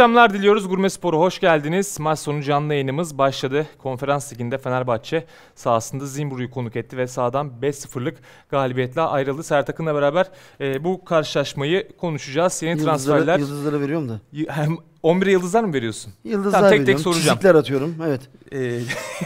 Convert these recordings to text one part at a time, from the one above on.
akşamlar diliyoruz. Gurme Spor'a hoş geldiniz. Maç sonu canlı yayınımız başladı. Konferans liginde Fenerbahçe sahasında Zimbur'u konuk etti ve sahadan 5-0'lık galibiyetle ayrıldı. Sert Akın'la beraber e, bu karşılaşmayı konuşacağız. Yeni Yıldızlara, transferler. yıldızlara veriyorum da. Hem 11 yıldızlar mı veriyorsun? Yıldızlar Tamam, tek tek veriyorum. soracağım. Çizikler atıyorum. Evet.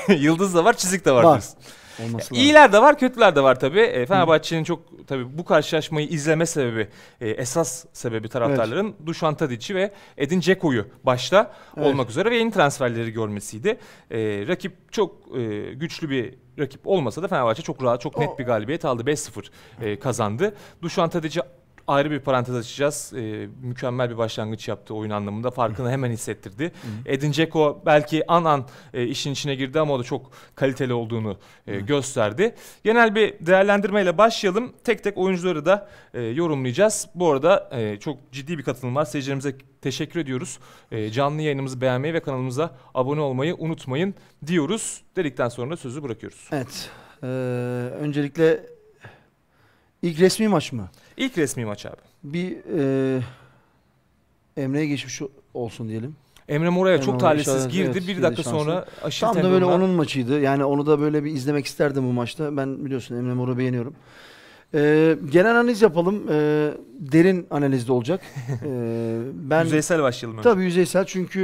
E, yıldız da var, çizik de var. Var. diyorsun. Olması lazım. İyiler de var, kötüler de var tabii. E, Fenerbahçe'nin çok tabii bu karşılaşmayı izleme sebebi, e, esas sebebi taraftarların Dušan Tadić'i ve Edin Dzeko'yu başta Evet. olmak üzere ve yeni transferleri görmesiydi. E, rakip çok e, güçlü bir rakip olmasa da Fenerbahçe çok rahat, çok net bir galibiyet aldı. 5-0 e, kazandı. Dušan Tadić'i ayrı bir parantez açacağız. E, mükemmel bir başlangıç yaptı oyun anlamında. Farkını hemen hissettirdi. Edin Dzeko belki an an e, işin içine girdi ama o da çok kaliteli olduğunu e, gösterdi. Genel bir değerlendirmeyle başlayalım. Tek tek oyuncuları da e, yorumlayacağız. Bu arada e, çok ciddi bir katılım var. Seyircilerimize teşekkür ediyoruz. E, canlı yayınımızı beğenmeyi ve kanalımıza abone olmayı unutmayın diyoruz. Dedikten sonra sözü bırakıyoruz. Evet. Ee, öncelikle ilk resmi maç mı? İlk resmi maç abi. Bir e, Emre'ye geçmiş olsun diyelim. Emre Mora'ya çok Mora talihsiz girdi. evet, bir dakika şansı. sonra aşil Tam da böyle onun maçıydı. Yani onu da böyle bir izlemek isterdim bu maçta. Ben biliyorsun Emre Mor'u beğeniyorum. Ee, genel analiz yapalım. Ee, derin analizde olacak. Ee, ben Yüzeysel başlayalım. önce. Tabii yüzeysel çünkü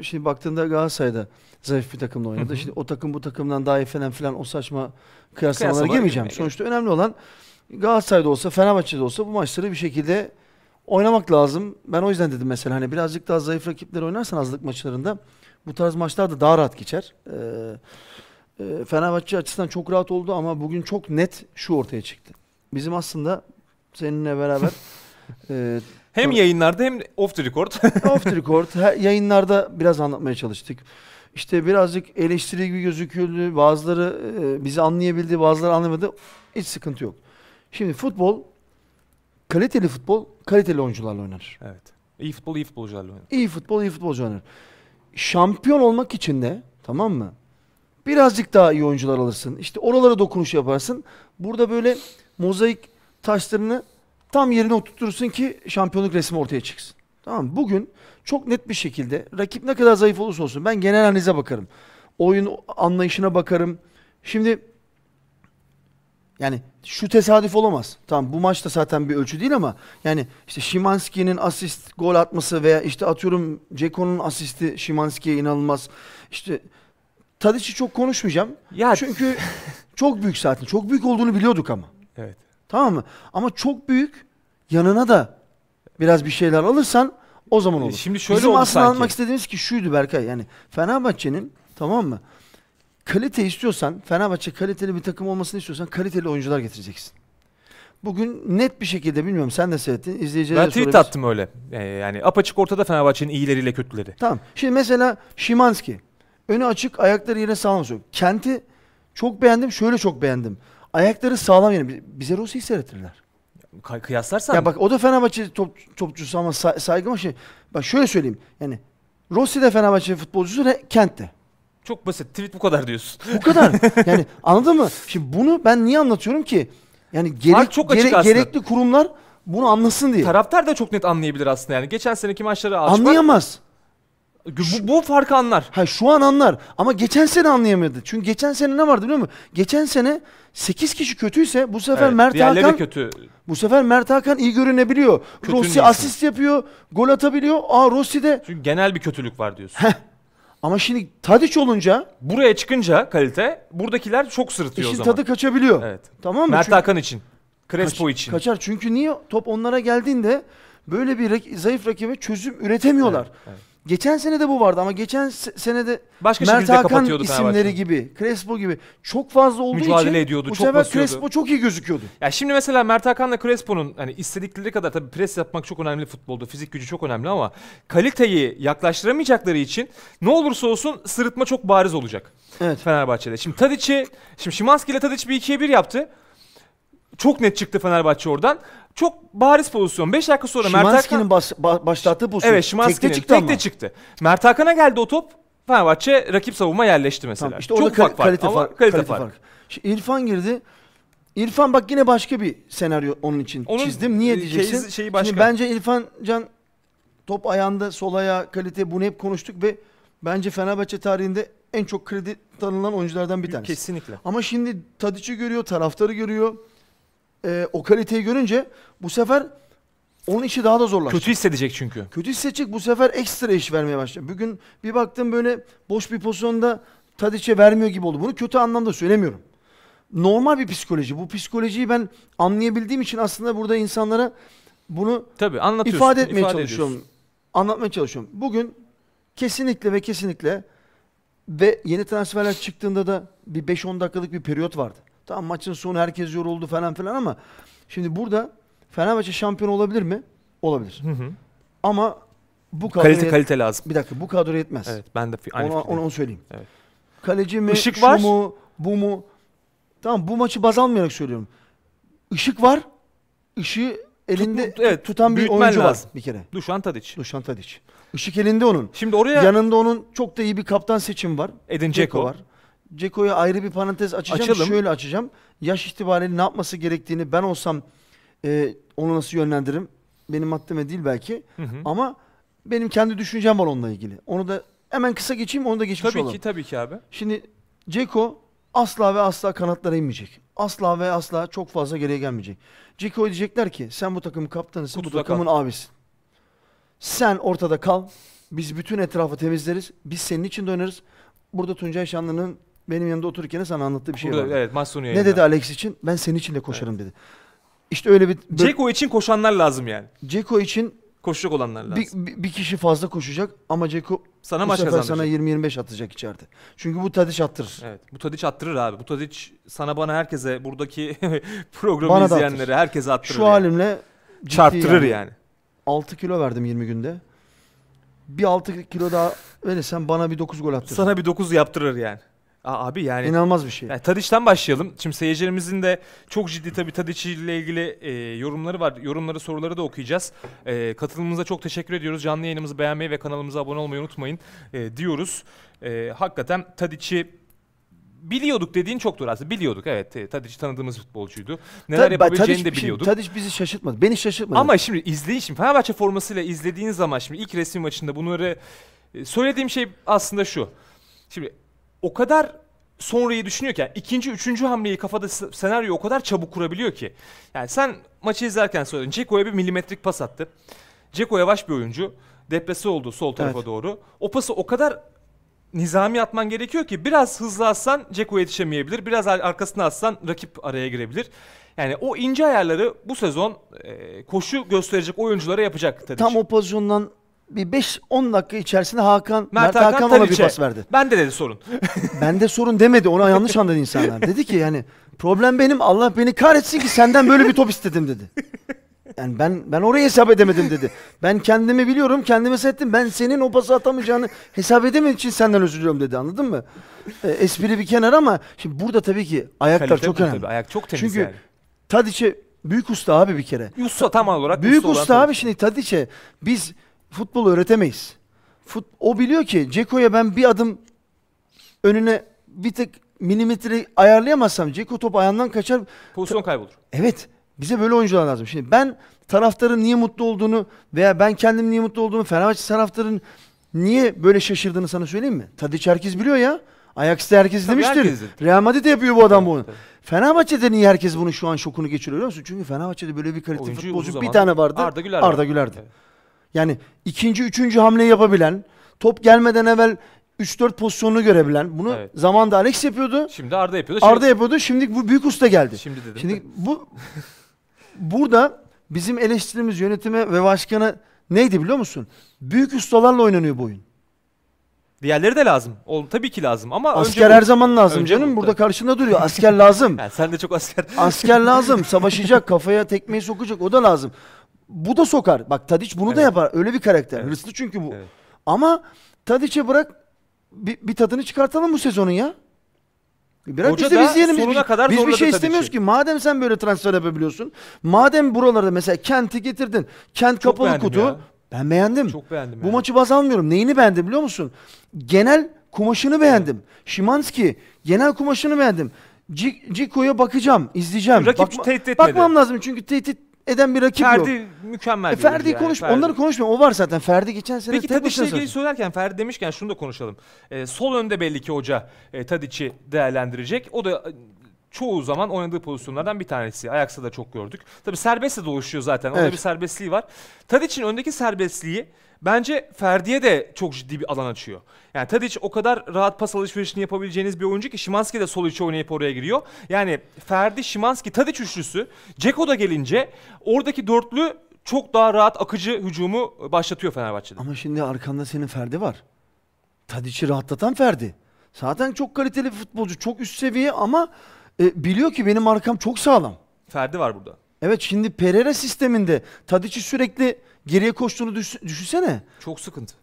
e, şimdi baktığında Galatasaray'da zayıf bir takımla oynadı. Hı hı. Şimdi o takım bu takımdan daha iyi falan filan o saçma kıyaslamalara girmeyeceğim. girmeye Sonuçta önemli olan Galatasaray'da olsa Fenerbahçe'de olsa bu maçları bir şekilde oynamak lazım. Ben o yüzden dedim mesela hani birazcık daha zayıf rakipler oynarsan azlık maçlarında bu tarz maçlar da daha rahat geçer. Ee, e, Fenerbahçe açısından çok rahat oldu ama bugün çok net şu ortaya çıktı. Bizim aslında seninle beraber e, Hem yayınlarda hem off the record. Off the record her- yayınlarda biraz anlatmaya çalıştık. İşte birazcık eleştiri gibi gözüküyordu. Bazıları e, bizi anlayabildi, bazıları anlamadı. Hiç sıkıntı yok. Şimdi futbol, kaliteli futbol, kaliteli oyuncularla oynanır. evet. İyi futbol iyi futbolcularla oynadı. İyi futbol, iyi futbolcu oynanır. Şampiyon olmak için de tamam mı? Birazcık daha iyi oyuncular alırsın. İşte oralara dokunuş yaparsın. Burada böyle mozaik taşlarını tam yerine oturtursun ki şampiyonluk resmi ortaya çıksın. Tamam mı? Bugün çok net bir şekilde rakip ne kadar zayıf olursa olsun ben genel analize bakarım. Oyun anlayışına bakarım. Şimdi yani şu tesadüf olamaz. Tamam bu maçta zaten bir ölçü değil ama yani işte Şimanski'nin asist gol atması veya işte atıyorum Ceko'nun asisti Şimanski'ye inanılmaz. İşte Tadic'i çok konuşmayacağım. Ya Çünkü çok büyük zaten. Çok büyük olduğunu biliyorduk ama. evet. Tamam mı? Ama çok büyük yanına da biraz bir şeyler alırsan o zaman olur. Şimdi şöyle Bizim oldu aslında sanki. anlatmak istediğimiz ki şuydu Berkay. Yani Fenerbahçe'nin tamam mı? Kalite istiyorsan, Fenerbahçe kaliteli bir takım olmasını istiyorsan kaliteli oyuncular getireceksin. Bugün net bir şekilde bilmiyorum sen de seyrettin. izleyicilere Ben tweet attım öyle. Ee, yani apaçık ortada Fenerbahçe'nin iyileriyle kötüleri. Tamam. Şimdi mesela Şimanski. Önü açık, ayakları yine sağlam. Kent'i çok beğendim. Şöyle çok beğendim. Ayakları sağlam yine. Bi- Bize Rossi'yi seyrettirdiler. Kay- Kıyaslarsan Ya bak o da Fenerbahçe top, topçusu ama sa- saygım ama şey. Bak şöyle söyleyeyim. Yani Rossi de Fenerbahçe futbolcusu ve Kent de. Çok basit. Tweet bu kadar diyorsun. Bu kadar. yani anladın mı? Şimdi bunu ben niye anlatıyorum ki? Yani gerek, çok açık gere- aslında. gerekli kurumlar bunu anlasın diye. Taraftar da çok net anlayabilir aslında yani. Geçen seneki maçları aç bak. Anlayamaz. Bu, bu farkı anlar. Ha şu an anlar ama geçen sene anlayamadı. Çünkü geçen sene ne vardı biliyor musun? Geçen sene 8 kişi kötüyse bu sefer Evet, Mert diğerleri Hakan kötü. bu sefer Mert Hakan iyi görünebiliyor. Kötünün Rossi iyisi. asist yapıyor, gol atabiliyor. Aa Rossi de Çünkü genel bir kötülük var diyorsun. Ama şimdi Tadic olunca Buraya çıkınca kalite buradakiler çok sırıtıyor o işin zaman. tadı kaçabiliyor. Evet. Tamam mı? Mert Çünkü- Hakan için. Crespo Kaç- için. Kaçar. Çünkü niye top onlara geldiğinde böyle bir rak- zayıf rakibe çözüm üretemiyorlar. Evet, evet. Geçen sene de bu vardı ama geçen se- sene de Başka Mert şekilde Hakan kapatıyordu isimleri gibi, Crespo gibi çok fazla olduğu Mücadele için ediyordu, bu çok sefer basıyordu. Crespo çok iyi gözüküyordu. Ya şimdi mesela Mert Hakan'la Crespo'nun hani istedikleri kadar tabii pres yapmak çok önemli futbolda. Fizik gücü çok önemli ama kaliteyi yaklaştıramayacakları için ne olursa olsun sırıtma çok bariz olacak Evet. Fenerbahçe'de. Şimdi Tadic'i, şimdi Şimanski ile Tadic bir 2'ye 1 yaptı. Çok net çıktı Fenerbahçe oradan. Çok bariz pozisyon. 5 dakika sonra Mert Hakan... Bas, ba- başlattığı pozisyon. Evet Şimanski'nin Tekte çıktı tekte ama. çıktı. Mert Hakan'a geldi o top. Fenerbahçe rakip savunma yerleşti mesela. Tamam, işte orada çok kal- fark kalite fark. kalite, kalite fark. fark. Şimdi İrfan girdi. İrfan bak yine başka bir senaryo onun için Onun, çizdim. Niye e, diyeceksin? case- şeyi başka. Şimdi bence İrfan Can top ayağında sol ayağı kalite bunu hep konuştuk ve bence Fenerbahçe tarihinde en çok kredi tanınan oyunculardan bir tanesi. Kesinlikle. Ama şimdi Tadiç'i görüyor, taraftarı görüyor. Ee, o kaliteyi görünce bu sefer onun işi daha da zorlaşacak. Kötü hissedecek çünkü. Kötü hissedecek bu sefer ekstra iş vermeye başlayacak. Bugün bir baktım böyle boş bir pozisyonda Tadiç'e vermiyor gibi oldu. Bunu kötü anlamda söylemiyorum. Normal bir psikoloji. Bu psikolojiyi ben anlayabildiğim için aslında burada insanlara bunu Tabii ifade etmeye ifade çalışıyorum. ediyorsun. Anlatmaya çalışıyorum. Bugün kesinlikle ve kesinlikle ve yeni transferler çıktığında da bir 5-10 dakikalık bir periyot vardı. Tamam maçın sonu herkes yoruldu falan filan ama şimdi burada Fenerbahçe şampiyon olabilir mi? Olabilir. Hı hı. Ama bu kadro Kalite yet- kalite lazım. bir dakika bu kadro yetmez. Evet ben de fi- aynı onu, onu, fikirdeyim. onu söyleyeyim. Evet. Kaleci mi, Işık şu var. mu, bu mu? Tamam bu maçı baz almayarak söylüyorum. Işık var. Işığı elinde Tut- evet, tutan bir büyütmen oyuncu lazım. var bir kere. Dušan Tadić. Dušan Tadić. Işık elinde onun. Şimdi oraya Yanında onun çok da iyi bir kaptan seçimi var. Edin Dzeko var. Ceko'ya ayrı bir parantez açacağım. Açalım. Şöyle açacağım. Yaş itibariyle ne yapması gerektiğini ben olsam e, onu nasıl yönlendiririm? Benim maddeme değil belki. Hı hı. Ama benim kendi düşüncem var onunla ilgili. Onu da hemen kısa geçeyim onu da geçmiş Tabii olalım. ki tabii ki abi. Şimdi Ceko asla ve asla kanatlara inmeyecek. Asla ve asla çok fazla geriye gelmeyecek. Ceko'ya diyecekler ki sen bu takımın kaptanısın, bu Kutuda takımın abisin. Sen ortada kal. Biz bütün etrafı temizleriz. Biz senin için oynarız. Burada Tuncay Şanlı'nın benim yanımda otururken sana anlattığı bir şey var. evet maç sonu Ne yayında. dedi Alex için? Ben senin için de koşarım dedi. İşte öyle bir böyle- Dzeko için koşanlar lazım yani. Ceko için Koşacak olanlar lazım. bir, bir, bir kişi fazla koşacak ama Ceko Sana bu maç sefer kazandıracak. sana 20-25 atacak içeride. Çünkü bu Tadiç attırır. Evet. Bu Tadiç attırır abi. Bu Tadiç sana bana herkese buradaki programı Bana da izleyenlere herkese attırır. Şu yani. halimle ciddi çarptırır yani. yani. 6 kilo verdim 20 günde. Bir 6 kilo daha verirsen bana bir 9 gol attırır. Sana bir 9 yaptırır yani. Aa, abi yani İnanılmaz bir şey. Yani Tadiç'ten başlayalım. Şimdi seyircilerimizin de çok ciddi tabii Tadiç ile ilgili e, yorumları var. Yorumları, soruları da okuyacağız. E, katılımınıza çok teşekkür ediyoruz. Canlı yayınımızı beğenmeyi ve kanalımıza abone olmayı unutmayın e, diyoruz. E, hakikaten Tadiç'i biliyorduk dediğin çoktur aslında. Biliyorduk evet. E, Tadiç tanıdığımız futbolcuydu. Neler Tabii, yapabileceğini Tadiç de şey- biliyorduk. Tadiç bizi şaşırtmadı. Beni şaşırtmadı. Ama şimdi izleyin şimdi Fenerbahçe formasıyla izlediğin zaman şimdi ilk resim maçında bunları e, söylediğim şey aslında şu. Şimdi o kadar sonrayı düşünüyor ki yani ikinci, üçüncü hamleyi kafada senaryo o kadar çabuk kurabiliyor ki. Yani sen maçı izlerken söyledin. Ceko'ya bir milimetrik pas attı. Ceko yavaş bir oyuncu. Depresi oldu sol tarafa Evet. doğru. O pası o kadar nizami atman gerekiyor ki biraz hızlı atsan Ceko yetişemeyebilir. Biraz ar- arkasına atsan rakip araya girebilir. Yani o ince ayarları bu sezon e, koşu gösterecek oyunculara yapacak Tadiç. Tam o pozisyondan bir 5-10 dakika içerisinde Hakan, Mert Mert, Hakan Hakan ona bir pas verdi. Bende dedi sorun. Bende sorun demedi. Ona yanlış anladı insanlar. Dedi ki yani problem benim. Allah beni kahretsin ki senden böyle bir top istedim dedi. Yani ben ben orayı hesap edemedim dedi. Ben kendimi biliyorum, kendime settim. Ben senin o pası atamayacağını hesap edemediğim için senden özür diliyorum dedi. Anladın mı? E, espri bir kenar ama şimdi burada tabii ki ayaklar Kalite çok önemli. tabii, Ayak çok temiz Çünkü yani. Tadiç'e büyük usta abi bir kere. Usta tam olarak Büyük olan usta abi Tadiç. şimdi Tadiç'e biz futbolu öğretemeyiz. Fut, o biliyor ki Ceko'ya ben bir adım önüne bir tek milimetre ayarlayamazsam Ceko top ayağından kaçar. Pozisyon kaybolur. Evet bize böyle oyuncular lazım. Şimdi ben taraftarın niye mutlu olduğunu veya ben kendim niye mutlu olduğumu Fenerbahçe taraftarın niye böyle şaşırdığını sana söyleyeyim mi? Tadiç herkes biliyor ya. Ajax'ta herkes Tabii demiştir. herkes dedi. Real Madrid de yapıyor bu adam bunu. Fenerbahçe'de niye herkes bunun şu an şokunu geçiriyor biliyor musun? Çünkü Fenerbahçe'de böyle bir kalite Oyuncu futbolcu bir tane vardı. Arda Güler Arda. Güler'di. Evet. Yani ikinci, üçüncü hamle yapabilen, top gelmeden evvel 3-4 pozisyonunu görebilen. Bunu Evet. zamanda Alex yapıyordu. Şimdi Arda yapıyor da şimdi, Arda yapıyordu. Şimdi bu büyük usta geldi. şimdi dedim. Şimdi bu burada bizim eleştirimiz yönetime ve başkana neydi biliyor musun? Büyük ustalarla oynanıyor bu oyun. Diğerleri de lazım. O, tabii ki lazım ama önce Asker bu. her zaman lazım Önce canım. bu, Burada karşında duruyor. Asker lazım. Yani sen de çok asker. Asker lazım. Savaşacak, kafaya tekmeyi sokacak. O da lazım. Bu da sokar. Bak Tadiç bunu da Evet. yapar. Öyle bir karakter. Evet. Hırslı çünkü bu. Evet. Ama Tadiç'e bırak bir, bir tadını çıkartalım bu sezonun ya. Bırak Hoca biz de da izleyelim. Biz, kadar biz bir şey istemiyoruz ki. Madem sen böyle transfer yapabiliyorsun. Madem buralarda mesela Kent'i getirdin. Kent Çok kapalı kutu. ya. Ben beğendim. Çok beğendim. Bu yani. maçı baz almıyorum. Neyini beğendim biliyor musun? Genel kumaşını beğendim. Şimanski genel kumaşını beğendim. Cik- Ciko'ya bakacağım, izleyeceğim. Rakip Bakma- tehdit etmedi. Bakmam lazım çünkü tehdit eden bir rakip yok. Ferdi mükemmel E, bir Ferdi'yi yani. konuş. Ferdi. Onları konuşmuyorum. O var zaten. Ferdi geçen sene Peki başına ilgili söylerken Ferdi demişken şunu da konuşalım. Ee, sol önde belli ki hoca e, Tadic'i değerlendirecek. O da çoğu zaman oynadığı pozisyonlardan bir tanesi. Ajax'ta da çok gördük. Tabii serbestle de oluşuyor zaten. Onda Evet. bir serbestliği var. Tadic'in öndeki serbestliği bence Ferdi'ye de çok ciddi bir alan açıyor. Yani Tadic o kadar rahat pas alışverişini yapabileceğiniz bir oyuncu ki Şimanski de sol içe oynayıp oraya giriyor. Yani Ferdi, Şimanski, Tadic üçlüsü Ceko da gelince oradaki dörtlü çok daha rahat akıcı hücumu başlatıyor Fenerbahçe'de. Ama şimdi arkanda senin Ferdi var. Tadic'i rahatlatan Ferdi. Zaten çok kaliteli bir futbolcu. Çok üst seviye ama e, biliyor ki benim arkam çok sağlam. Ferdi var burada. Evet şimdi Pereira sisteminde Tadic'i sürekli geriye koştuğunu düş- düşünsene. Çok sıkıntı.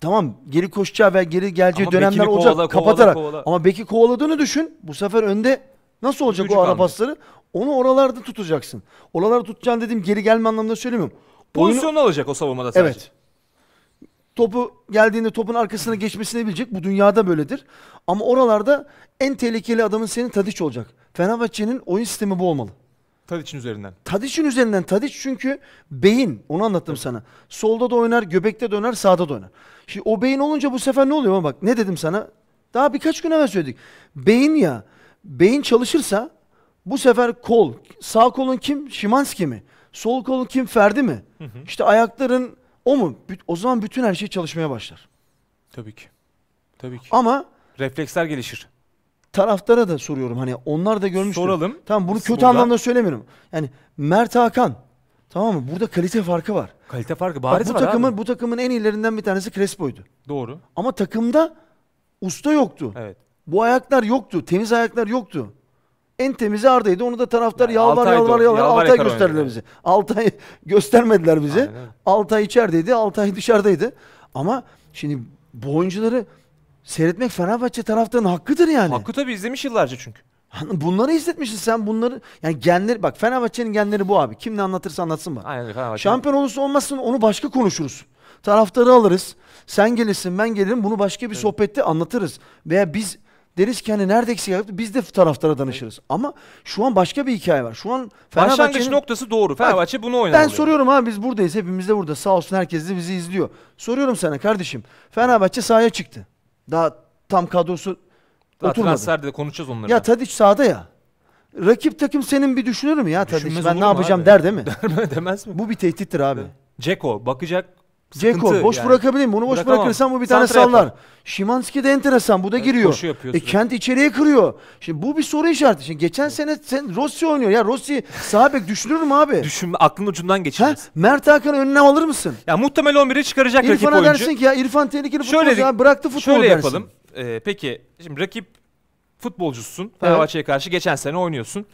Tamam geri koşacağı ve geri geleceği Ama dönemler olacak kovala, kovala, kapatarak. kovala. Ama beki kovaladığını düşün. Bu sefer önde nasıl olacak Gücü o ara pasları? Onu oralarda tutacaksın. Oralarda tutacaksın dediğim geri gelme anlamında söylemiyorum. Oyunu- alacak o savunmada sadece. Evet. Topu geldiğinde topun arkasına geçmesini bilecek. Bu dünyada böyledir. Ama oralarda en tehlikeli adamın senin Tadiç olacak. Fenerbahçe'nin oyun sistemi bu olmalı. Tadic'in üzerinden. Tadiç'in üzerinden Tadiç çünkü beyin. Onu anlattım sana. Solda da oynar, göbekte de oynar, sağda da oynar. Şimdi o beyin olunca bu sefer ne oluyor ama bak ne dedim sana? Daha birkaç gün evvel söyledik. Beyin ya. Beyin çalışırsa bu sefer kol. Sağ kolun kim? Şimanski mi? Sol kolun kim? Ferdi mi? İşte ayakların o mu? O zaman bütün her şey çalışmaya başlar. Tabii ki. Tabii ki. Ama Refleksler gelişir. taraftara da soruyorum. Hani onlar da görmüştür. Soralım. Tamam bunu kötü Burada- anlamda söylemiyorum. Yani Mert Hakan. Tamam mı? Burada kalite farkı var. Kalite farkı Bak, bariz bu var takımın abi. bu takımın en iyilerinden bir tanesi Crespo'ydu. Doğru. Ama takımda usta yoktu. Evet. Bu ayaklar yoktu. Temiz ayaklar yoktu. En temizi Arda'ydı. Onu da taraftar Yani yalvar yalvar o. yalvar. Yalvar Altay gösterdiler oynadı. bize. Altay göstermediler. Aynen öyle. Altay içerideydi. Altay dışarıdaydı. Ama şimdi bu oyuncuları seyretmek Fenerbahçe taraftarının hakkıdır yani. Hakkı tabii izlemiş yıllarca çünkü. Bunları izletmişsin sen bunları. Yani genleri bak Fenerbahçe'nin genleri bu abi. Kim ne anlatırsa anlatsın bak. Aynen. Fenerbahçe. Şampiyon olursa olmazsın onu başka konuşuruz. Taraftarı alırız. Sen gelirsin ben gelirim bunu başka bir sohbette anlatırız. Veya biz deriz ki hani nerede eksik yaptı biz de taraftara danışırız. Ama şu an başka bir hikaye var. Şu an Başlangıç noktası doğru. Fenerbahçe bunu oynadı. Ben soruyorum abi biz buradayız hepimiz de burada sağ olsun herkes de bizi izliyor. Soruyorum sana kardeşim Fenerbahçe sahaya çıktı. Daha tam kadrosu Daha oturmadı. transferde de konuşacağız onları. Ya. Tadiç sahada ya. Rakip takım senin bir düşünür mü ya Tadiç ben ne yapacağım abi? der değil mi? Demez mi? Bu bir tehdittir abi. Ceko bakacak. Ceko boş yani. bırakabilir mi? Onu boş Bırakamam. bırakırsan bu bir tane Santra sallar. yapar. Şimanski de enteresan. Bu da Evet, giriyor. E. Kent içeriye kırıyor. Şimdi bu bir soru işareti. Şimdi geçen sene sen Rossi oynuyor. Ya Rossi sağ bek düşünür mü abi? Düşünme aklın ucundan geçirmez. Mert Hakan'ı önüne alır mısın? Ya muhtemel 11'i çıkaracak rakip İrfan'a oyuncu. dersin ki ya İrfan tehlikeli futbolcu ya bıraktı futbolu Şöyle dersin. yapalım. Ee, peki şimdi rakip futbolcusun. Fenerbahçe'ye karşı geçen sene oynuyorsun.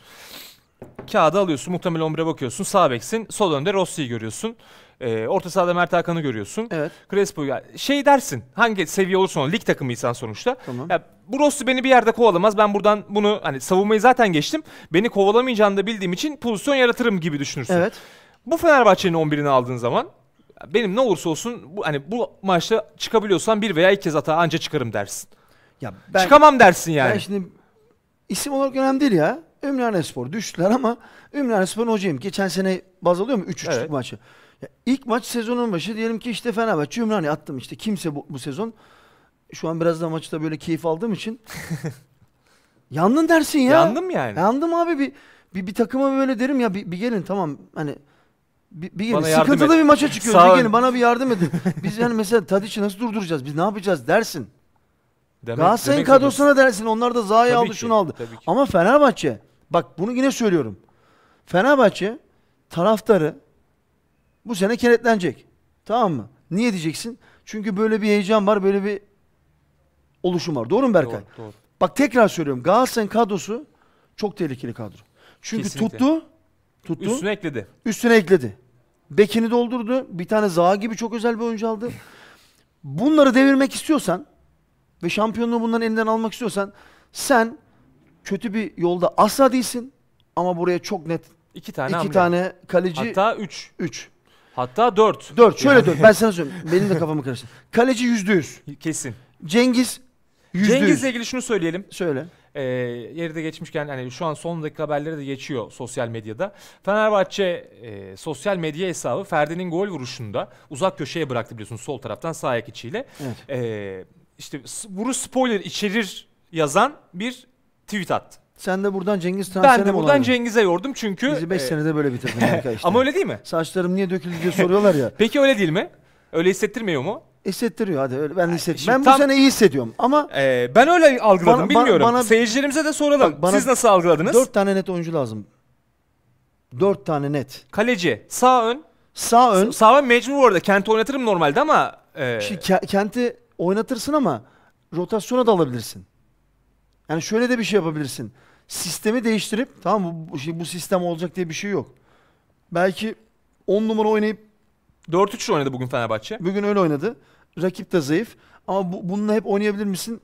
Kağıdı alıyorsun. Muhtemel 11'e bakıyorsun. Sağ beksin. Sol önde Rossi'yi görüyorsun. Ee, orta sahada Mert Hakan'ı görüyorsun. Evet. Crespo'yu ya- şey dersin. Hangi seviye olursa olsun lig takımıysan sonuçta. Tamam. Ya bu Rossi beni bir yerde kovalamaz. Ben buradan bunu hani savunmayı zaten geçtim. Beni kovalamayacağını da bildiğim için pozisyon yaratırım gibi düşünürsün. Evet. Bu Fenerbahçe'nin 11'ini aldığın zaman benim ne olursa olsun bu hani bu maçta çıkabiliyorsan bir veya iki kez hata anca çıkarım dersin. Ya ben, Çıkamam dersin yani. ben şimdi isim olarak önemli değil ya. Ümraniye Spor düştüler ama Ümraniye Spor'un hocayım. Geçen sene baz alıyor mu? 3-3'lük Evet. maçı. Ya ilk maç sezonun başı diyelim ki işte Fenerbahçe Ümraniye attım işte kimse bu, bu sezon şu an biraz da maçta böyle keyif aldığım için yandın dersin ya. Yandım yani. Yandım abi bir bir, bir takıma böyle derim ya bir, bir gelin tamam hani bir, bir gelin Bana sıkıntılı bir maça çıkıyoruz bir gelin bana bir yardım edin. Biz yani mesela Tadiç'i nasıl durduracağız biz ne yapacağız dersin. Demek- Galatasaray'ın demek kadrosuna dersin onlar da Zaha'yı aldı ki, şunu aldı. Ama Fenerbahçe bak bunu yine söylüyorum. Fenerbahçe taraftarı bu sene kenetlenecek. Tamam mı? Niye diyeceksin? Çünkü böyle bir heyecan var, böyle bir oluşum var. Doğru mu Berkay? Doğru, doğru. Bak tekrar söylüyorum. Galatasaray'ın kadrosu çok tehlikeli kadro. Çünkü Kesinlikle. tuttu, tuttu, üstüne. Üstüne ekledi. ekledi. Bekini doldurdu. Bir tane Zaha gibi çok özel bir oyuncu aldı. Bunları devirmek istiyorsan ve şampiyonluğu bunların elinden almak istiyorsan sen kötü bir yolda asla değilsin. Ama buraya çok net İki tane iki hamle. tane kaleci Hatta üç. 3. Hatta dört. 4. Şöyle dört. Ben sana söyleyeyim. Benim de kafamı karıştı. Kaleci yüzde yüz. Kesin. Cengiz yüzde Cengiz'le yüz. ilgili şunu söyleyelim. Söyle. e, yeri de geçmişken hani şu an son dakika haberleri de geçiyor sosyal medyada. Fenerbahçe e, sosyal medya hesabı Ferdi'nin gol vuruşunda uzak köşeye bıraktı biliyorsunuz sol taraftan sağ ayak içiyle. Evet. E, işte vuruş spoiler içerir yazan bir tweet attı. Sen de buradan Cengiz transferi Ben de buradan? Cengiz'e yordum çünkü Bizi 5 e, senede böyle bitirdin işte. ama öyle değil mi? Saçlarım niye döküldü diye soruyorlar ya. Peki öyle değil mi? Öyle hissettirmiyor mu? Hissettiriyor hadi öyle ben hisset. şimdi Ben bu tam- sene iyi hissediyorum ama Ee, ben öyle algıladım Bana- bilmiyorum. bana- Seyircilerimize de soralım. Bak, bana Siz nasıl algıladınız? 4 tane net oyuncu lazım. 4 tane net. Kaleci, sağ ön. Sağ ön. Sağ ön mecbur bu arada. Kent oynatırım normalde ama e, Şimdi Ke- Kent'i oynatırsın ama rotasyona da alabilirsin. Yani şöyle de bir şey yapabilirsin. Sistemi değiştirip tamam mı? Bu, şimdi bu sistem olacak diye bir şey yok. Belki 10 numara oynayıp 4-3 oynadı bugün Fenerbahçe. bugün öyle oynadı. Rakip de zayıf. Ama bu, bununla hep oynayabilir misin?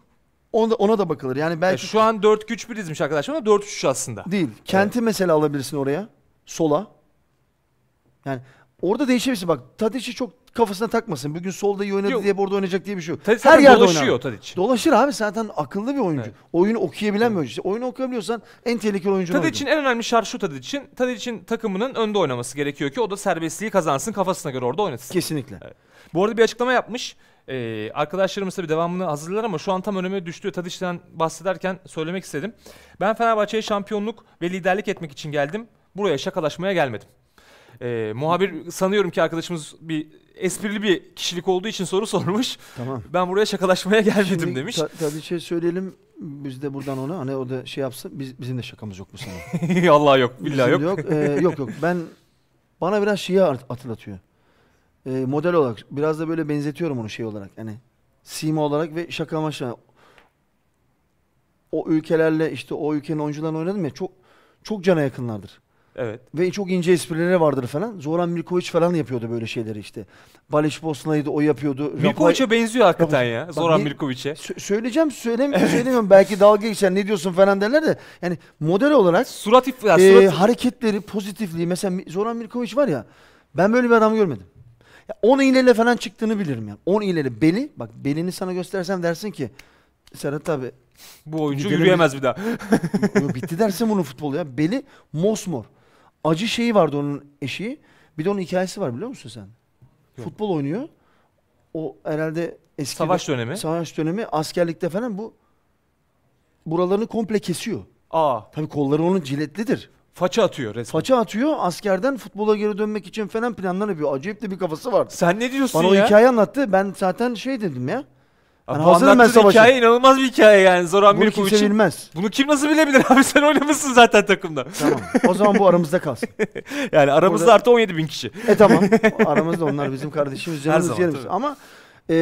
Ona da, ona da bakılır. Yani E, belki şu an 4-2-3-1 dizmiş arkadaşlar ama 4-3 aslında. değil. Kent'i mesela alabilirsin oraya. Sola. Yani orada değişebilirsin. Bak Tadic'i çok kafasına takmasın. Bugün solda iyi oynadı Yok. diye burada oynayacak diye bir şey yok. Tadic Her yerde dolaşıyor oynar. Tadic. Dolaşır abi zaten akıllı bir oyuncu. Evet. Oyunu okuyabilen bir oyuncu. İşte oyunu okuyabiliyorsan en tehlikeli oyuncu Tadic'in en önemli şartı şu Tadic'in. Tadic'in takımının önde oynaması gerekiyor ki o da serbestliği kazansın kafasına göre orada oynasın. Kesinlikle. Bu arada bir açıklama yapmış. Ee, arkadaşlarımız tabii devamını hazırlar ama şu an tam önüme düştüğü Tadic'ten bahsederken söylemek istedim. Ben Fenerbahçe'ye şampiyonluk ve liderlik etmek için geldim. Buraya şakalaşmaya gelmedim. Ee, muhabir sanıyorum ki arkadaşımız bir esprili bir kişilik olduğu için soru sormuş. Tamam. Ben buraya şakalaşmaya gelmedim Şimdi demiş. Ta- Tadic'e söyleyelim. Biz de buradan ona hani o da şey yapsın. Biz, bizim de şakamız yok bu sene. Allah yok, billahi Bizim yok. de Ee, yok yok. Ben bana biraz şeyi hat- hatırlatıyor. Ee, model olarak biraz da böyle benzetiyorum onu şey olarak. Yani sima olarak ve şaka amaçlı. O ülkelerle işte o ülkenin oyuncularını oynadım ya çok çok cana yakınlardır. Evet. Ve çok ince esprileri vardır falan. Zoran Milkovic falan yapıyordu böyle şeyleri işte. Baliş Bosna'ydı o yapıyordu. Milkovic'e benziyor hakikaten ya. Zoran Milkovic'e. Sö- söyleyeceğim söylemiyorum söylemiyorum belki dalga geçer ne diyorsun falan derler de yani model olarak Surat if ya, e, surat hareketleri pozitifliği mesela Zoran Milkovic var ya ben böyle bir adam görmedim. Ya 10 iğneyle falan çıktığını bilirim yani. 10 iğneyle beli bak belini sana göstersem dersin ki Serhat abi bu oyuncu yürüyemez bir daha. bitti dersin bunun futbolu ya. Beli mosmor. Acı şeyi vardı onun eşiği. Bir de onun hikayesi var biliyor musun sen? Futbol oynuyor. O herhalde eski Savaş dönemi. savaş dönemi askerlikte falan bu buralarını komple kesiyor. Aa, Tabii kolları onun ciletlidir. faça atıyor resmen. Faça atıyor askerden futbola geri dönmek için falan planlar yapıyor. Acayip de bir kafası vardı. Sen ne diyorsun Bana o ya? hikaye anlattı. Ben zaten şey dedim ya. Abi Hani bu hazırım ben anlattığın savaşa. hikaye inanılmaz bir hikaye yani Zoran Bunu kimse Milkovic'in. bilmez. Bunu kim nasıl bilebilir abi sen oynamışsın zaten takımda. Tamam. O zaman bu aramızda kalsın. Yani aramızda Burada- artı 17 bin kişi. E tamam. Aramızda onlar bizim kardeşimiz, canımız, zaman, yerimiz. tabii. Ama e,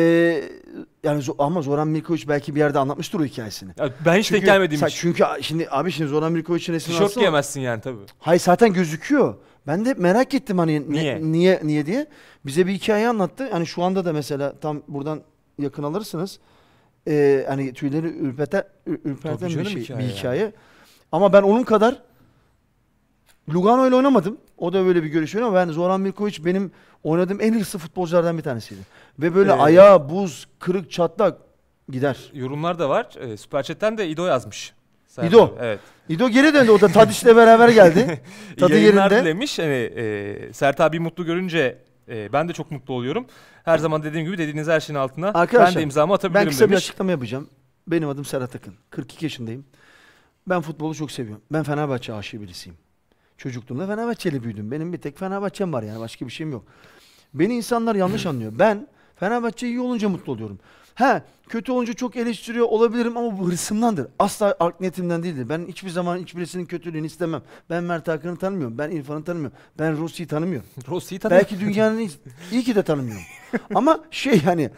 yani zo- ama Zoran Milkovic belki bir yerde anlatmıştır o hikayesini. Ya ben hiç denk gelmediğim sa- için. çünkü a- şimdi abi şimdi Zoran Milkovic'in resmini Tişört alsana. giyemezsin yani tabii. Hayır zaten gözüküyor. Ben de merak ettim hani ne- Niye? niye niye diye. Bize bir hikaye anlattı. Hani şu anda da mesela tam buradan yakın alırsınız. Ee, hani tüyleri ürpeten, ür- ürperten Tabii bir, canım şey, hikaye bir yani. hikaye. Ama ben onun kadar Lugano ile oynamadım. O da böyle bir görüş ama ben Zoran Milkovic benim oynadığım en hırslı futbolculardan bir tanesiydi. Ve böyle Ee, ayağı buz, kırık, çatlak gider. Yorumlar da var. Ee, Süper Chat'ten de İdo yazmış. Serdar İdo. Evet. İdo geri döndü. O da Tadic'le beraber geldi. Tadı yerinde. dilemiş. Hani, e, Sert abi mutlu görünce e, ben de çok mutlu oluyorum. Her zaman dediğim gibi dediğiniz her şeyin altına ben Arkadaşlar, de imzamı atabilirim Ben kısa bir demiş. açıklama yapacağım. Benim adım Serhat Akın. 42 yaşındayım. Ben futbolu çok seviyorum. Ben Fenerbahçe aşığı birisiyim. Çocukluğumda Fenerbahçeli büyüdüm. Benim bir tek Fenerbahçem var yani başka bir şeyim yok. Beni insanlar yanlış anlıyor. Ben Fenerbahçe iyi olunca mutlu oluyorum. He kötü olunca çok eleştiriyor olabilirim ama bu hırsımdandır. Asla art niyetimden değildir. Ben hiçbir zaman hiçbirisinin kötülüğünü istemem. Ben Mert Hakan'ı tanımıyorum. Ben İrfan'ı tanımıyorum. Ben Rossi'yi tanımıyorum. Rossi'yi tanıyor. Belki dünyanın iyi, ki de tanımıyorum. Ama şey hani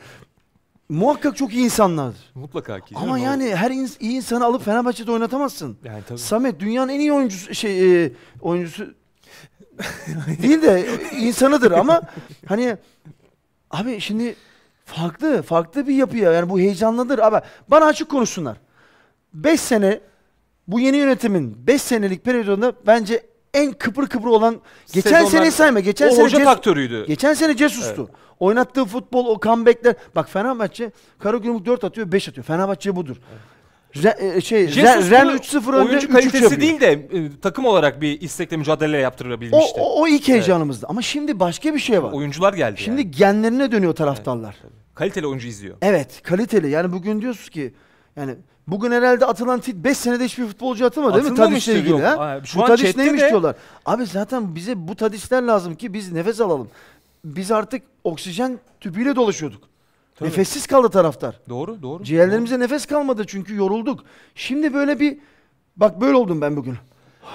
muhakkak çok iyi insanlardır. Mutlaka ki. Ama canım, o- yani her ins- iyi insanı alıp Fenerbahçe'de oynatamazsın. Yani tabii. Samet dünyanın en iyi oyuncusu şey e, oyuncusu değil de insanıdır ama hani abi şimdi farklı farklı bir yapıya yani bu heyecanlıdır abi bana açık konuşsunlar. 5 sene bu yeni yönetimin 5 senelik periyodunda bence en kıpır kıpır olan geçen Sezonlar- sene sayma geçen o sene hoca faktörüydü. Geçen sene Cesus'tu. Oynattığı futbol, o comeback'ler. Bak Fenerbahçe Karagümrük 4 atıyor, 5 atıyor. Fenerbahçe budur. Re- e, şey Ren, Ren bunu 3-0 önde oyuncu 3-3 kalitesi değil de e, takım olarak bir istekle mücadele O, yaptırabilmişti. o, o ilk heyecanımızdı. Ama şimdi başka bir şey var. Oyuncular geldi Şimdi yani. genlerine dönüyor taraftarlar. Kaliteli oyuncu izliyor. Evet, kaliteli. Yani bugün diyorsunuz ki yani bugün herhalde atılan tit 5 senede hiçbir futbolcu atılmadı değil mi? Tadiş'le ilgili yok. ha? Şu bu Tadiş neymiş de- diyorlar. Abi zaten bize bu Tadişler lazım ki biz nefes alalım. Biz artık oksijen tüpüyle dolaşıyorduk. Tabii. Nefessiz kaldı taraftar. Doğru, doğru. Ciğerlerimize nefes kalmadı çünkü yorulduk. Şimdi böyle bir bak böyle oldum ben bugün.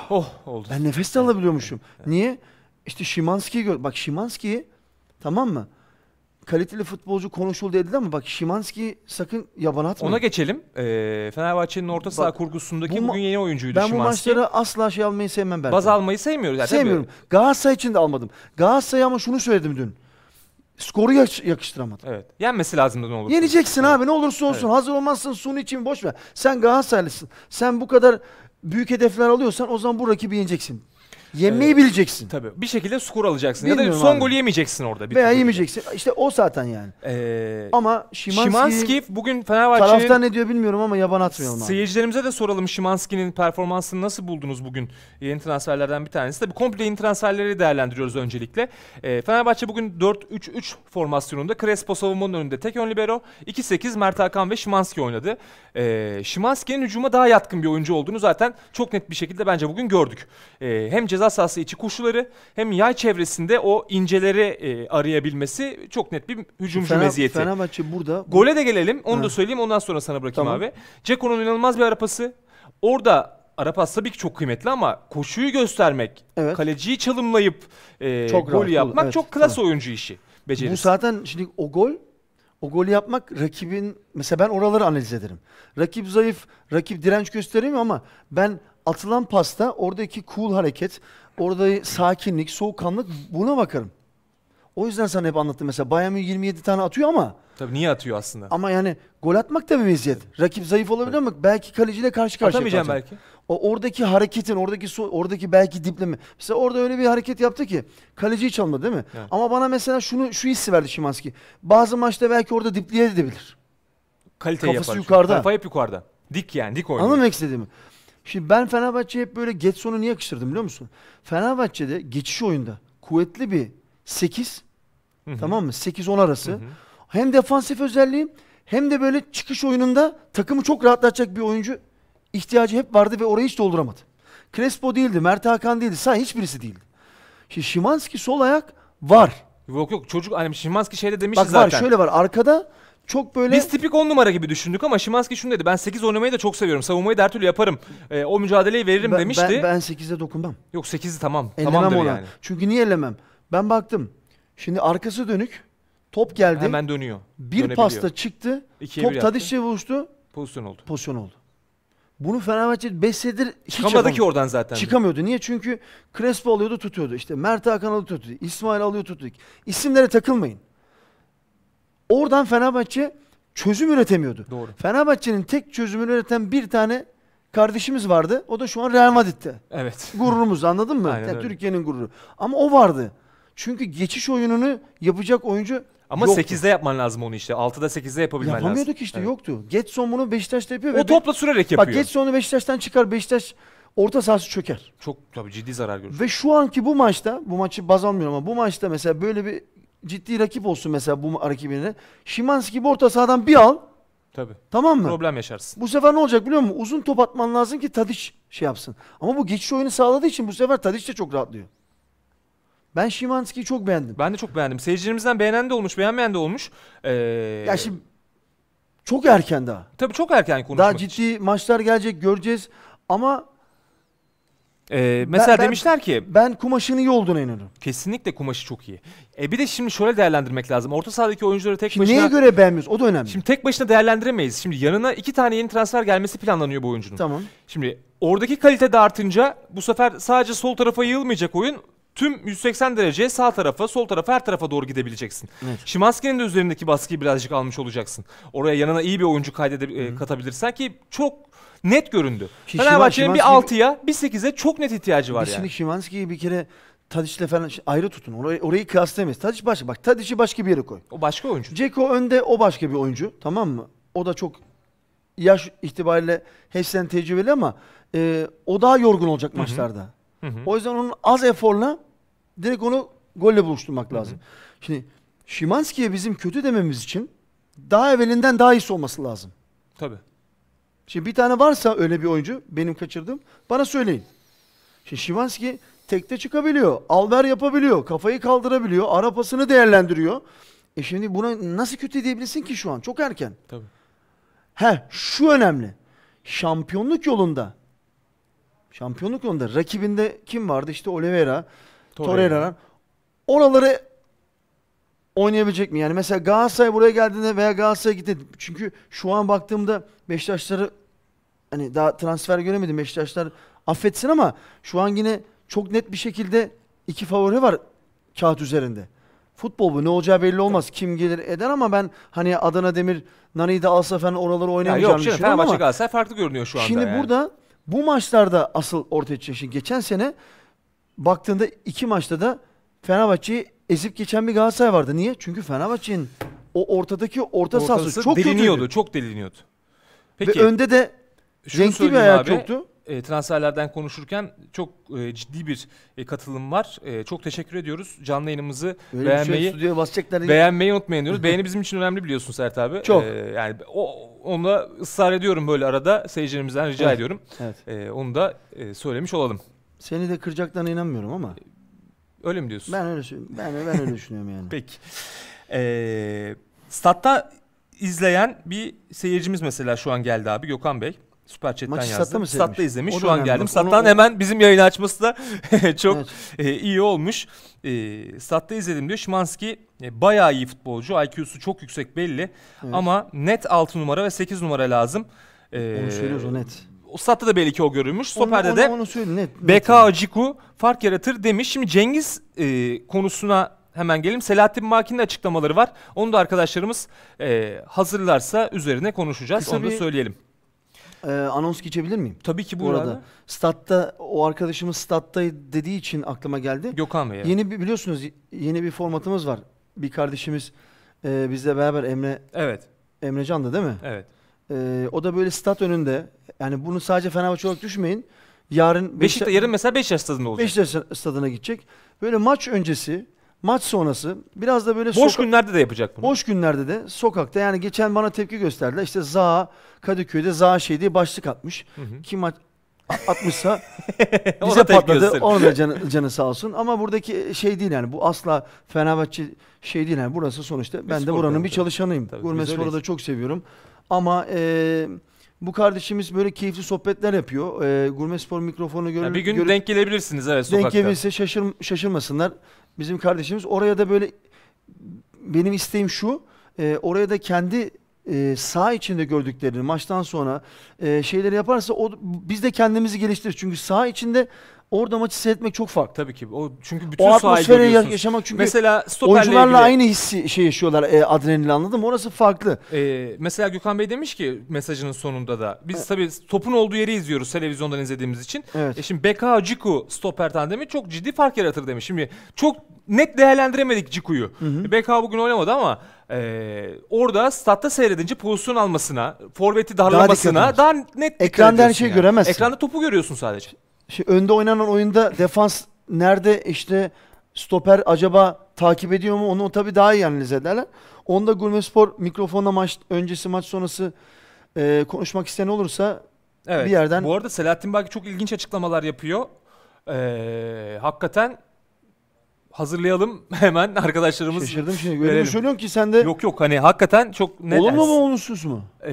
Oh oldu. Ben nefes de alabiliyormuşum. Niye? İşte Şimanski'yi gör. Bak Şimanski'yi tamam mı? Kaliteli futbolcu konuşuldu edildi ama bak Şimanski'yi sakın yaban atmayın. Ona geçelim. Ee, Fenerbahçe'nin orta saha Bak, kurgusundaki bu bugün yeni oyuncuydu ben bu Szymański. maçlara asla şey almayı sevmem ben. Baz almayı sevmiyoruz. Yani. Sevmiyorum. Galatasaray için de almadım. Galatasaray ama şunu söyledim dün. Skoru yakış- yakıştıramadım. Evet. Yenmesi lazımdı ne olursa. Yeneceksin abi ne olursa olsun. Hazır olmazsın sunu için boş ver. Sen Galatasaraylısın. Sen bu kadar büyük hedefler alıyorsan o zaman bu rakibi yeneceksin. Yenmeyi Evet. bileceksin. Tabii. Bir şekilde skor alacaksın. ya da Bilmiyorum son abi. golü yemeyeceksin orada. bir Veya türlü. yemeyeceksin. İşte o zaten yani. Ee, Ama Şimanski, Şimanski bugün Fenerbahçe'nin taraftar ne diyor bilmiyorum ama yaban atmayalım abi. Seyircilerimize de soralım Şimanski'nin performansını nasıl buldunuz bugün? Yeni transferlerden bir tanesi. Tabii komple yeni transferleri değerlendiriyoruz öncelikle. Ee, Fenerbahçe bugün 4-3-3 formasyonunda Crespo savunmanın önünde tek ön libero, 2-8 Mert Hakan ve Şimanski oynadı. Ee, Şimanski'nin hücuma daha yatkın bir oyuncu olduğunu zaten çok net bir şekilde bence bugün gördük. Ee, hem ceza sahası içi koşuları hem yay çevresinde o inceleri e, arayabilmesi çok net bir hücumcu Fener- meziyeti. Fenerbahçe burada. Gole de gelelim. Onu Ha. da söyleyeyim. Ondan sonra sana bırakayım Tamam. abi. Ceko'nun inanılmaz bir arapası. Orada arapası tabii ki çok kıymetli ama koşuyu göstermek, Evet. kaleciyi çalımlayıp e, Çok gol rahat, yapmak evet, çok klas tabii. oyuncu işi. Bu Becerisi. zaten şimdi o gol o golü yapmak rakibin mesela ben oraları analiz ederim. Rakip zayıf, rakip direnç gösteremiyor ama ben atılan pasta oradaki cool hareket, orada sakinlik, soğukkanlık buna bakarım. O yüzden sana hep anlattım mesela Bayern Münih 27 tane atıyor ama Tabii niye atıyor aslında? ama yani gol atmak da bir meziyet. Rakip zayıf olabilir ama belki kaleciyle karşı karşıya Atamayacağım kalacak. belki. O oradaki hareketin, oradaki so- oradaki belki dipleme. Mesela orada öyle bir hareket yaptı ki kaleciyi çalmadı değil mi? Evet. Ama bana mesela şunu şu hissi verdi Şimanski. Bazı maçta belki orada dipleye edebilir. Kaliteyi Kafası yapar. çünkü. yukarıda. Kafa hep yukarıda. Dik yani dik oynuyor. Anladın mı demek istediğimi? Şimdi ben Fenerbahçe'ye hep böyle Getson'u niye yakıştırdım biliyor musun? Fenerbahçe'de geçiş oyunda kuvvetli bir 8 Hı hı. tamam mı? 8-10 arası. Hı hı. Hem defansif özelliği hem de böyle çıkış oyununda takımı çok rahatlatacak bir oyuncu ihtiyacı hep vardı ve orayı hiç dolduramadı. Crespo değildi, Mert Hakan değildi, say hiçbirisi değildi. Şimdi Şimanski sol ayak var. Yok yok çocuk hani Şimanski şeyde demişti Bak zaten. var şöyle var arkada çok böyle Biz tipik 10 numara gibi düşündük ama Şimanski şunu dedi. Ben 8 oynamayı da çok seviyorum. Savunmayı da her türlü yaparım. Ee, o mücadeleyi veririm ben, demişti. ben, ben 8'e dokunmam. Yok 8'i tamam. Ellemem Tamamdır ona. yani. Çünkü niye ellemem? Ben baktım. Şimdi arkası dönük. Top geldi. Hemen dönüyor. bir pasta çıktı. İkiye bir top yaptı. Tadiş'e buluştu. Pozisyon oldu. Pozisyon oldu. Bunu Fenerbahçe 5 senedir hiç Çıkamadı yapamadı. ki oradan zaten. Çıkamıyordu. Niye? Çünkü Crespo alıyordu tutuyordu. İşte Mert Hakan alıyordu tutuyordu. İsmail alıyor tutuyordu. İsimlere takılmayın. Oradan Fenerbahçe çözüm üretemiyordu. Doğru. Fenerbahçe'nin tek çözümünü üreten bir tane kardeşimiz vardı. O da şu an Real Madrid'de. Evet. Gururumuz anladın mı? Aynen Yani öyle. Türkiye'nin gururu. Ama o vardı. Çünkü geçiş oyununu yapacak oyuncu Ama yoktu. 8'de yapman lazım onu işte. 6'da 8'de yapabilmen lazım. Yapamıyorduk işte Evet. yoktu. Getson bunu Beşiktaş'ta yapıyor. O ve topla sürerek Bak yapıyor. Getson'u Beşiktaş'tan çıkar. Beşiktaş orta sahası çöker. Çok tabii ciddi zarar görür. Ve şu anki bu maçta, bu maçı baz almıyorum ama bu maçta mesela böyle bir ciddi rakip olsun mesela bu rakibine. Şimanski orta sahadan bir al. Tabii. Tamam mı? Problem yaşarsın. Bu sefer ne olacak biliyor musun? Uzun top atman lazım ki Tadiç şey yapsın. Ama bu geçiş oyunu sağladığı için bu sefer Tadiç de çok rahatlıyor. Ben Şimanski'yi çok beğendim. Ben de çok beğendim. Seyircilerimizden beğenen de olmuş, beğenmeyen de olmuş. Ee, Ya şimdi çok erken daha. tabii çok erken konuşmak Daha için. ciddi maçlar gelecek göreceğiz. Ama Ee, mesela ben- demişler ki ben kumaşının iyi olduğuna inanıyorum. kesinlikle kumaşı çok iyi. E bir de şimdi şöyle değerlendirmek lazım. Orta sahadaki oyuncuları tek Şimdi başına neye göre beğenmiyoruz? O da önemli. Şimdi tek başına değerlendiremeyiz. Şimdi yanına iki tane yeni transfer gelmesi planlanıyor bu oyuncunun. tamam. Şimdi oradaki kalite de artınca bu sefer sadece sol tarafa yığılmayacak oyun. Tüm 180 derece sağ tarafa, sol tarafa, her tarafa doğru gidebileceksin. Evet. Şimanski'nin de üzerindeki baskıyı birazcık almış olacaksın. Oraya yanına iyi bir oyuncu kaydedip e, katabilirsen ki çok net göründü. Şi- Fenerbahçe'nin bir Şimanski- 6'ya, bir 8'e çok net ihtiyacı var Biz yani. şimdi Şimanski'yi bir kere Tadiç'le falan şey- ayrı tutun. Orayı, orayı kıyaslayamayız. Tadiç başka. Bak Tadiç'i başka bir yere koy. O başka oyuncu. Ceko önde o başka bir oyuncu. Tamam mı? O da çok yaş itibariyle hepsinden tecrübeli ama e, o daha yorgun olacak maçlarda. O yüzden onun az eforla direkt onu golle buluşturmak lazım. Şimdi Şimanski'ye bizim kötü dememiz için daha evvelinden daha iyisi olması lazım. Tabii. Şimdi bir tane varsa öyle bir oyuncu benim kaçırdığım bana söyleyin. Şimdi Şimanski tekte çıkabiliyor. Alver yapabiliyor. Kafayı kaldırabiliyor. Ara pasını değerlendiriyor. E şimdi buna nasıl kötü diyebilirsin ki şu an? Çok erken. Tabii. He şu önemli. Şampiyonluk yolunda şampiyonluk yolunda rakibinde kim vardı? İşte Oliveira, Torreira. Oraları oynayabilecek mi? Yani mesela Galatasaray buraya geldiğinde veya Galatasaray gitti. Çünkü şu an baktığımda Beşiktaşları hani daha transfer göremedim. Beşiktaşlar affetsin ama şu an yine çok net bir şekilde iki favori var kağıt üzerinde. Futbol bu ne olacağı belli olmaz. Kim gelir eder ama ben hani Adana Demir Nani'yi de alsa falan oraları Ya oynayamayacağını yok şimdi düşünüyorum Fenerbahçe ama Galatasaray farklı görünüyor şu anda. Şimdi yani. burada bu maçlarda asıl ortaya çıkacak. Şimdi geçen sene baktığında iki maçta da Fenerbahçe'yi ezip geçen bir Galatasaray vardı. Niye? Çünkü Fenerbahçe'nin o ortadaki orta sahası çok deliniyordu, kötüydü. çok deliniyordu. Ve Peki önde de şunu renkli bir ayak abi, yoktu. e, transferlerden konuşurken çok e, ciddi bir e, katılım var. E, çok teşekkür ediyoruz. Canlı yayınımızı Öyle şey beğenmeyi stüdyoya basacaklar. beğenmeyi unutmayın diyoruz. Beğeni bizim için önemli biliyorsun Sert abi. Çok. E, yani o onunla ısrar ediyorum böyle arada seyircilerimizden rica Evet. ediyorum. evet. E, onu da e, söylemiş olalım. Seni de kıracaklarına inanmıyorum ama. Öyle mi diyorsun? Ben öyle. Ben, ben öyle düşünüyorum yani. Peki. Ee, statta izleyen bir seyircimiz mesela şu an geldi abi Gökhan Bey. Süper Chat'ten Maçı yazdı. statta mı seyretmiş? izlemiş. O Şu an geldim. Stat'tan onu- hemen bizim yayını açması da çok Evet. e, iyi olmuş. E, statta izledim diyor. Şimanski e, bayağı iyi futbolcu. IQ'su çok yüksek belli. Evet. Ama net 6 numara ve 8 numara lazım. E, Onu söylüyoruz o net. Statta da belli ki o görülmüş. Stoper'de onu, de onu, onu söyle net. net BK. Aciku fark yaratır demiş. Şimdi Cengiz e, konusuna hemen gelelim. Selahattin Makin'in açıklamaları var. Onu da arkadaşlarımız e, hazırlarsa üzerine konuşacağız. Kısa Onu da bir- söyleyelim. Ee, anons geçebilir miyim? Tabii ki Bu arada statta o arkadaşımız statta dediği için aklıma geldi. Gökhan Bey. evet. Yeni bir biliyorsunuz y- yeni bir formatımız var. Bir kardeşimiz e, bizle beraber Emre Evet. Emrecan'dı değil mi? Evet. E, o da böyle stat önünde. Yani bunu sadece Fenerbahçe olarak düşmeyin. Yarın Beşiktaş yarın mesela Beşiktaş stadında olacak. Beşiktaş stadına gidecek. Böyle maç öncesi, maç sonrası biraz da böyle Boş soka- günlerde de yapacak bunu. boş günlerde de sokakta yani geçen bana tepki gösterdiler. İşte Zaha Kadıköy'de Zaha şey diye başlık atmış. Kim at- a- atmışsa Ona bize tepki patladı. gösterin. Onu da canı, canı sağ olsun. Ama buradaki şey değil yani. Bu asla Fenerbahçe şey değil yani. Burası sonuçta ben de spor buranın bir çalışanıyım. Tabii, Gurme Spor'u da öyleyiz. çok seviyorum. Ama e, bu kardeşimiz böyle keyifli sohbetler yapıyor. E, Gurme Spor mikrofonu görür, Yani bir gün görüp- denk gelebilirsiniz evet sokakta. denk gelirse şaşır, şaşırmasınlar. Bizim kardeşimiz oraya da böyle benim isteğim şu. e, oraya da kendi e, saha içinde gördüklerini maçtan sonra e, şeyleri yaparsa o, biz de kendimizi geliştiririz. Çünkü saha içinde orada maçı seyretmek çok farklı. Tabii ki. O çünkü bütün O sahayı atmosferi yaşamak çünkü Mesela oyuncularla ilgili. aynı hissi şey yaşıyorlar e, adrenalin anladın mı? Orası farklı. Ee, mesela Gökhan Bey demiş ki mesajının sonunda da biz tabii topun olduğu yeri izliyoruz televizyondan izlediğimiz için. Evet. E şimdi Beka Ciku stoper tandemi çok ciddi fark yaratır demiş. Şimdi çok net değerlendiremedik Ciku'yu. Beka bugün oynamadı ama e, orada statta seyredince pozisyon almasına, forveti darlamasına dikkat daha, net Ekranda her şeyi yani. göremezsin. Ekranda topu görüyorsun sadece. Şimdi önde oynanan oyunda defans nerede işte stoper acaba takip ediyor mu onu tabii daha iyi analiz ederler. Onda Gurme Spor mikrofonla maç öncesi maç sonrası e, konuşmak isteyen olursa Evet. Bir yerden- Bu arada Selahattin Baki çok ilginç açıklamalar yapıyor. Ee, hakikaten hazırlayalım hemen arkadaşlarımız. şaşırdım şimdi. Öyle bir söylüyorsun ki sen de Yok yok hani hakikaten çok net. olumlu mu olumsuz mu? Ee,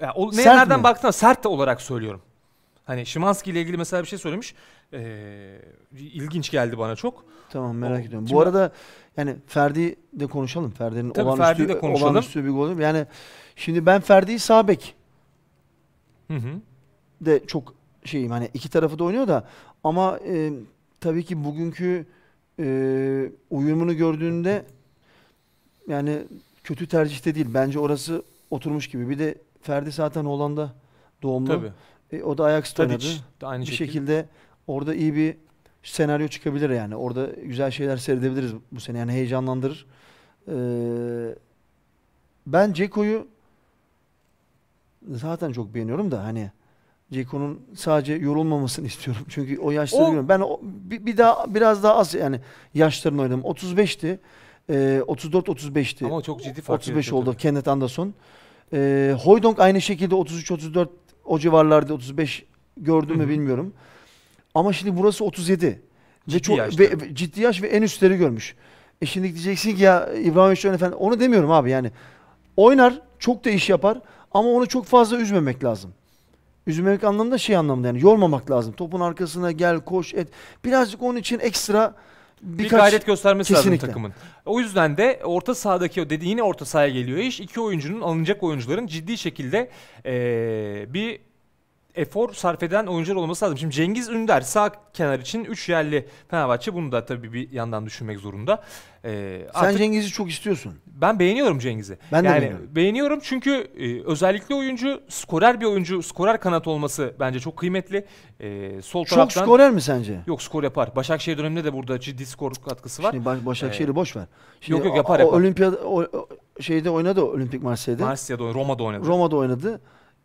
ya, o, ne, Sert nereden mi? baktığına sert olarak söylüyorum. Hani Şimanski ile ilgili mesela bir şey söylemiş. Ee, ilginç geldi bana çok. Tamam merak O- ediyorum. Bu arada yani Ferdi de konuşalım. Ferdi'nin Tabii olağanüstü, Ferdi'yi de konuşalım. olağanüstü bir golü. Yani şimdi ben Ferdi'yi sağ bek Hı hı. de çok şeyim hani iki tarafı da oynuyor da ama e, tabii ki bugünkü e, uyumunu gördüğünde yani kötü tercihte değil. Bence orası oturmuş gibi. Bir de Ferdi zaten Hollanda doğumlu. Tabii. E, o da Ajax'ta oynadı. De aynı Bir şekilde. şekilde orada iyi bir senaryo çıkabilir yani. Orada güzel şeyler seyredebiliriz bu sene. Yani heyecanlandırır. Ee, ben Ceko'yu zaten çok beğeniyorum da hani Ceko'nun sadece yorulmamasını istiyorum. Çünkü o yaşları O- görüyorum. Ben o, bir, bir daha biraz daha az yani yaşlarını oynadım. 35'ti. Ee, 34 35'ti. Ama çok ciddi fark 35 yaratıyor oldu tabii. Kenneth Anderson. Ee, Hoydonk aynı şekilde 33 34 o civarlarda 35 gördüm mü bilmiyorum. Ama şimdi burası 37. ve Ciddi çok yaş ve, ve ciddi yaş ve en üstleri görmüş. E şimdi diyeceksin ki ya İbrahimovic öyle falan. Onu demiyorum abi yani. Oynar, çok da iş yapar ama onu çok fazla üzmemek lazım. Üzmemek anlamında şey anlamında yani yormamak lazım. Topun arkasına gel, koş, et. Birazcık onun için ekstra bir birkaç gayret göstermesi lazım Kesinlikle. takımın. O yüzden de orta sahadaki o dedi yine orta sahaya geliyor iş. İki oyuncunun alınacak oyuncuların ciddi şekilde eee, bir efor sarf eden oyuncular olması lazım. Şimdi Cengiz Ünder sağ kenar için 3 yerli Fenerbahçe bunu da tabii bir yandan düşünmek zorunda. Eee, sen artık Cengiz'i çok istiyorsun. ben beğeniyorum Cengiz'i. Ben de yani beğeniyorum. beğeniyorum çünkü e, özellikle oyuncu skorer bir oyuncu, skorer kanat olması bence çok kıymetli. E, sol Çok taraftan skorer mi sence? yok skor yapar. Başakşehir döneminde de burada ciddi skor katkısı var. Şimdi Baş- Başakşehir'i boş ver. Şimdi Yok, yok, o- yapar, o, yapar. Olimpiyat o, o şeyde oynadı Olimpik Marsilya'da. Marsilya'da oynadı, Roma'da oynadı. Roma'da oynadı.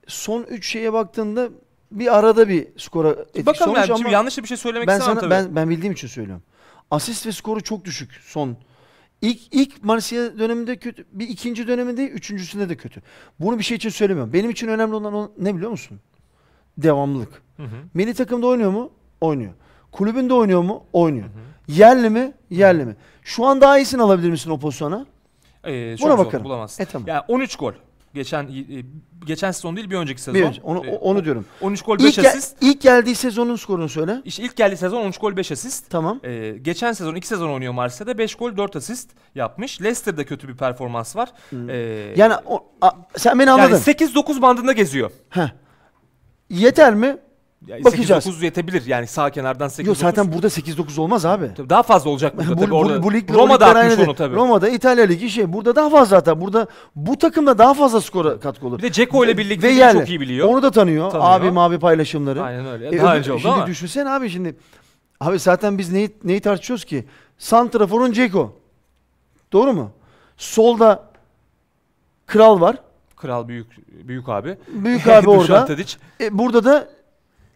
Son 3 şeye baktığında bir arada bir skora etkisi Bakalım olmuş yani ama şimdi yanlış bir şey söylemek ben istemem sana tabii. ben ben bildiğim için söylüyorum. Asist ve skoru çok düşük son. İlk ilk Marsilya döneminde kötü. Bir ikinci döneminde, üçüncüsünde de kötü. Bunu bir şey için söylemiyorum. Benim için önemli olan o- ne biliyor musun? Devamlılık. Hı hı. Milli takımda oynuyor mu? Oynuyor. Kulübünde oynuyor mu? Oynuyor. Yerli mi? Yerli mi? Şu an daha iyisini alabilir misin o pozisyona? Ee, Buna zor, bakarım. bulamazsın. E tamam. Yani 13 gol. Geçen geçen sezon değil bir önceki sezon. Bir onu, E, onu diyorum. 13 gol 5 İlk, gel- asist. ilk geldiği sezonun skorunu söyle. İşte ilk geldiği sezon 13 gol 5 asist. Tamam. Ee, geçen sezon 2 sezon oynuyor Marsilya'da 5 gol 4 asist yapmış. Leicester'da kötü bir performans var. Ee, Yani o, a- sen beni anladın. yani 8-9 bandında geziyor. Heh. Yeter mi? Yani Bakacağız. 8-9 yetebilir. Yani sağ kenardan 8-9. Yok zaten burada 8-9 olmaz abi. Tabii daha fazla olacak burada bu, tabii bu, orada. bu ligle o Roma'da atmış onu tabii. Roma'da İtalya Ligi şey. Burada daha fazla hatta. Burada bu takımda daha fazla skora katkı olur. Bir de Ceko ile birlikte Ve çok iyi biliyor. Onu da tanıyor. Tanıyor. Abi mavi paylaşımları. Aynen öyle. E, Daha önce oldu şimdi ama. düşünsene abi şimdi. Abi zaten biz neyi, neyi tartışıyoruz ki? Santrafor'un Ceko. Doğru mu? Solda Kral var. Kral büyük büyük abi. Büyük abi orada. E, burada da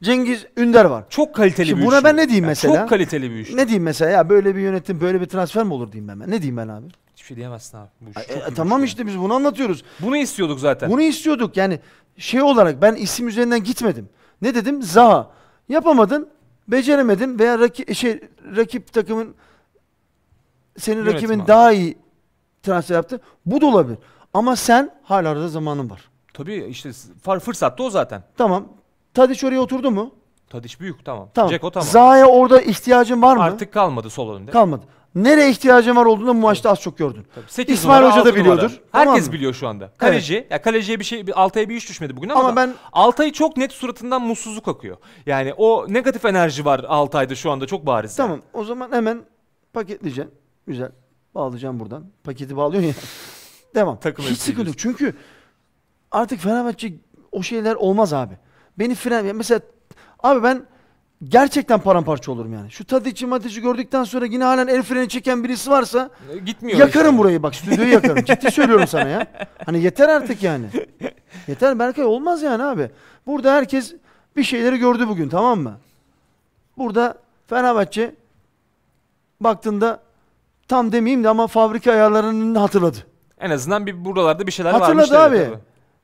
Cengiz Ünder var. Çok kaliteli Şimdi bir buna üçlü. ben ne diyeyim Yani mesela? Çok kaliteli bir üçlü. Ne diyeyim mesela ya böyle bir yönetim böyle bir transfer mi olur diyeyim ben. ben. Ne diyeyim ben abi? Hiçbir şey diyemezsin abi. Bu E, çok iyi bir tamam üçlü. işte biz bunu anlatıyoruz. Bunu istiyorduk zaten. Bunu istiyorduk yani şey olarak ben isim üzerinden gitmedim. Ne dedim? Zaha. Yapamadın, beceremedin veya rakip şey rakip takımın senin Yönetim rakibin abi. daha iyi transfer yaptı. Bu da olabilir. Ama sen hala arada zamanın var. Tabii işte far fırsat da o zaten. Tamam. Tadiç oraya oturdu mu? Tadiç büyük tamam. Tamam. Ceko tamam. Zaha'ya orada ihtiyacın var mı? Artık kalmadı sol önünde. kalmadı. Nereye ihtiyacın var olduğunu bu maçta az çok gördün. Tabii. İsmail numara, Hoca da numara. biliyordur. Tamam Herkes mı? biliyor şu anda. Kaleci, ya kaleciye bir şey Altay'a bir iş düşmedi bugün ama, Ama ben Altay çok net suratından mutsuzluk akıyor. Yani o negatif enerji var Altay'da şu anda çok bariz. yani. Tamam o zaman hemen paketleyeceğim. Güzel. Bağlayacağım buradan. Paketi bağlıyorsun ya. Devam. Takım Hiç sıkıntı. Çünkü artık Fenerbahçe o şeyler olmaz abi. Beni fren... Mesela abi ben gerçekten paramparça olurum yani. Şu Tadiç'i Matiç'i gördükten sonra yine halen el freni çeken birisi varsa E, Gitmiyor. yakarım işte. burayı bak stüdyoyu yakarım. Ciddi söylüyorum sana ya. Hani yeter artık yani. Yeter Berkay olmaz yani abi. Burada herkes bir şeyleri gördü bugün tamam mı? Burada Fenerbahçe baktığında tam demeyeyim de ama fabrika ayarlarını hatırladı. En azından bir buralarda bir şeyler Hatırladı varmış. abi. tabii.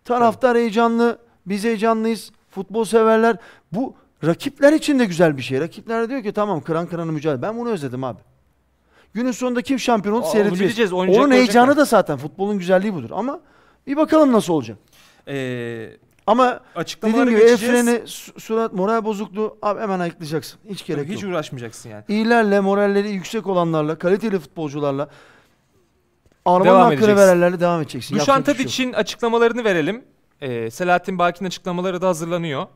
Taraftar heyecanlı, biz heyecanlıyız, futbol severler. Bu rakipler için de güzel bir şey. Rakipler diyor ki tamam kıran kırana mücadele. Ben bunu özledim abi. Günün sonunda kim şampiyon Onu seyredeceğiz. oynayacak, Onun heyecanı da zaten futbolun güzelliği budur. Ama bir bakalım nasıl olacak. Ee, Ama dediğim gibi el freni, su- surat, moral bozukluğu abi hemen ayıklayacaksın. Hiç gerek Hiç yok. uğraşmayacaksın yani. İyilerle, moralleri yüksek olanlarla, kaliteli futbolcularla arabanın Devam hakkını verenlerle devam edeceksin. Dušan şey. Tadić'in açıklamalarını verelim. Ee, Selahattin Baki'nin açıklamaları da hazırlanıyor.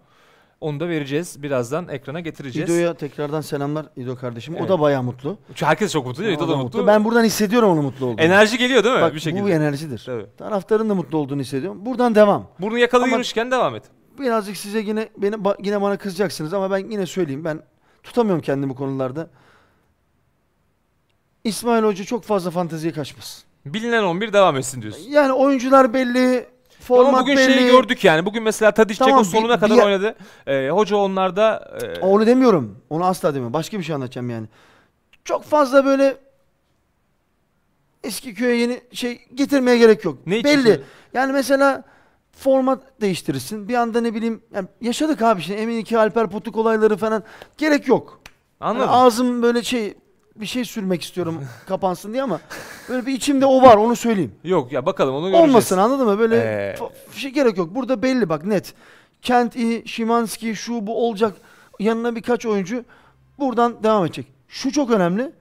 Onu da vereceğiz. Birazdan ekrana getireceğiz. İdo'ya tekrardan selamlar İdo kardeşim. Evet. O da bayağı mutlu. Herkes çok mutlu İdo da da mutlu. Ben buradan hissediyorum onun mutlu olduğunu. Enerji geliyor değil mi? Bak bir şekilde. bu enerjidir. Tabii. Taraftarın da mutlu olduğunu hissediyorum. Buradan devam. Bunu yakalıyormuşken devam et. Birazcık size yine beni yine bana kızacaksınız ama ben yine söyleyeyim. Ben tutamıyorum kendimi bu konularda. İsmail Hoca çok fazla fanteziye kaçmasın. Bilinen 11 devam etsin diyorsun. Yani oyuncular belli, Format Ama bugün belli. şeyi gördük yani. Bugün mesela Tadic Tamam, Ceko bir- sonuna bir kadar yer- oynadı. Ee, hoca onlarda e, Onu demiyorum. Onu asla demiyorum. Başka bir şey anlatacağım yani. Çok fazla böyle eski köye yeni şey getirmeye gerek yok. Ne için Belli. söyle- Yani mesela format değiştirirsin. Bir anda ne bileyim yani yaşadık abi şimdi Emin iki Alper Potuk olayları falan gerek yok. Yani anladım. ağzım böyle şey bir şey sürmek istiyorum kapansın diye ama böyle bir içimde o var onu söyleyeyim. Yok ya bakalım onu göreceğiz. Olmasın anladın mı? Böyle Ee, şey gerek yok. Burada belli bak net. Kent Şimanski şu bu olacak. Yanına birkaç oyuncu buradan devam edecek. Şu çok önemli.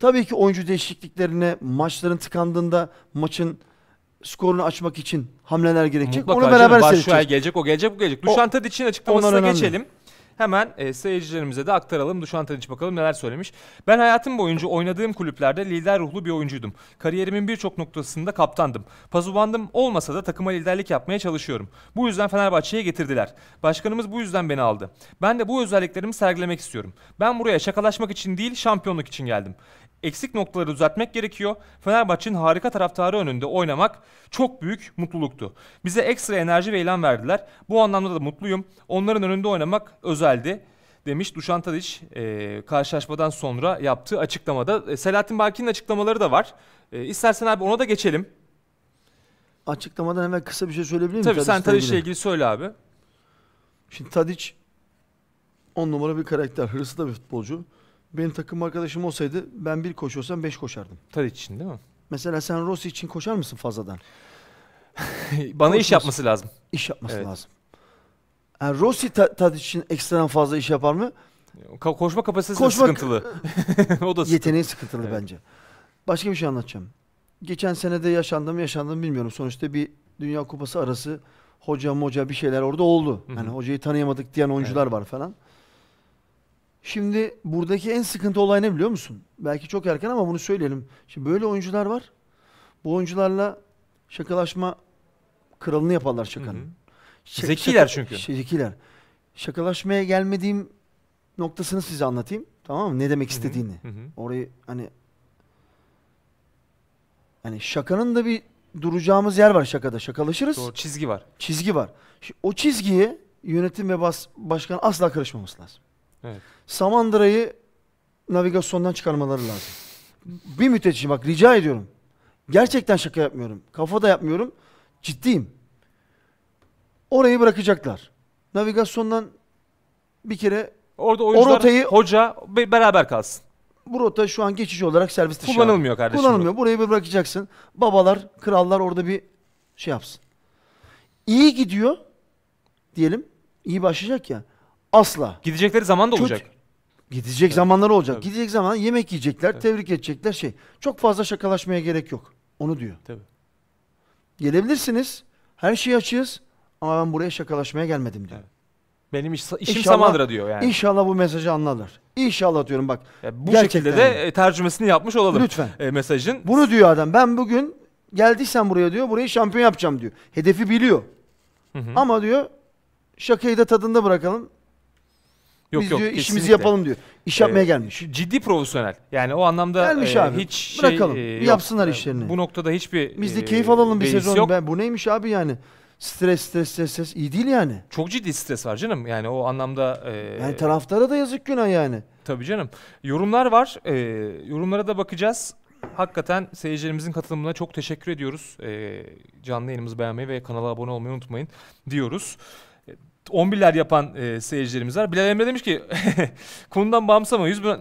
Tabii ki oyuncu değişikliklerine maçların tıkandığında maçın skorunu açmak için hamleler gerekecek. Mutlaka Onu beraber canım. Seyredeceğiz. gelecek, o gelecek, bu gelecek. Dušan Tadic'in açıklamasına geçelim. Hemen e, seyircilerimize de aktaralım. Dušan Tadic bakalım neler söylemiş. Ben hayatım boyunca oynadığım kulüplerde lider ruhlu bir oyuncuydum. Kariyerimin birçok noktasında kaptandım. Pazubandım olmasa da takıma liderlik yapmaya çalışıyorum. Bu yüzden Fenerbahçe'ye getirdiler. Başkanımız bu yüzden beni aldı. Ben de bu özelliklerimi sergilemek istiyorum. Ben buraya şakalaşmak için değil şampiyonluk için geldim. Eksik noktaları düzeltmek gerekiyor. Fenerbahçe'nin harika taraftarı önünde oynamak çok büyük mutluluktu. Bize ekstra enerji ve ilan verdiler. Bu anlamda da mutluyum. Onların önünde oynamak özeldi demiş Dušan Tadic e, karşılaşmadan sonra yaptığı açıklamada. E, Selahattin Baki'nin açıklamaları da var. E, istersen abi ona da geçelim. Açıklamadan hemen kısa bir şey söyleyebilir miyim? Tabii sen Tadic'le ilgili? söyle abi. Şimdi Tadic 10 numara bir karakter, hırslı da bir futbolcu. Benim takım arkadaşım olsaydı ben bir koşuyorsam 5 koşardım. Tadic için değil mi? Mesela sen Rossi için koşar mısın fazladan? Bana iş Koşmaz. yapması lazım. İş yapması Evet. lazım. Yani Rossi ta- Tadic için ekstradan fazla iş yapar mı? Ka- koşma kapasitesi Koşma- sıkıntılı. o da sıkıntı. Yeteneği sıkıntılı Evet. bence. Başka bir şey anlatacağım. Geçen senede yaşandı mı yaşandı mı bilmiyorum. Sonuçta bir Dünya Kupası arası hoca moca bir şeyler orada oldu. Hı hı. Hani hocayı tanıyamadık diyen oyuncular var falan. Şimdi buradaki en sıkıntı olay ne biliyor musun? Belki çok erken ama bunu söyleyelim. Şimdi böyle oyuncular var. Bu oyuncularla şakalaşma kralını yaparlar Hı şakanın. hı. Şaka- Zekiler şaka- çünkü. şey, Zekiler. Şakalaşmaya gelmediğim noktasını size anlatayım. Tamam mı? Ne demek Hı hı. istediğini. Hı hı. Orayı hani hani şakanın da bir duracağımız yer var şakada. Şakalaşırız. Doğru, çizgi var. Çizgi var. Şimdi o çizgiye yönetim ve bas, başkan asla karışmaması lazım. Evet. Samandıra'yı navigasyondan çıkarmaları lazım. Bir müddet için bak rica ediyorum. Gerçekten şaka yapmıyorum. Kafa da yapmıyorum. Ciddiyim. Orayı bırakacaklar. Navigasyondan bir kere Orada oyuncular, rotayı- hoca be- beraber kalsın. bu rota şu an geçici olarak servis dışı. Kullanılmıyor kardeşim. Kullanılmıyor. Burayı bir bırakacaksın. Babalar, krallar orada bir şey yapsın. İyi gidiyor diyelim. İyi başlayacak ya. Asla. Gidecekleri zaman da Kötü- olacak. Gidecek zamanları olacak. Tabii. Gidecek zaman yemek yiyecekler, Tabii. tebrik edecekler şey. Çok fazla şakalaşmaya gerek yok. Onu diyor. Tabii. Gelebilirsiniz. Her şeyi açığız. Ama ben buraya şakalaşmaya gelmedim diyor. Benim iş, işim İnşallah- Samandıra diyor yani. İnşallah bu mesajı anlarlar. İnşallah diyorum bak. Ya bu Gerçekten şekilde de yani. e, tercümesini yapmış olalım. Lütfen. E, mesajın. Bunu diyor adam. Ben bugün geldiysen buraya diyor. Burayı şampiyon yapacağım diyor. Hedefi biliyor. Hı hı. Ama diyor şakayı da tadında bırakalım. Yok Biz yok diyor işimizi kesinlikle. yapalım diyor. İş yapmaya Ee, gelmiş. Ciddi profesyonel. Yani o anlamda Gelmiş e, abi. hiç şey Bırakalım. e, Bir yok. yapsınlar E, işlerini. Bu noktada hiçbir Biz de e, keyif alalım bir beis sezon. Yok. Ben, bu neymiş abi yani? Stres stres stres stres iyi değil yani. Çok ciddi stres var canım. Yani o anlamda e, Yani taraftara da yazık günah yani. Tabii canım. Yorumlar var. Ee, yorumlara da bakacağız. Hakikaten seyircilerimizin katılımına çok teşekkür ediyoruz. Ee, canlı yayınımızı beğenmeyi ve kanala abone olmayı unutmayın diyoruz. Ee, 11'ler yapan e, seyircilerimiz var. Bilal Emre demiş ki konudan bağımsız ama 100 bin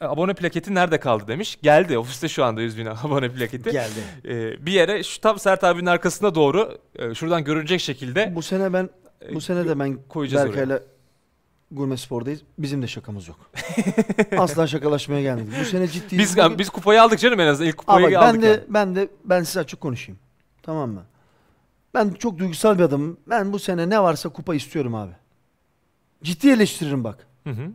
abone plaketi nerede kaldı demiş. Geldi ofiste şu anda 100 bin abone plaketi. Geldi. Ee, bir yere şu tam Sert abinin arkasına doğru e, şuradan görünecek şekilde Bu sene ben e, bu sene de ben. Berkay'la Gurme Spor'dayız. Bizim de şakamız yok. Asla şakalaşmaya gelmedik. Bu sene ciddiyiz. biz Bugün- biz kupayı aldık canım en azından ilk kupayı bak, aldık. ben de yani. ben de ben size açık konuşayım. Tamam mı? Ben çok duygusal bir adamım. Ben bu sene ne varsa kupa istiyorum abi. Ciddi eleştiririm bak. Hı hı.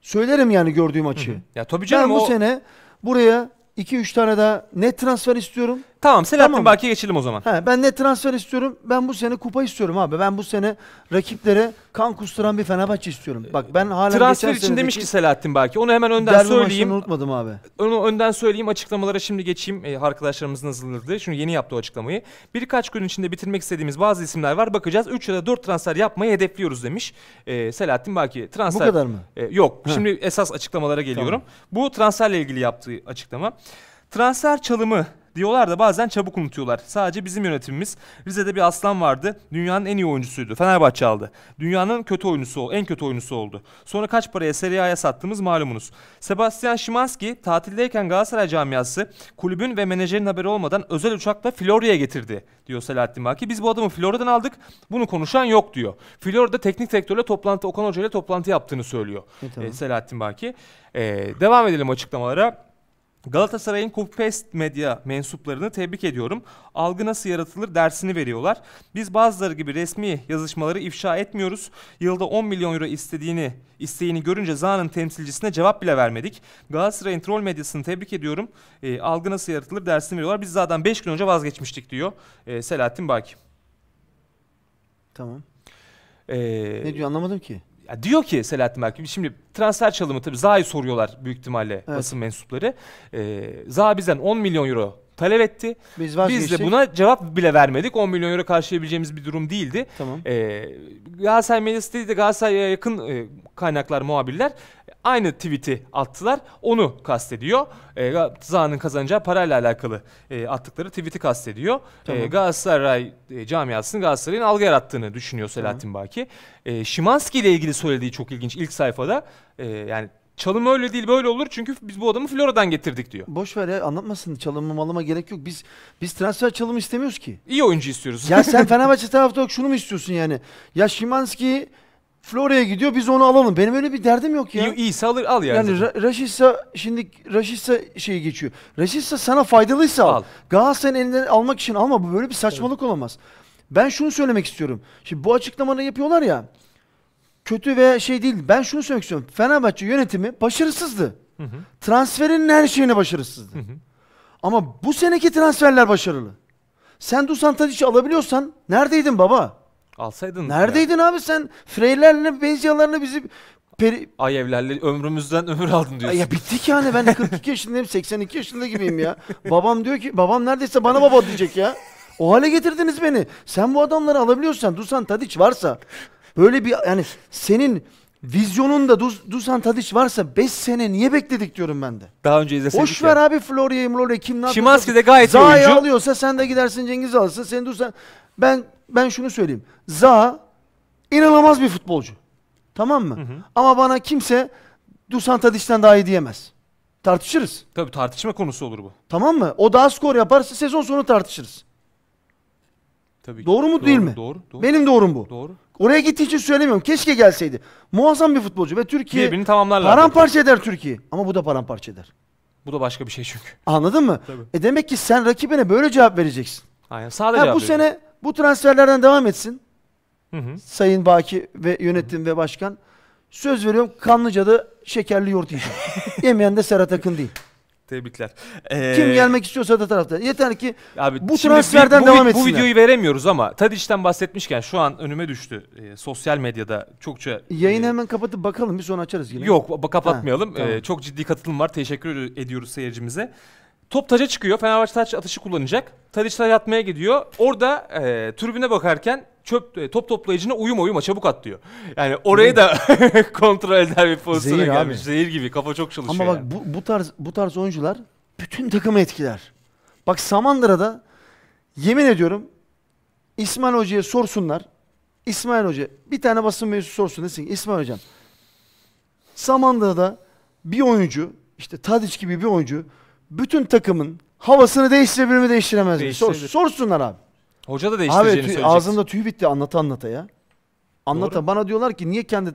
Söylerim yani gördüğüm Hı açığı. hı. Ya tabii canım Ben bu o sene buraya 2-3 tane daha net transfer istiyorum. Tamam Selahattin Tamam. Baki'ye geçelim o zaman. He, ben net transfer istiyorum. Ben bu sene kupa istiyorum abi. Ben bu sene rakiplere kan kusturan bir Fenerbahçe istiyorum. Bak ben hala Transfer için demiş ki Selahattin Baki. Onu hemen önden derbi söyleyeyim. unutmadım abi. Onu önden söyleyeyim. Açıklamalara şimdi geçeyim. Ee, arkadaşlarımızın hazırladığı. Şimdi yeni yaptı o açıklamayı. Birkaç gün içinde bitirmek istediğimiz bazı isimler var. Bakacağız. 3 ya da 4 transfer yapmayı hedefliyoruz demiş. Ee, Selahattin Baki. Bu Transfer kadar mı? E, yok. Ha. Şimdi esas açıklamalara geliyorum. Bu transferle ilgili yaptığı açıklama. Transfer çalımı diyorlar da bazen çabuk unutuyorlar. Sadece bizim yönetimimiz. Rize'de bir aslan vardı. Dünyanın en iyi oyuncusuydu. Fenerbahçe aldı. Dünyanın kötü oyuncusu, en kötü oyuncusu oldu. Sonra kaç paraya Serie A'ya sattığımız malumunuz. Sebastian Szymanski tatildeyken Galatasaray camiası kulübün ve menajerin haberi olmadan özel uçakla Florya'ya getirdi diyor Selahattin Baki. Biz bu adamı Florya'dan aldık. Bunu konuşan yok diyor. Florya'da teknik direktörle toplantı, Okan Hoca ile toplantı yaptığını söylüyor. E, tamam. e, Selahattin Baki. E, devam edelim açıklamalara. Galatasaray'ın Copypaste medya mensuplarını tebrik ediyorum. Algı nasıl yaratılır dersini veriyorlar. Biz bazıları gibi resmi yazışmaları ifşa etmiyoruz. Yılda 10 milyon euro istediğini isteğini görünce Zaha'nın temsilcisine cevap bile vermedik. Galatasaray'ın troll medyasını tebrik ediyorum. E, algı nasıl yaratılır dersini veriyorlar. Biz zaten 5 gün önce vazgeçmiştik diyor e, Selahattin Baki. Tamam. E, Ne diyor anlamadım ki. Ya diyor ki Selahattin Berk, şimdi transfer çalımı tabii Zaha'yı soruyorlar büyük ihtimalle Evet. basın mensupları. Ee, Zaha bizden 10 milyon euro talep etti. Biz Biz de buna cevap bile vermedik. 10 milyon euro karşılayabileceğimiz bir durum değildi. Tamam. Ee, Galatasaray medyası değil de Galatasaray'a yakın e, kaynaklar, muhabirler aynı tweet'i attılar. Onu kastediyor. E, Zaha'nın kazanacağı parayla alakalı e, attıkları tweet'i kastediyor. Tamam. E, Galatasaray e, camiasının Galatasaray'ın algı yarattığını düşünüyor Selahattin Baki. E, Şimanski ile ilgili söylediği çok ilginç ilk sayfada. E, yani çalım öyle değil böyle olur çünkü biz bu adamı Flora'dan getirdik diyor. Boş ver ya anlatmasın. Çalımı malıma gerek yok. Biz biz transfer çalımı istemiyoruz ki. İyi oyuncu istiyoruz. Ya sen Fenerbahçe tarafta olarak şunu mu istiyorsun yani? Ya Şimanski Florya'ya gidiyor biz onu alalım. Benim öyle bir derdim yok ya. İyi, iyiyse alır al yani. Yani Ra- Raşitsa şimdi Raşitsa şeyi geçiyor. Raşitsa sana faydalıysa al. Al. Galatasaray'ın elinden almak için alma. Bu böyle bir saçmalık olamaz. Ben şunu söylemek istiyorum. Şimdi bu açıklamaları yapıyorlar ya. Kötü veya şey değil. Ben şunu söylemek istiyorum. Fenerbahçe yönetimi başarısızdı. Hı hı, Transferin her şeyine başarısızdı. hı hı. Ama bu seneki transferler başarılı. Sen Dusan Tadic'i alabiliyorsan neredeydin baba? Alsaydın. Neredeydin abi sen? Freylerle, Benziyalarla bizi peri... Ay evlerle ömrümüzden ömür aldın diyorsun. Ya bittik yani ben de 42 yaşındayım 82 yaşında gibiyim ya. babam diyor ki babam neredeyse bana baba diyecek ya. O hale getirdiniz beni. Sen bu adamları alabiliyorsan Dusan Tadic varsa böyle bir yani senin vizyonunda Dus- Dusan Tadic varsa 5 sene niye bekledik diyorum ben de. Daha önce izleseydik Boş ya. ver abi Florya'yı Florya'yı kim ne yapıyorsa- Şimanski de gayet Zaha'yı oyuncu. alıyorsa sen de gidersin Cengiz alırsın. Sen Dusan ben ben şunu söyleyeyim. Zaha inanılmaz bir futbolcu. Tamam mı? Hı hı. Ama bana kimse Dusan Tadic'ten daha iyi diyemez. Tartışırız. Tabii tartışma konusu olur bu. Tamam mı? O daha skor yaparsa sezon sonu tartışırız. Tabii ki. Doğru mu değil mi? Doğru, doğru. Benim doğrum bu. Doğru. Oraya gittiği için söylemiyorum. Keşke gelseydi. Muazzam bir futbolcu ve Türkiye Birbirini tamamlarlar. paramparça eder Türkiye. Ama bu da paramparça eder. Bu da başka bir şey çünkü. Anladın mı? Tabii. E demek ki sen rakibine böyle cevap vereceksin. Aynen. Sade Ha, cevap bu veriyorum. sene bu transferlerden devam etsin. Hı hı. Sayın Baki ve yönetim ve başkan. Söz veriyorum Kanlıca'da şekerli yoğurt yiyeceğim. Yemeyen de Serhat Akın değil. Tebrikler. Kim Ee, gelmek istiyorsa da tarafta. Yeter ki Abi, Bu transferden bu, devam etsinler. Bu videoyu veremiyoruz ama Tadic'ten bahsetmişken şu an önüme düştü. Ee, sosyal medyada çokça... yayını e, hemen kapatıp bakalım bir sonra açarız yine. Yok kapatmayalım. Ha, tamam. Ee, çok ciddi katılım var. Teşekkür ediyoruz seyircimize. Top taca çıkıyor. Fenerbahçe taç atışı kullanacak. Tadic taç atmaya gidiyor. Orada e, tribüne bakarken çöp e, top toplayıcına uyuma uyuma çabuk at diyor. Yani orayı da kontrol eder bir pozisyona Zehir gelmiş. abi. Zehir gibi kafa çok çalışıyor. Ama bak yani. bu, bu tarz bu tarz oyuncular bütün takımı etkiler. Bak Samandıra'da yemin ediyorum İsmail Hoca'ya sorsunlar. İsmail Hoca bir tane basın mensubu sorsun desin İsmail Hocam Samandıra'da bir oyuncu işte Tadic gibi bir oyuncu bütün takımın havasını değiştirebilir mi değiştiremez mi? Sor, Değiştirebilir. sorsunlar abi. Hoca da Abi değiştireceğini tüy- söyleyecek. ağzında tüy bitti anlata anlata ya. Anlata. Bana diyorlar ki niye kendi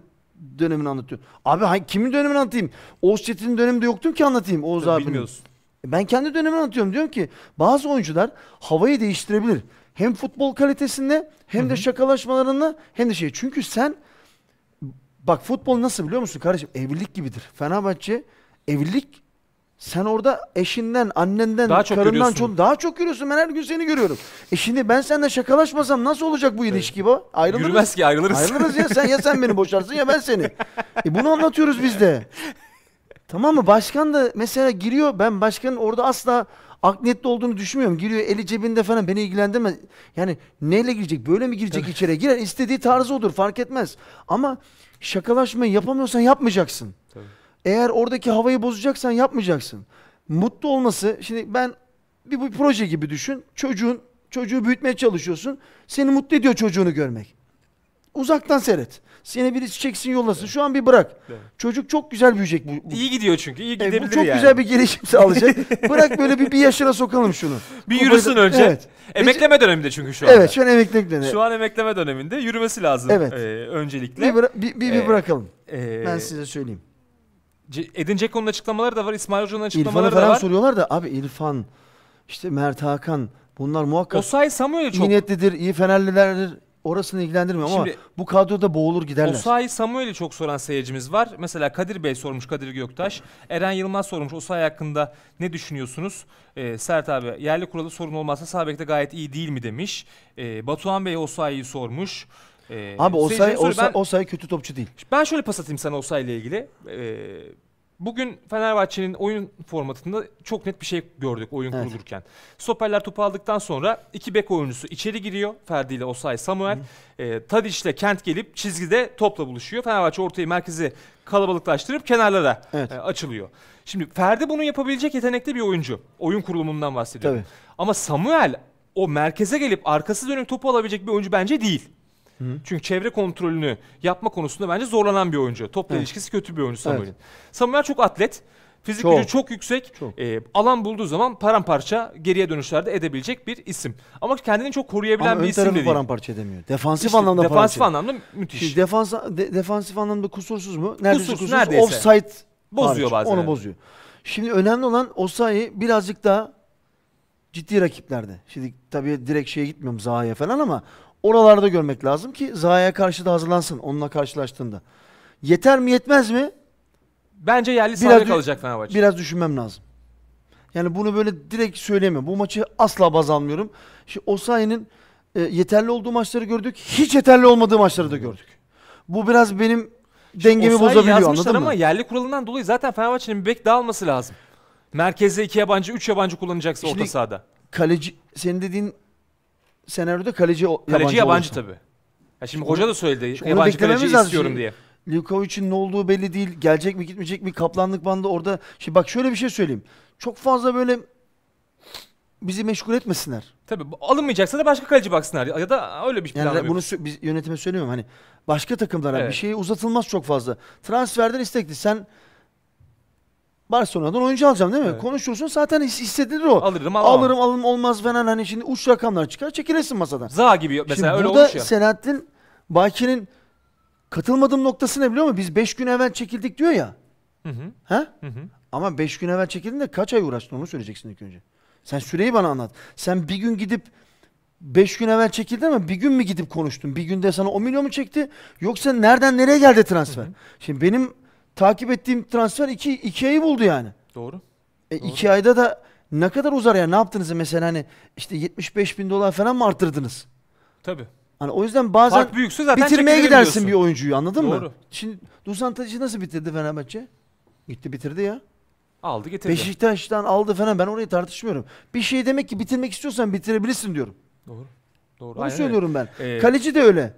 dönemini anlatıyorsun? Abi hangi, kimin dönemini anlatayım? Oğuz Çetin'in döneminde yoktum ki anlatayım Oğuz abinin. Bilmiyorsun. Ben kendi dönemimi anlatıyorum. Diyorum ki bazı oyuncular havayı değiştirebilir. Hem futbol kalitesinde hem de şakalaşmalarında hem de şey. Çünkü sen bak futbol nasıl biliyor musun kardeşim? Evlilik gibidir. Fenerbahçe evlilik Sen orada eşinden, annenden, Daha çok karından çok daha çok görüyorsun. Ben her gün seni görüyorum. E şimdi ben seninle şakalaşmasam nasıl olacak bu ilişki bu? Ayrılırız. Yürümez ki ayrılırız. Ayrılırız ya sen ya sen beni boşarsın ya ben seni. E bunu anlatıyoruz biz de. Tamam mı? Başkan da mesela giriyor. Ben başkanın orada asla art niyetli olduğunu düşünmüyorum. Giriyor eli cebinde falan beni ilgilendirmez. Yani neyle girecek? Böyle mi girecek içeriye? Girer istediği tarzı odur fark etmez. Ama şakalaşmayı yapamıyorsan yapmayacaksın. Tabii. Eğer oradaki havayı bozacaksan yapmayacaksın. Mutlu olması şimdi ben bir bu proje gibi düşün. Çocuğun çocuğu büyütmeye çalışıyorsun. Seni mutlu ediyor çocuğunu görmek. Uzaktan seyret. Seni birisi çeksin yollasın. Şu an bir bırak. Evet. Çocuk çok güzel büyüyecek bu. bu- İyi gidiyor çünkü. iyi E, gidebilir bu çok yani. güzel bir gelişim sağlayacak. bırak böyle bir, bir yaşına sokalım şunu. Bir yürüsün önce. Evet. Emekleme döneminde çünkü şu anda. Evet şu an emeklilik dönemi. Şu an emekleme döneminde yürümesi lazım Evet. e, öncelikle. Bir, bıra- bir, bir, bir Ee, bırakalım. E, Ben size söyleyeyim. Edin Dzeko'nun açıklamaları da var. İsmail Hoca'nın İrfan'ı açıklamaları da falan var. soruyorlar da abi İrfan, işte Mert Hakan bunlar muhakkak Osay Samuel'i çok iyi niyetlidir, iyi Fenerlilerdir. Orasını ilgilendirmiyor ama Şimdi- bu kadroda boğulur giderler. Osayi Samuel'i çok soran seyircimiz var. Mesela Kadir Bey sormuş Kadir Göktaş. Eren Yılmaz sormuş Osayi hakkında ne düşünüyorsunuz? Ee, Sert abi yerli kuralı sorun olmazsa sağ bekte gayet iyi değil mi demiş. Ee, Batuhan Bey Osayi'yi sormuş. Ee, Abi Osay, soru- Osay, ben, Osay kötü topçu değil. ben şöyle pas atayım sana Osayi ile ilgili. Ee, bugün Fenerbahçe'nin oyun formatında çok net bir şey gördük oyun Evet. kurulurken. Stoperler topu aldıktan sonra iki bek oyuncusu içeri giriyor. Ferdi ile Osayi Samuel. E, Tadic ile Kent gelip çizgide topla buluşuyor. Fenerbahçe ortayı merkezi kalabalıklaştırıp kenarlara Evet. e, açılıyor. Şimdi Ferdi bunu yapabilecek yetenekli bir oyuncu. Oyun kurulumundan bahsediyorum. Tabii. Ama Samuel o merkeze gelip arkası dönük topu alabilecek bir oyuncu bence değil. Çünkü çevre kontrolünü yapma konusunda bence zorlanan bir oyuncu. Topla Evet. ilişkisi kötü bir oyuncu Samuel'in. Evet. Samuel çok atlet. Fizik Çok. gücü çok yüksek. Çok. E, alan bulduğu zaman paramparça geriye dönüşlerde edebilecek bir isim. Ama kendini çok koruyabilen Ama bir isim de değil. paramparça edemiyor. Defansif İşte anlamda defansif paramparça. anlamda müthiş. Şimdi defans, de- defansif anlamda kusursuz mu? Neredeyse Kusursuz, kusursuz. neredeyse. Offside Bozuyor hariç. bazen, Onu bozuyor. Şimdi önemli olan Osayi birazcık daha ciddi rakiplerde. Şimdi tabii direkt şeye gitmiyorum Zaha'ya falan ama oralarda görmek lazım ki Zaha'ya karşı da hazırlansın onunla karşılaştığında. Yeter mi yetmez mi? Bence yerli sahada kalacak Fenerbahçe. Biraz düşünmem lazım. Yani bunu böyle direkt söyleyemem. Bu maçı asla baz almıyorum. Şimdi Osayi'nin e, yeterli olduğu maçları gördük. Hiç yeterli olmadığı maçları da gördük. Bu biraz benim dengemi Osayi bozabiliyor anladın ama mı? yerli kuralından dolayı zaten Fenerbahçe'nin bir bek daha alması lazım. Merkezde iki yabancı, üç yabancı kullanacaksa Şimdi- orta sahada. Kaleci senin dediğin senaryoda kaleci o- Kaleci yabancı, olursa. tabii. Ya şimdi hoca da söyledi Şimdi onu yabancı beklememiz kaleci lazım. istiyorum Şimdi- diye. Livakovic'in ne olduğu belli değil. Gelecek mi gitmeyecek mi? Kaplanlık bandı orada. Şimdi bak şöyle bir şey söyleyeyim. Çok fazla böyle bizi meşgul etmesinler. Tabii bu alınmayacaksa da başka kaleci baksınlar ya da öyle bir Yani planlama bunu yok. sö- biz yönetime söylemiyorum hani başka takımlara Evet. bir şey uzatılmaz çok fazla. Transferden istekli. Sen Barcelona'dan oyuncu alacağım değil mi? Evet. Konuşursun zaten his- hissedilir o. Alırım alamam. Alırım alım olmaz falan hani şimdi uç rakamlar çıkar çekilirsin masadan. Za gibi mesela Şimdi öyle burada olmuş ya. Selahattin Baki'nin katılmadığım noktası ne biliyor musun? Biz 5 gün evvel çekildik diyor ya. Hı hı, Ha? hı hı. Ama 5 gün evvel çekildin de kaç ay uğraştın onu söyleyeceksin ilk önce. Sen süreyi bana anlat. Sen bir gün gidip 5 gün evvel çekildi ama bir gün mü gidip konuştun? Bir günde sana 10 milyon mu çekti? Yoksa nereden nereye geldi transfer? Şimdi benim takip ettiğim transfer 2 2 ayı buldu yani. Doğru. E, Doğru. iki ayda da ne kadar uzar ya? Ne yaptınız mesela hani işte 75 bin dolar falan mı arttırdınız? Tabii. Hani o yüzden bazen Fark büyükse zaten bitirmeye gidersin bir oyuncuyu anladın mı? Doğru. Şimdi Dusan Tadic'i nasıl bitirdi Fenerbahçe? Gitti bitirdi ya. Aldı getirdi. Beşiktaş'tan aldı falan ben orayı tartışmıyorum. Bir şey demek ki bitirmek istiyorsan bitirebilirsin diyorum. Doğru. Doğru. Onu Aynen söylüyorum ben. öyle. Ee, Kaleci de öyle.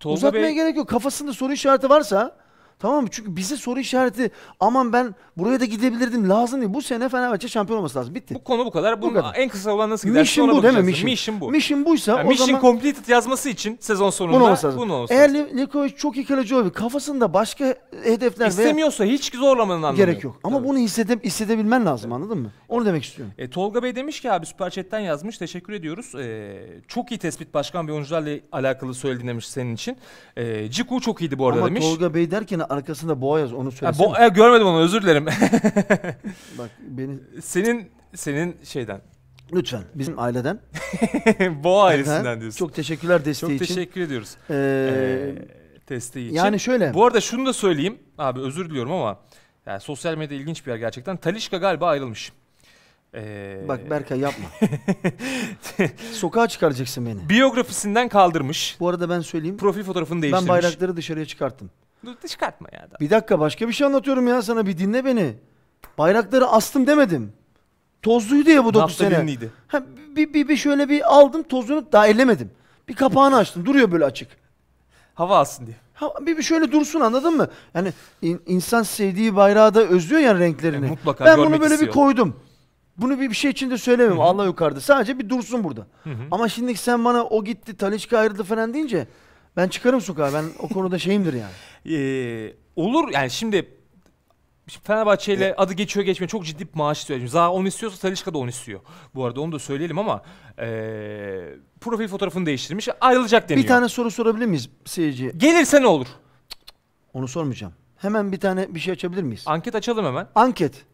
Tolga Uzatmaya Bey, gerek yok. Kafasında soru işareti varsa tamam mı? Çünkü bize soru işareti aman ben buraya da gidebilirdim lazım değil. Bu sene Fenerbahçe şampiyon olması lazım. Bitti. bu konu bu kadar. Bunun kadar. en kısa olan nasıl gidersin Mission bu değil mi? Mission. Mission bu. Mission buysa Yani o mission zaman completed yazması için sezon sonunda bunu olması lazım. bunu olsa Eğer lazım. Likovic çok iyi kaleci olabilir. Kafasında başka hedefler veya İstemiyorsa hiç zorlamanın anlamı gerek yok. Ama Tabii. bunu hissede, hissedebilmen lazım anladın mı? Onu demek istiyorum. E, Tolga Bey demiş ki abi Süper Chat'ten yazmış. Teşekkür ediyoruz. E, çok iyi tespit başkan bir oyuncularla alakalı söyledin demiş senin için. E, Ciku çok iyiydi bu arada Ama demiş. Tolga Bey derken arkasında boğa yaz onu Ha, söylesene. bo- e, görmedim onu özür dilerim. Bak beni senin senin şeyden. lütfen bizim aileden. Boğa Ha, ailesinden diyorsun. Çok teşekkürler desteği Çok için. teşekkür ediyoruz. Ee, Ee, desteği için. yani şöyle. Bu arada şunu da söyleyeyim. Abi özür diliyorum ama Yani sosyal medya ilginç bir yer gerçekten. Talişka galiba ayrılmış. Ee, Bak Berkay yapma. Sokağa çıkaracaksın beni. biyografisinden kaldırmış. Bu arada ben söyleyeyim. Profil fotoğrafını Ben değiştirmiş. bayrakları dışarıya çıkarttım. Dur, çıkartma ya da. Bir dakika başka bir şey anlatıyorum ya sana bir dinle beni. Bayrakları astım demedim. Tozluydu ya bu 9 sene. Naftalinliydi. Ha, bir, bir, bir şöyle bir aldım tozunu daha ellemedim. Bir kapağını açtım duruyor böyle açık. Hava alsın diye. Ha, bir, bir şöyle dursun anladın mı? Yani in- insan sevdiği bayrağı da özlüyor ya renklerini. E, mutlaka ben bunu görmek böyle istiyor. bir koydum. Bunu bir, bir şey için de hı. Allah yukarıda. Sadece bir dursun burada. Ama şimdi sen bana o gitti, Talişka ayrıldı falan deyince ben çıkarım sokağa. Ben o konuda şeyimdir yani. Ee, olur yani şimdi Fenerbahçe ile adı geçiyor geçmiyor çok ciddi bir maaş istiyor. Zaha 10 istiyorsa Talişka da 10 istiyor. Bu arada onu da söyleyelim ama ee, profil fotoğrafını değiştirmiş ayrılacak deniyor. Bir tane soru sorabilir miyiz seyirciye? Gelirse ne olur? Onu sormayacağım. Hemen bir tane bir şey açabilir miyiz? Anket açalım hemen. Anket.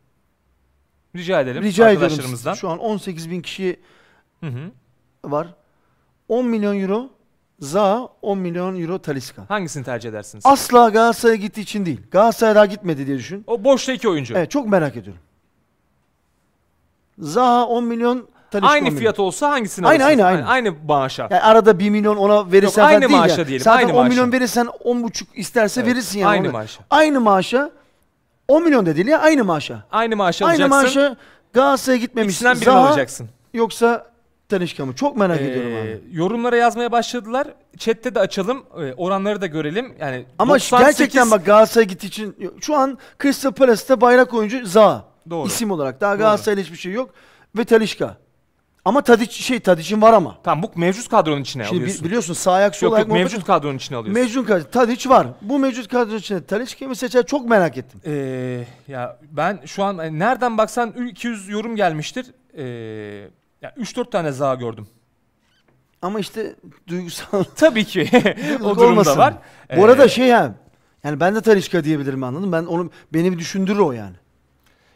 Rica edelim Rica arkadaşlarımızdan. Şu an 18 bin kişi Hı hı. var. 10 milyon euro Zaha, 10 milyon euro Taliska. Hangisini tercih edersiniz? Asla Galatasaray'a gittiği için değil. Galatasaray daha gitmedi diye düşün. o boşta iki oyuncu. Evet çok merak ediyorum. Zaha 10 milyon Talisca 10 aynı milyon. fiyat olsa hangisini Aynı, alırsınız? aynı, aynı. Aynı maaşa. Yani arada 1 milyon ona verirsen Yok, falan aynı değil maaşa ya. diyelim, Zaten aynı 10 maaşa. milyon verirsen 10,5 isterse Evet, verirsin yani. aynı onu. maaşa. Aynı maaşa 10 milyon da değil ya aynı maaşa. Aynı maaşı Aynı alacaksın. maaşa Galatasaray'a gitmemiş. İkisinden birini Zaha alacaksın. yoksa Talisca mı? Çok merak ediyorum Ee, abi. yorumlara yazmaya başladılar. Chat'te de açalım. Ee, oranları da görelim. Yani Ama 98 gerçekten bak Galatasaray'a gittiği için şu an Crystal Palace'ta bayrak oyuncu Zaha. Doğru. İsim olarak. Daha Galatasaray'la hiçbir şey yok. Ve Talisca. Ama Tadic şey Tadic'in var ama. Tamam bu mevcut kadronun içine Şimdi alıyorsun. biliyorsun sağ ayak sol ayak mevcut kadronun içine alıyorsun. Mevcut kadro. Tadic var. Bu mevcut kadro içinde Talisca'yı mı seçer çok merak ettim. Ee, ya ben şu an hani nereden baksan 200 yorum gelmiştir. Ee, ya 3-4 tane za gördüm. Ama işte duygusal Tabii ki o durumda olmasın. var. Bu Ee, arada şey ya. Yani ben de Talisca diyebilirim anladın mı? Ben onu beni bir düşündürür o yani.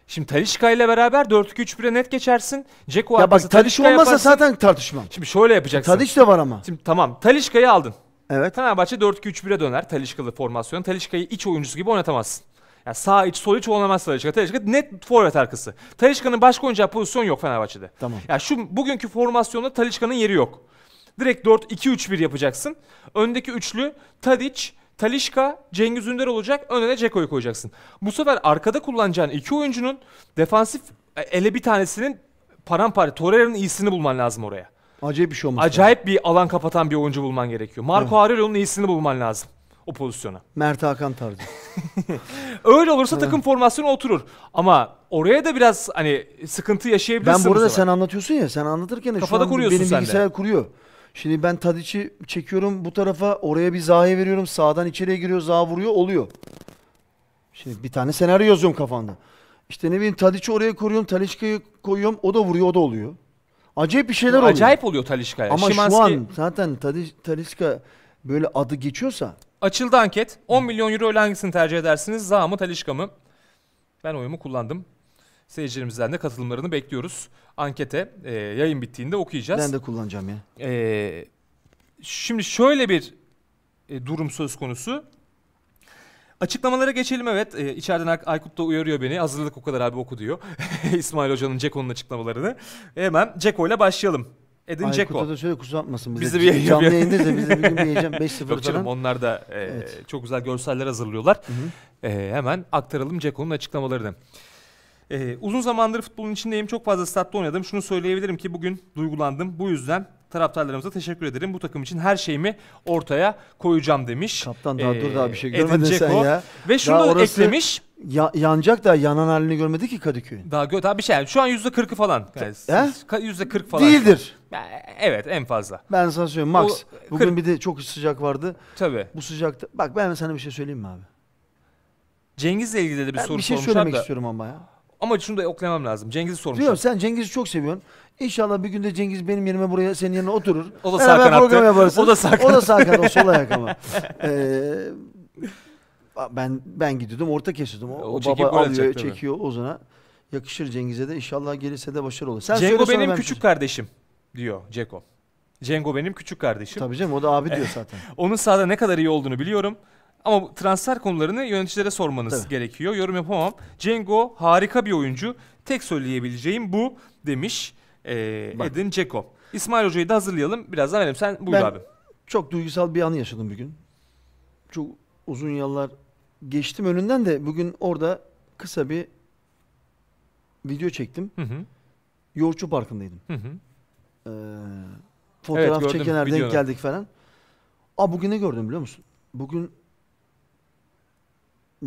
Şimdi Talişka ile beraber 4-2-3-1'e net geçersin. Ceko ya bak Talisca olmasa yaparsın. zaten tartışmam. Şimdi şöyle yapacaksın. Tadic de var ama. Şimdi tamam Talişka'yı aldın. Evet. Fenerbahçe 4-2-3-1'e döner Talişkalı formasyon. Talişka'yı iç oyuncusu gibi oynatamazsın. Yani sağ iç sol iç oynamaz Talişka. Talişka net forvet arkası. Talişka'nın başka oynayacağı pozisyon yok Fenerbahçe'de. Tamam. Ya şu bugünkü formasyonda Talişka'nın yeri yok. Direkt 4-2-3-1 yapacaksın. Öndeki üçlü Tadic, Talişka, Cengiz Ünder olacak. Önüne Ceko'yu koyacaksın. Bu sefer arkada kullanacağın iki oyuncunun defansif e, ele bir tanesinin paramparça. Torreira'nın iyisini bulman lazım oraya. Acayip bir şey olmuş. Acayip bir alan kapatan bir oyuncu bulman gerekiyor. Marco Aurelio'nun iyisini bulman lazım o pozisyona. Mert Hakan tarzı. Öyle olursa takım formasyonu oturur. Ama oraya da biraz hani sıkıntı yaşayabilirsin. Ben bu arada sefer. sen anlatıyorsun ya sen anlatırken de Kafada şu an benim sen de. bilgisayar kuruyor. Şimdi ben Tadic'i çekiyorum bu tarafa oraya bir Zaha'ya veriyorum sağdan içeriye giriyor Zaha vuruyor oluyor. Şimdi bir tane senaryo yazıyorum kafanda. İşte ne bileyim Tadic'i oraya koruyorum Talisca'yı koyuyorum o da vuruyor o da oluyor. Acayip bir şeyler oluyor. Acayip oluyor Talişka'ya. Ama Szymanski- şu an zaten Tadic, Talisca böyle adı geçiyorsa Açıldı anket. 10 milyon euro ile hangisini tercih edersiniz? Zaha mı Talişka mı? Ben oyumu kullandım. Seyircilerimizden de katılımlarını bekliyoruz. Ankete e, yayın bittiğinde okuyacağız. ben de kullanacağım ya. Ee, şimdi şöyle bir e, durum söz konusu. Açıklamalara geçelim evet. Ee, içeriden Ay- Aykut da uyarıyor beni. Hazırlık o kadar abi oku diyor. İsmail Hoca'nın Ceko'nun açıklamalarını. Hemen Ceko ile başlayalım. Edin. Aykut'a da söyle kusura bakmasın. Biz Biz de de bir yayın canlı yapıyor. yayındayız da bir gün bir yiyeceğim 5-0 Yok canım falan. onlar da e, Evet. çok güzel görseller hazırlıyorlar. E, hemen aktaralım Ceko'nun açıklamalarını. E, uzun zamandır futbolun içindeyim. Çok fazla statta oynadım. Şunu söyleyebilirim ki bugün duygulandım. Bu yüzden taraftarlarımıza teşekkür ederim. Bu takım için her şeyimi ortaya koyacağım demiş. Kaptan daha Ee, dur daha bir şey Edin görmedin sen ya. Ve şunu Daha da orası- eklemiş. ya. Yanacak da yanan halini görmedi ki Kadıköy'ün. Daha gö daha bir şey. Şu an %40'ı falan. Yani He? ka- %40 falan. Değildir. Evet en fazla. Ben sana söyleyeyim Max. O- Bugün kırk- bir de çok sıcak vardı. Tabii. Bu sıcakta. Bak ben sana bir şey söyleyeyim mi abi? Cengiz'le ilgili de bir Ben soru bir şey sormuşlar söylemek da. istiyorum ama ya. Ama şunu da oklamam lazım. Cengiz'i sormuşlar. Diyorum sen Cengiz'i çok seviyorsun. İnşallah bir günde Cengiz benim yerime buraya senin yerine oturur. O da sağ kanattı. program yaparsın. O da sağ O da sağ kanat, o sol ayak ama. Ee, ben ben gidiyordum orta kesiyordum. O, O o baba alıyor, çekiyor Ozan'a. Yakışır Cengiz'e de inşallah gelirse de başarılı olur. Sen Cengo benim ben küçük kardeşim diyor Ceko. Cengo benim küçük kardeşim. Tabii canım o da abi diyor zaten. Onun sahada ne kadar iyi olduğunu biliyorum. Ama bu transfer konularını yöneticilere sormanız Tabii. gerekiyor. Yorum yapamam. Cengo harika bir oyuncu. Tek söyleyebileceğim bu demiş e. Edin Dzeko. İsmail Hoca'yı da hazırlayalım. Birazdan verelim. Sen buyur Ben- abi. Çok duygusal bir anı yaşadım bugün. Çok uzun yıllar geçtim önünden de bugün orada kısa bir video çektim. Hı hı. Yoğurtçu Parkı'ndaydım. Hı hı. Ee, fotoğraf gördüm çekenler denk geldik falan. Aa bugün ne gördüm biliyor musun? Bugün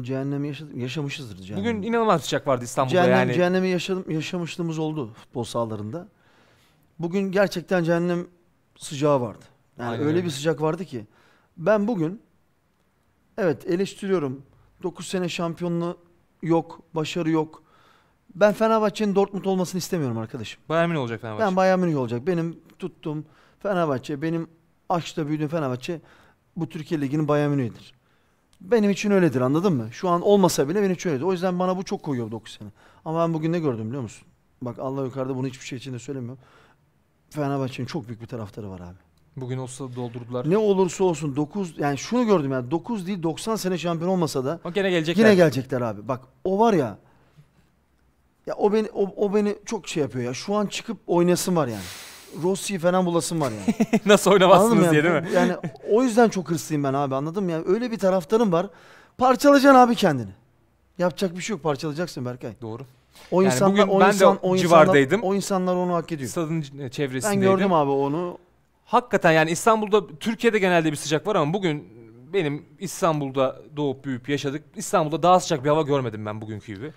cehennemi yaşadık, yaşamışızdır cehennemi. Bugün inanılmaz sıcak vardı İstanbul'da Cehennem, yani. cehennemi yaşadım, yaşamışlığımız oldu futbol sahalarında. Bugün gerçekten cehennem sıcağı vardı. Yani Aynen öyle öyle. bir sıcak vardı ki. Ben bugün evet eleştiriyorum. 9 sene şampiyonluğu yok, başarı yok. Ben Fenerbahçe'nin Dortmund olmasını istemiyorum arkadaşım. Bayern Münih olacak Fenerbahçe. Ben Bayern Münih olacak. Benim tuttuğum Fenerbahçe, benim aşkla büyüdüğüm Fenerbahçe bu Türkiye Ligi'nin Bayern Münih'idir. Benim için öyledir anladın mı? Şu an olmasa bile benim için öyledir. O yüzden bana bu çok koyuyor 9 sene. Ama ben bugün ne gördüm biliyor musun? Bak Allah yukarıda bunu hiçbir şey için de söylemiyorum. Fenerbahçe'nin çok büyük bir taraftarı var abi. Bugün o stadı doldurdular. Ne olursa olsun 9 yani şunu gördüm yani 9 değil 90 sene şampiyon olmasa da Ama gene gelecekler. Yine gelecekler abi. Bak o var ya. Ya o beni o, o beni çok şey yapıyor ya. Şu an çıkıp oynasın var yani. Rossi'yi falan bulasın var yani. Nasıl oynamazsınız ya? diye değil mi? Yani o yüzden çok hırslıyım ben abi anladın mı ya? Öyle bir taraftarım var. Parçalayacaksın abi kendini. Yapacak bir şey yok parçalayacaksın Berkay. Doğru. O Yani insanlar bugün o ben de insan o o civardaydım. insanlar, o insanlar onu hak ediyor. Stadın çevresindeydim. Ben gördüm abi onu. Hakikaten yani İstanbul'da Türkiye'de genelde bir sıcak var ama bugün benim İstanbul'da doğup büyüyüp yaşadık. İstanbul'da daha sıcak bir hava görmedim ben bugünkü gibi.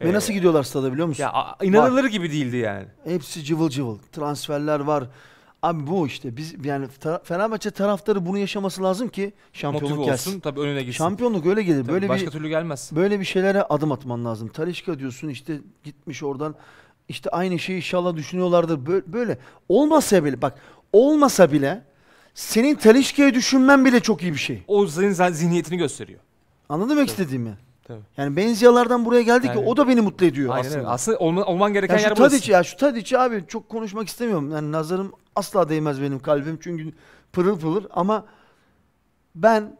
Ve Ee, nasıl gidiyorlar stada biliyor musun? Ya inanılır gibi değildi yani. Hepsi cıvıl cıvıl. Transferler var. Abi bu işte biz yani ta- Fenerbahçe taraftarı bunu yaşaması lazım ki şampiyonluk Motive gelsin. olsun tabii önüne gitsin. Şampiyonluk öyle gelir. Tabii böyle başka bir türlü gelmez. böyle bir şeylere adım atman lazım. Talişka diyorsun işte gitmiş oradan. İşte aynı şeyi inşallah düşünüyorlardır. Bö- Böyle olmasa bile bak olmasa bile senin Talişka'yı düşünmen bile çok iyi bir şey. O zihn- zihniyetini gösteriyor. Anladın mı demek istediğimi? Tabii. Yani Benziyalardan buraya geldi ki Yani- o da beni mutlu ediyor Aynen aslında. öyle. Aslında olma- olman gereken Ya şu yer burası. Tadic ya şu Tadic abi çok konuşmak istemiyorum. Yani nazarım asla değmez benim kalbim çünkü pırıl pırıl ama ben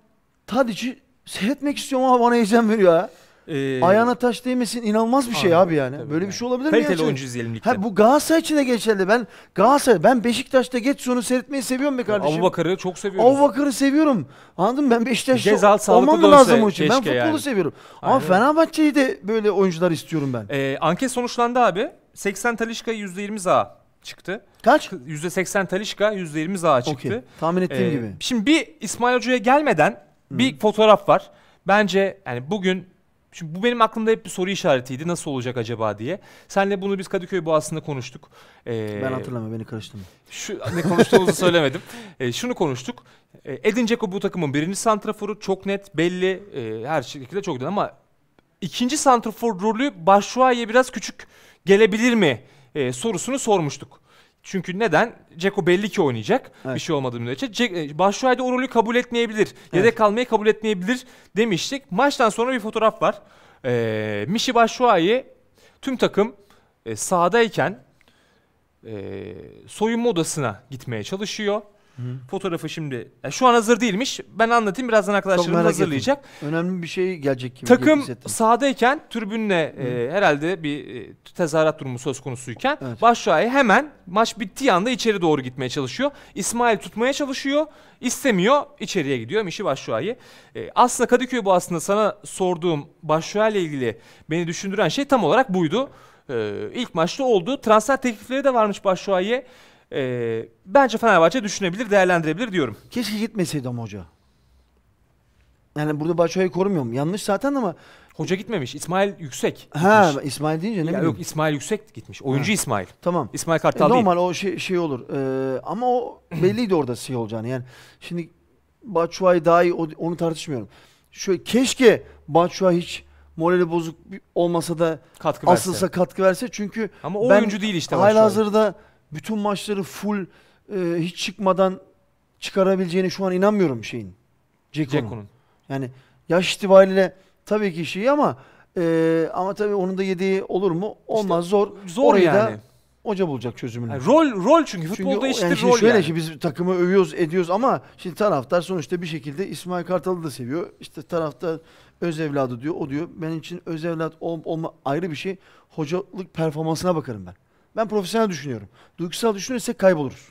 Tadic'i seyretmek istiyorum ama bana heyecan veriyor ha. Ee, Ayağına taş değmesin inanılmaz bir şey Aynen, abi yani. tabii Böyle yani. bir şey olabilir mi ya? Kaliteli oyuncu izleyelim ligde. Ha bu Galatasaray için de geçerli. Ben Galatasaray ben Beşiktaş'ta Getson'u seyretmeyi seviyorum be kardeşim. Abu Bakar'ı çok seviyoruz. Abu Bakar'ı seviyorum. Anladın mı? Ben Beşiktaş'ta Gezal sağlıklı olmam mı dönse lazım o için? Ben keşke futbolu yani. seviyorum. Ama Aynen. Fenerbahçe'yi de böyle oyuncular istiyorum ben. Ee, anket sonuçlandı abi. 80 Talişka %20 za çıktı. Kaç? %80 Talişka %20 za çıktı. Okey. Tahmin ettiğim Ee, gibi. Şimdi bir İsmail Hoca'ya gelmeden bir fotoğraf var. Bence yani bugün Şimdi bu benim aklımda hep bir soru işaretiydi. Nasıl olacak acaba diye. Senle bunu biz Kadıköy Boğazı'nda konuştuk. Ee, Ben hatırlamıyorum beni karıştırma. Şu ne konuştuğumuzu söylemedim. Ee, şunu konuştuk. Ee, Edin Dzeko bu takımın birinci santraforu çok net, belli, e, her şekilde çok net ama ikinci santrafor rolü Başşuay'a biraz küçük gelebilir mi e, sorusunu sormuştuk. Çünkü neden? Ceko belli ki oynayacak. Evet. Bir şey olmadığı müddetçe. Ce- e, Başşuay da o rolü kabul etmeyebilir. Yedek Evet. kalmayı kabul etmeyebilir demiştik. Maçtan sonra bir fotoğraf var. Ee, Mişi Başşuay'ı tüm takım e, sahadayken e, soyunma odasına gitmeye çalışıyor. Fotoğrafı şimdi ya şu an hazır değilmiş. Ben anlatayım birazdan arkadaşlarım merak ettim. hazırlayacak. Önemli bir şey gelecek gibi Takım sahadayken tribünle e, herhalde bir e, tezahürat durumu söz konusuyken Evet. Başşuay hemen maç bittiği anda içeri doğru gitmeye çalışıyor. İsmail tutmaya çalışıyor. istemiyor. içeriye gidiyor Mişi Başşuay'ı. E, aslında Kadıköy bu aslında sana sorduğum Başşuay ile ilgili beni düşündüren şey tam olarak buydu. E, ilk maçta oldu. Transfer teklifleri de varmış Başşuay'a. E, bence Fenerbahçe düşünebilir, değerlendirebilir diyorum. Keşke gitmeseydi ama hoca. Yani burada Başak'ı korumuyorum. Yanlış zaten ama Hoca gitmemiş. İsmail Yüksek. ha gitmiş. İsmail deyince ne Ya bileyim. yok İsmail Yüksek gitmiş. Oyuncu Ha. İsmail. Tamam. İsmail E, Kartal değil. normal o şey, şey olur. Ee, ama o belliydi orada şey olacağını. Yani şimdi Batshuayi daha iyi onu tartışmıyorum. Şöyle keşke Batshuayi hiç morali bozuk olmasa da Katkı verse. asılsa katkı verse çünkü Ama o ben oyuncu değil işte. hala Başakşehir. hazırda bütün maçları full e, hiç çıkmadan çıkarabileceğini şu an inanmıyorum şeyin. Ceko'nun. Yani yaş itibariyle tabii ki şey ama e, ama tabii onun da yediği olur mu? Olmaz zor. Zor Orayı yani. da hoca bulacak çözümünü. Yani rol rol çünkü futbolda eşittir yani rol şöyle yani. ki biz takımı övüyoruz ediyoruz ama şimdi taraftar sonuçta bir şekilde İsmail Kartal'ı da seviyor. İşte taraftar öz evladı diyor o diyor. Benim için öz evlat ol- olma ayrı bir şey. Hocalık performansına bakarım ben. Ben profesyonel düşünüyorum. Duygusal düşünürsek kayboluruz.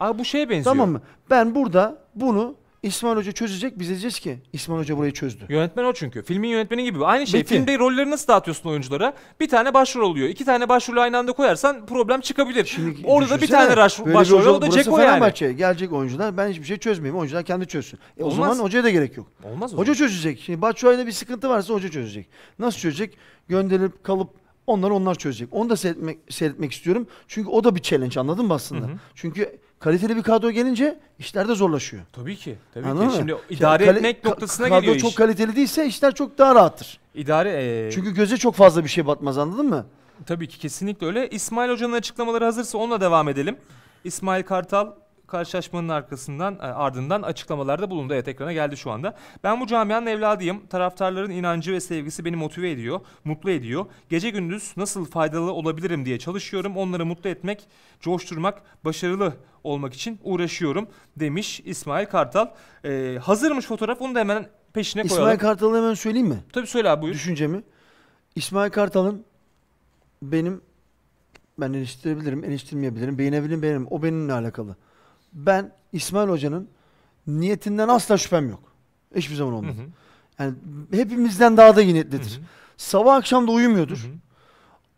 Abi bu şeye benziyor. Tamam mı? Ben burada bunu İsmail Hoca çözecek. Biz diyeceğiz ki İsmail Hoca burayı çözdü. Yönetmen o çünkü. Filmin yönetmeni gibi. Aynı şey. Bitti. Filmde rolleri nasıl dağıtıyorsun oyunculara? Bir tane başrol oluyor. İki tane başrolü aynı anda koyarsan problem çıkabilir. Şimdi Orada da bir tane başrol hoca- o da Ceko yani. Fenerbahçe. Gelecek oyuncular ben hiçbir şey çözmeyeyim. Oyuncular kendi çözsün. E o Olmaz. zaman hocaya da gerek yok. Olmaz o Hoca zaman. çözecek. Şimdi Batshuayi'de bir sıkıntı varsa hoca çözecek. Nasıl çözecek? Gönderilip kalıp onları onlar çözecek. Onu da seyretmek, seyretmek istiyorum. Çünkü o da bir challenge anladın mı aslında? Hı hı. Çünkü kaliteli bir kadro gelince işler de zorlaşıyor. Tabii ki. Tabii Anladın ki. mı? Şimdi Şimdi idare kale- etmek noktasına kadro geliyor çok iş. kaliteli değilse işler çok daha rahattır. İdare e, Çünkü göze çok fazla bir şey batmaz anladın mı? Tabii ki kesinlikle öyle. İsmail Hoca'nın açıklamaları hazırsa onunla devam edelim. İsmail Kartal karşılaşmanın arkasından e, ardından açıklamalarda bulundu. Evet ekrana geldi şu anda. Ben bu camianın evladıyım. Taraftarların inancı ve sevgisi beni motive ediyor, mutlu ediyor. Gece gündüz nasıl faydalı olabilirim diye çalışıyorum. Onları mutlu etmek, coşturmak, başarılı olmak için uğraşıyorum demiş İsmail Kartal. E, hazırmış fotoğraf onu da hemen peşine koyalım. İsmail Kartal'ı hemen söyleyeyim mi? Tabii söyle abi buyur. Düşüncemi. İsmail Kartal'ın benim ben eleştirebilirim, eleştirmeyebilirim, beğenebilirim, beğenirim. O benimle alakalı. Ben İsmail Hoca'nın niyetinden asla şüphem yok. Hiçbir zaman Hı olmadı. hı, Yani hepimizden daha da iyi hı niyetlidir. hı, Sabah akşam da hı uyumuyordur. hı.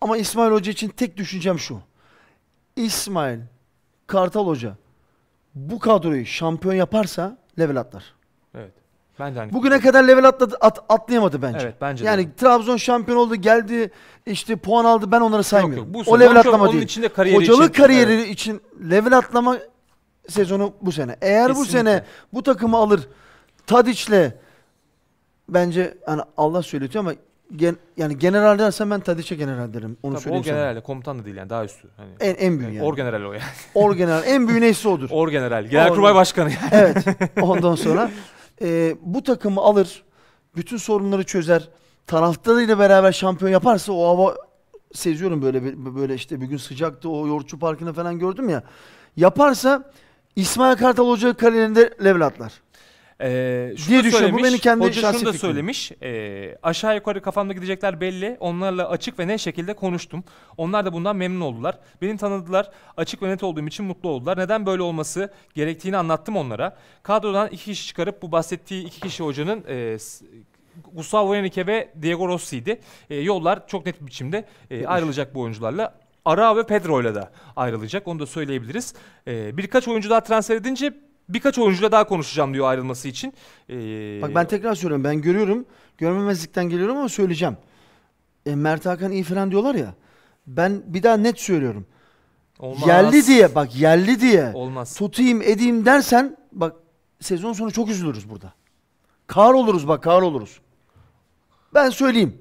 Ama İsmail Hoca için tek düşüncem şu. İsmail Kartal Hoca bu kadroyu şampiyon yaparsa level atlar. Evet. Ben de aynı Bugüne kadar level atladı, at- atlayamadı bence. Evet bence de. Yani Trabzon şampiyon oldu, geldi, işte puan aldı. Ben onları saymıyorum. Yok, yok. Bu o level atlama onun değil. içinde kariyeri Hocalık için- kariyeri Evet. için level atlama sezonu bu sene. Eğer bu Kesinlikle. sene bu takımı alır Tadiç'le bence hani Allah söyletiyor ama gen, yani general dersen ben Tadiç'e general derim. Onu Tabii o söyleyeyim sana. generalde komutan da değil yani daha üstü. Hani En, en büyüğü yani. Or general o yani. Or general. En büyüğü neyse odur. Or general. Genelkurmay başkanı yani. Evet. Ondan sonra e, bu takımı alır, bütün sorunları çözer, taraftarıyla beraber şampiyon yaparsa o hava seziyorum böyle böyle işte bir gün sıcaktı o yoğurtçu parkını falan gördüm ya. Yaparsa İsmail Kartal Hoca kariyerinde level atlar. Ee, şunu Diye düşünüyorum. Bu söylemiş, benim kendi hoca şahsi şunu da fikrim. söylemiş. ee, aşağı yukarı kafamda gidecekler belli. Onlarla açık ve net şekilde konuştum. Onlar da bundan memnun oldular. Beni tanıdılar. Açık ve net olduğum için mutlu oldular. Neden böyle olması gerektiğini anlattım onlara. Kadrodan iki kişi çıkarıp bu bahsettiği iki kişi hocanın s- Gustavo Henrique ve Diego Rossi'ydi. Ee, yollar çok net bir biçimde ee, ayrılacak bu oyuncularla. Ara ve Pedro'yla da ayrılacak. Onu da söyleyebiliriz. Ee, birkaç oyuncu daha transfer edince birkaç oyuncuyla daha konuşacağım diyor ayrılması için. Ee, Bak ben tekrar söylüyorum ben görüyorum görmemezlikten geliyorum ama söyleyeceğim. E, Mert Hakan iyi falan diyorlar ya. Ben bir daha net söylüyorum. olmaz. Yerli diye bak yerli diye. Olmaz. tutayım edeyim dersen bak sezon sonu çok üzülürüz burada. Kar oluruz bak kar oluruz. Ben söyleyeyim.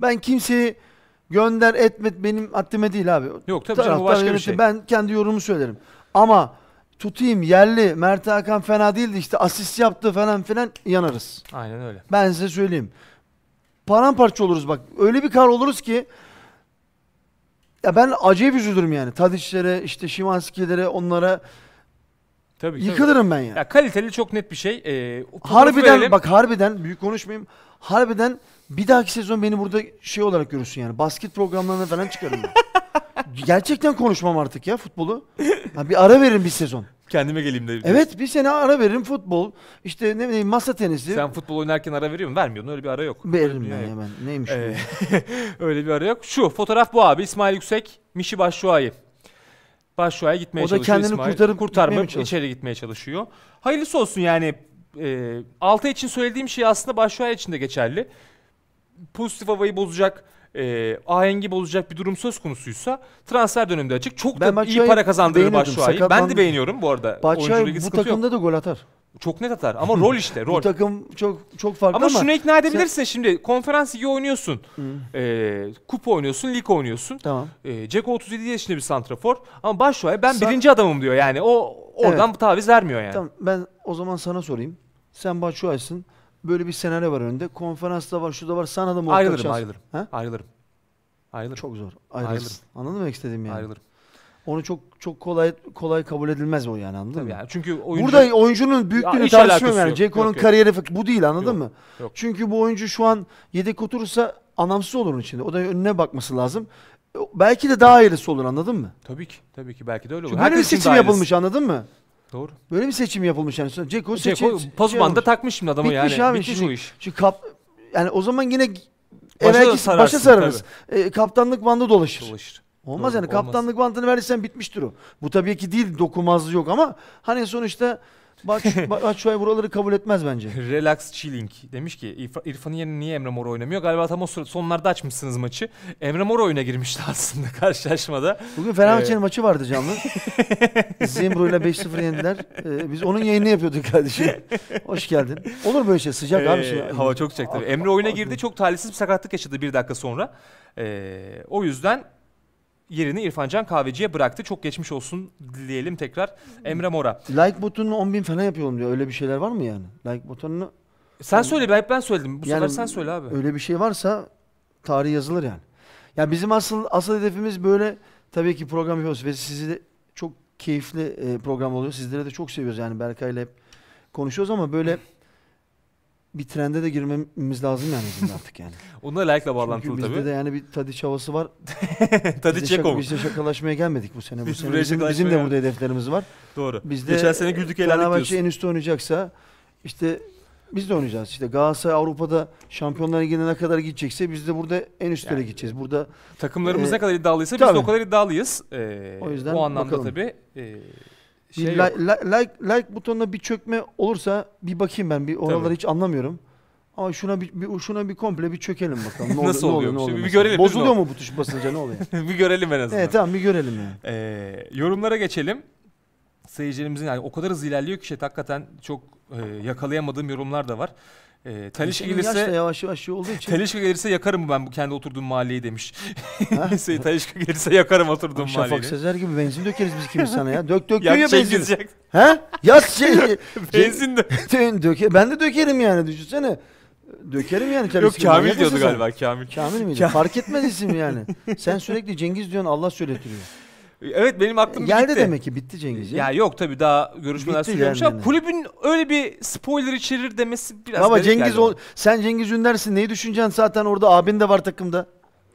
Ben kimseyi gönder etmet benim haddime değil abi. Yok tabii canım bu başka bir yönetici, şey. Ben kendi yorumumu söylerim. Ama tutayım yerli Mert Hakan fena değildi işte asist yaptı falan filan yanarız. Aynen öyle. Ben size söyleyeyim. Paramparça oluruz bak. Öyle bir kar oluruz ki ya ben acayip üzülürüm yani. Tadiçlere, işte Şimanski'lere, onlara Tabii tabii. yıkılırım ben ya. Ya kaliteli çok net bir şey. Ee, Harbiden verelim. bak harbiden büyük konuşmayayım. Harbiden bir dahaki sezon beni burada şey olarak görürsün yani. Basket programlarına falan çıkarım ben. Gerçekten konuşmam artık ya futbolu. Ha, bir ara veririm bir sezon. kendime geleyim de. Evet bir sene ara veririm futbol. İşte ne bileyim masa tenisi. Sen futbol oynarken ara veriyor musun? Vermiyordun. Öyle bir ara yok. Veririm Öyle bir ben dünya ya yok. ben. Neymiş Ee, öyle bir ara yok. Şu fotoğraf bu abi. İsmail Yüksek, Mişi Başşuay'ı. Başşuay'a gitmeye O da çalışıyor kendini İsmail. kurtarıp gitmeye kurtarmayıp çalışıyor? içeri gitmeye çalışıyor. Hayırlısı olsun yani. E, Altay için söylediğim şey aslında Başşuay için de geçerli. Pozitif havayı bozacak, e, ahengi bozacak bir durum söz konusuysa transfer döneminde açık. Çok Ben da iyi para beğeniyordum, Başşuay'ı. Ben de beğeniyorum bu arada. İlgili bu sıkıntı yok. takımda da gol atar. Çok net atar ama rol işte rol. Bu takım çok çok farklı Ama, ama, şunu ikna edebilirse şimdi konferans ligi oynuyorsun. E, kupa oynuyorsun, lig oynuyorsun. Tamam. E, Ceko 37 yaşında bir santrafor ama Başşuay ben Sa- birinci adamım diyor yani. O oradan taviz vermiyor yani. Tamam ben o zaman sana sorayım. Sen Batshuayi'sin. Böyle bir senaryo var önünde. Konferansta var, şurada var. Sana da muhakkak Ayrılırım, şans. ayrılırım. Ha? Ayrılırım. Ayrılırım. Çok zor. Ayrılırım. Ayrılırsın. Anladın mı istediğim yani? Ayrılırım. Onu çok çok kolay kolay kabul edilmez o yani anladın Tabii mı? yani çünkü oyuncu Burada oyuncunun büyüklüğünü tartışmıyorum yani. Ceko'nun kariyeri bu değil anladın Yok, mı? yok. Çünkü bu oyuncu şu an yedek oturursa anlamsız olur onun içinde. O da önüne bakması lazım. Belki de daha hayırlısı olur anladın mı? tabii ki tabii ki belki de öyle olur. Çünkü böyle bir seçim yapılmış anladın mı? Doğru. Böyle bir seçim yapılmış yani. Ceko seçim. Ceko Pazuman da takmış şimdi adamı Bitmiş yani. abi Bitmiş şimdi. o iş. Çünkü kap yani o zaman yine Başa evvelki sararsın, başa sararız. E, kaptanlık bandı dolaşır. Dolaşır. Olmaz Doğru, yani olmaz. kaptanlık bandını verdiysen bitmiştir o. Bu tabii ki değil dokunmazlığı yok ama hani sonuçta Batshuayi buraları kabul etmez bence. Relax chilling demiş ki İrfa- İrfan'ın yerine niye Emre Mor oynamıyor? Galiba tam o sırada sonlarda açmışsınız maçı. Emre Mor oyuna girmişti aslında karşılaşmada. Bugün Fenerbahçe'nin Ee, maçı vardı canlı. Zimbro ile 5-0 yendiler. Ee, biz onun yayını yapıyorduk kardeşim. Hoş geldin. Olur böyle şey sıcak abi. Ee, şimdi. hava çok sıcak tabii. Ak- Emre oyuna ak- girdi. Çok talihsiz bir sakatlık yaşadı bir dakika sonra. Ee, o yüzden yerini İrfancan Kahveci'ye bıraktı. Çok geçmiş olsun dileyelim tekrar Emre Mor'a. Like butonunu 10 bin falan yapıyorum diyor. Öyle bir şeyler var mı yani? Like butonunu Sen söyle ben hep ben söyledim. Bu Yani sefer sen söyle abi. öyle bir şey varsa tarih yazılır yani. Ya bizim asıl asıl hedefimiz böyle tabii ki program yapıyoruz ve sizi de çok keyifli e, program oluyor. Sizlere de çok seviyoruz yani Berkay'la hep konuşuyoruz ama böyle bir trende de girmemiz lazım yani bizim artık yani. Onunla Çünkü bağlantılı bizde tabii. de yani bir Tadiç havası var. Tadı Biz de şaka-. Biz de şakalaşmaya gelmedik bu sene. Bu Biz sene buraya bizim, bizim şakalaşmaya de burada hedeflerimiz var. Doğru. Bizde Geçen sene güldük eğlendik Fenerbahçe diyorsun. en üstte oynayacaksa işte biz de oynayacağız. İşte Galatasaray Avrupa'da Şampiyonlar Ligi'ne ne kadar gidecekse biz de burada en üstlere Yani. gideceğiz. Burada Takımlarımız Ee, ne kadar iddialıysa biz de tabii. o kadar iddialıyız. Ee, O yüzden o anlamda bakalım. tabii e, şey yok. li- li- like, like butonuna bir çökme olursa bir bakayım ben. Bir oraları Tabii. hiç anlamıyorum. Ama şuna bir, bir şuna bir komple bir çökelim bakalım. Ne Nasıl oluyor, oluyor ne oluyor, Bir mesela? görelim, Bozuluyor mu bu tuş basınca ne oluyor? bir görelim en azından. evet tamam bir görelim yani. Ee, yorumlara geçelim. Seyircilerimizin yani o kadar hızlı ilerliyor ki şey hakikaten çok e, yakalayamadığım yorumlar da var. E, Talişka Senin yaş da gelirse yavaş yavaş şey olduğu için. Talişka gelirse yakarım ben bu kendi oturduğum mahalleyi demiş. Talişka gelirse yakarım oturduğum Şafak mahalleyi. Sezer gibi benzin dökeriz biz kimi sana ya. Dök dök Ya şey benzin. He? Yaz şey. Benzin de. Dö- döke, ben de dökerim yani düşünsene. Dökerim yani. Yok kendisi gibi. Kamil Manyak diyordu galiba Kamil. Kamil miydi? Ka- Fark etmez isim yani. Sen sürekli Cengiz diyorsun Allah söyletiriyor. Evet benim aklım Geldi gitti. demek ki bitti Cengiz ya. Yok tabii daha görüşmeler Bitti sürüyormuş yani. ama kulübün öyle bir spoiler içerir demesi biraz Baba garip Cengiz geldi o, bana. sen Cengiz Ünder'sin. Neyi düşüneceksin zaten orada abin de var takımda.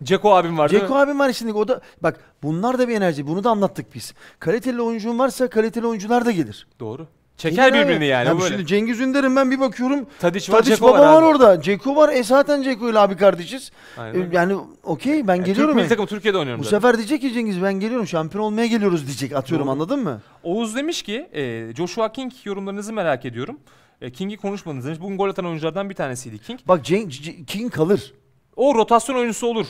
Ceko abim var değil Ceko abim var şimdi o da bak bunlar da bir enerji. Bunu da anlattık biz. Kaliteli oyuncun varsa kaliteli oyuncular da gelir. Doğru. Çeker abi. birbirini yani. Böyle. Şimdi Cengiz Ünder'im ben bir bakıyorum. Tadiç var, Tadiç Ceko baba var. var abi. orada. Ceko var. E zaten Ceko ile abi kardeşiz. Aynen E, yani okey ben Yani geliyorum. Milli yani. takımı Türkiye'de oynuyorum Bu zaten. sefer diyecek ki Cengiz ben geliyorum şampiyon olmaya geliyoruz diyecek atıyorum Doğru. anladın mı? Oğuz demiş ki e, Joshua King yorumlarınızı merak ediyorum. E, King'i konuşmadınız demiş. Bugün gol atan oyunculardan bir tanesiydi King. Bak Cenk, C- King kalır. O rotasyon oyuncusu olur.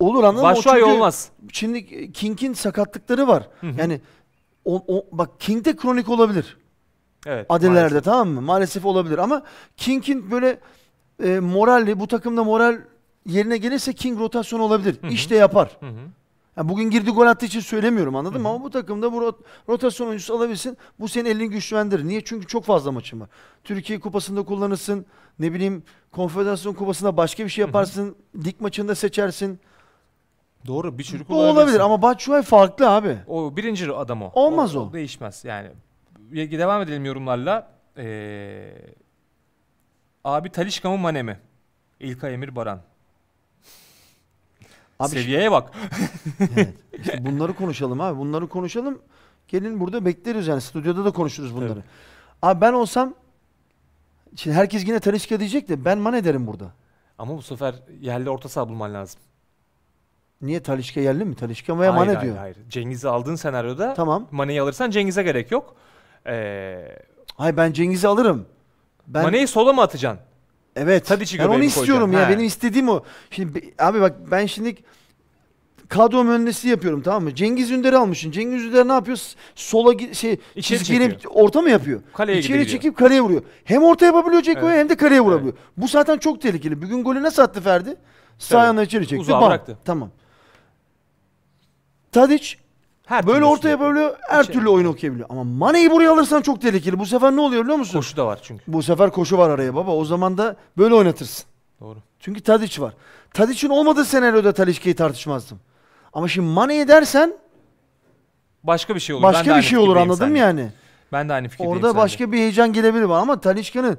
Olur anladın mı? O Başşuay çünkü olmaz. Şimdi King'in sakatlıkları var. Yani o, o, bak King de kronik olabilir. Evet. Adelelerde maalesef. tamam mı? Maalesef olabilir ama King'in böyle e, moralli bu takımda moral yerine gelirse King rotasyon olabilir. Hı hı. İş de yapar. Hı hı. Yani bugün girdi gol attığı için söylemiyorum anladın mı? Hı hı. Ama bu takımda bu rot- rotasyon oyuncusu alabilsin. Bu senin elini güçlendirir. Niye? Çünkü çok fazla maçın var. Türkiye Kupası'nda kullanırsın. Ne bileyim Konfederasyon Kupası'nda başka bir şey yaparsın. Lig maçında seçersin. Doğru bir çocuk Bu olabilir ama Batshuayi farklı abi. O birinci adam o. Olmaz o. Değişmez yani. Devam edelim yorumlarla. Ee, abi Talişka mı Mane mi? İlkay Emir Baran. Abi Seviyeye bak. Evet. İşte bunları konuşalım abi. Bunları konuşalım. Gelin burada bekleriz yani. Stüdyoda da konuşuruz bunları. Tabii. Abi ben olsam şimdi herkes yine Talisca diyecek de ben Mane derim burada. Ama bu sefer yerli orta saha bulman lazım. Niye Talisca yerli mi? Talisca veya hayır, Mane hayır, diyor. hayır. Cengiz'i aldığın senaryoda Tamam. Mane'yi alırsan Cengiz'e gerek yok. Ee, Hayır ben Cengiz'i alırım. Ben Mane'yi sola mı atacaksın? evet. Tadic'i ben onu göbeğini istiyorum ya. koyacaksın. He. Benim istediğim o. Şimdi be- abi bak ben şimdi kadro mühendisliği yapıyorum tamam mı? Cengiz Ünder'i almışsın. Cengiz Ünder ne yapıyor? S- Sola gi- şey İçeri çizgiyle çekiyor. orta mı yapıyor? Kaleye İçeri gidiyor. çekip kaleye vuruyor. Hem orta yapabiliyor Ceko'ya Evet. hem de kaleye vurabiliyor. Bu zaten çok tehlikeli. Bugün golü nasıl attı Ferdi? Sağ Tabii. içeri çekti. Uzağa bam. bıraktı. Tamam. Tadic Her böyle türlüsünü orta yapıyor. yapabiliyor. Her İçeri. türlü oyun okuyabiliyor. Ama Mane'yi buraya alırsan çok tehlikeli. Bu sefer ne oluyor biliyor musun? Koşu da var çünkü. Bu sefer koşu var araya baba. O zaman da böyle oynatırsın. Doğru. Çünkü Tadic var. Tadic'in olmadığı senaryoda Talisca'yı tartışmazdım. Ama şimdi Mane'yi dersen başka bir şey olur. Ben de Başka bir aynı şey olur fikirdeyim anladın mı seninle. yani? Ben de aynı fikirdeyim Orada seninle. başka bir heyecan gelebilir bana ama Talişka'nın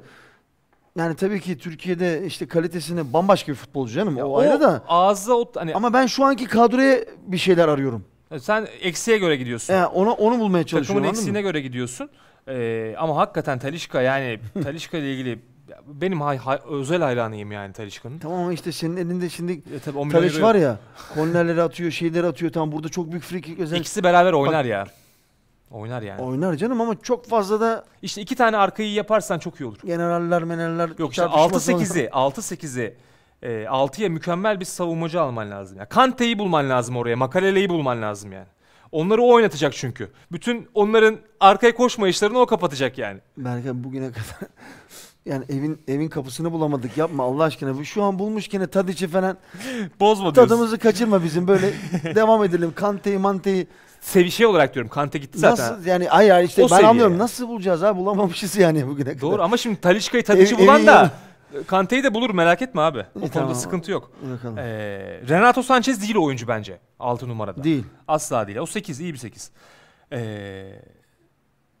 yani tabii ki Türkiye'de işte kalitesine bambaşka bir futbolcu canım. Ya o, ayrı da. ağızda o hani Ama ben şu anki kadroya bir şeyler arıyorum. Sen eksiğe göre gidiyorsun. Yani onu onu bulmaya çalışıyorum. Takımın eksiğine göre gidiyorsun. Ee, ama hakikaten Talişka yani Talişka ile ilgili benim hay- hay- özel hayranıyım yani Talişka'nın. Tamam ama işte senin elinde şimdi E, tabii 10 milyon Taliş var ya. Kornerleri atıyor, şeyleri atıyor. Tamam burada çok büyük free kick İkisi beraber oynar ya. Oynar yani. oynar canım ama çok fazla da İşte iki tane arkayı yaparsan çok iyi olur. generaller, meneller Yok işte çarpışması 6-8'i 6-8'i e, 6'ya mükemmel bir savunmacı alman lazım. Yani Kante'yi bulman lazım oraya. Makalele'yi bulman lazım yani. Onları o oynatacak çünkü. Bütün onların arkaya koşma işlerini o kapatacak yani. Berkan bugüne kadar yani evin evin kapısını bulamadık. Yapma Allah aşkına. Bu Şu an bulmuş gene Tadiç'i falan. Bozma diyorsun. Tadımızı kaçırma bizim böyle devam edelim. Kante'yi, Mante'yi Sevi şey olarak diyorum. Kante gitti zaten. nasıl yani ay ay işte O ben seviye anlıyorum. Nasıl bulacağız abi? Bulamamışız yani bugüne kadar. Doğru ama şimdi Talişka'yı Tadiç'i bulan da Kante'yi de bulur merak etme abi. O konuda tamam. sıkıntı yok. Bakalım. Ee, Renato Sanchez değil o oyuncu bence. 6 numarada. Değil. Asla değil. O 8 iyi bir 8. Ee,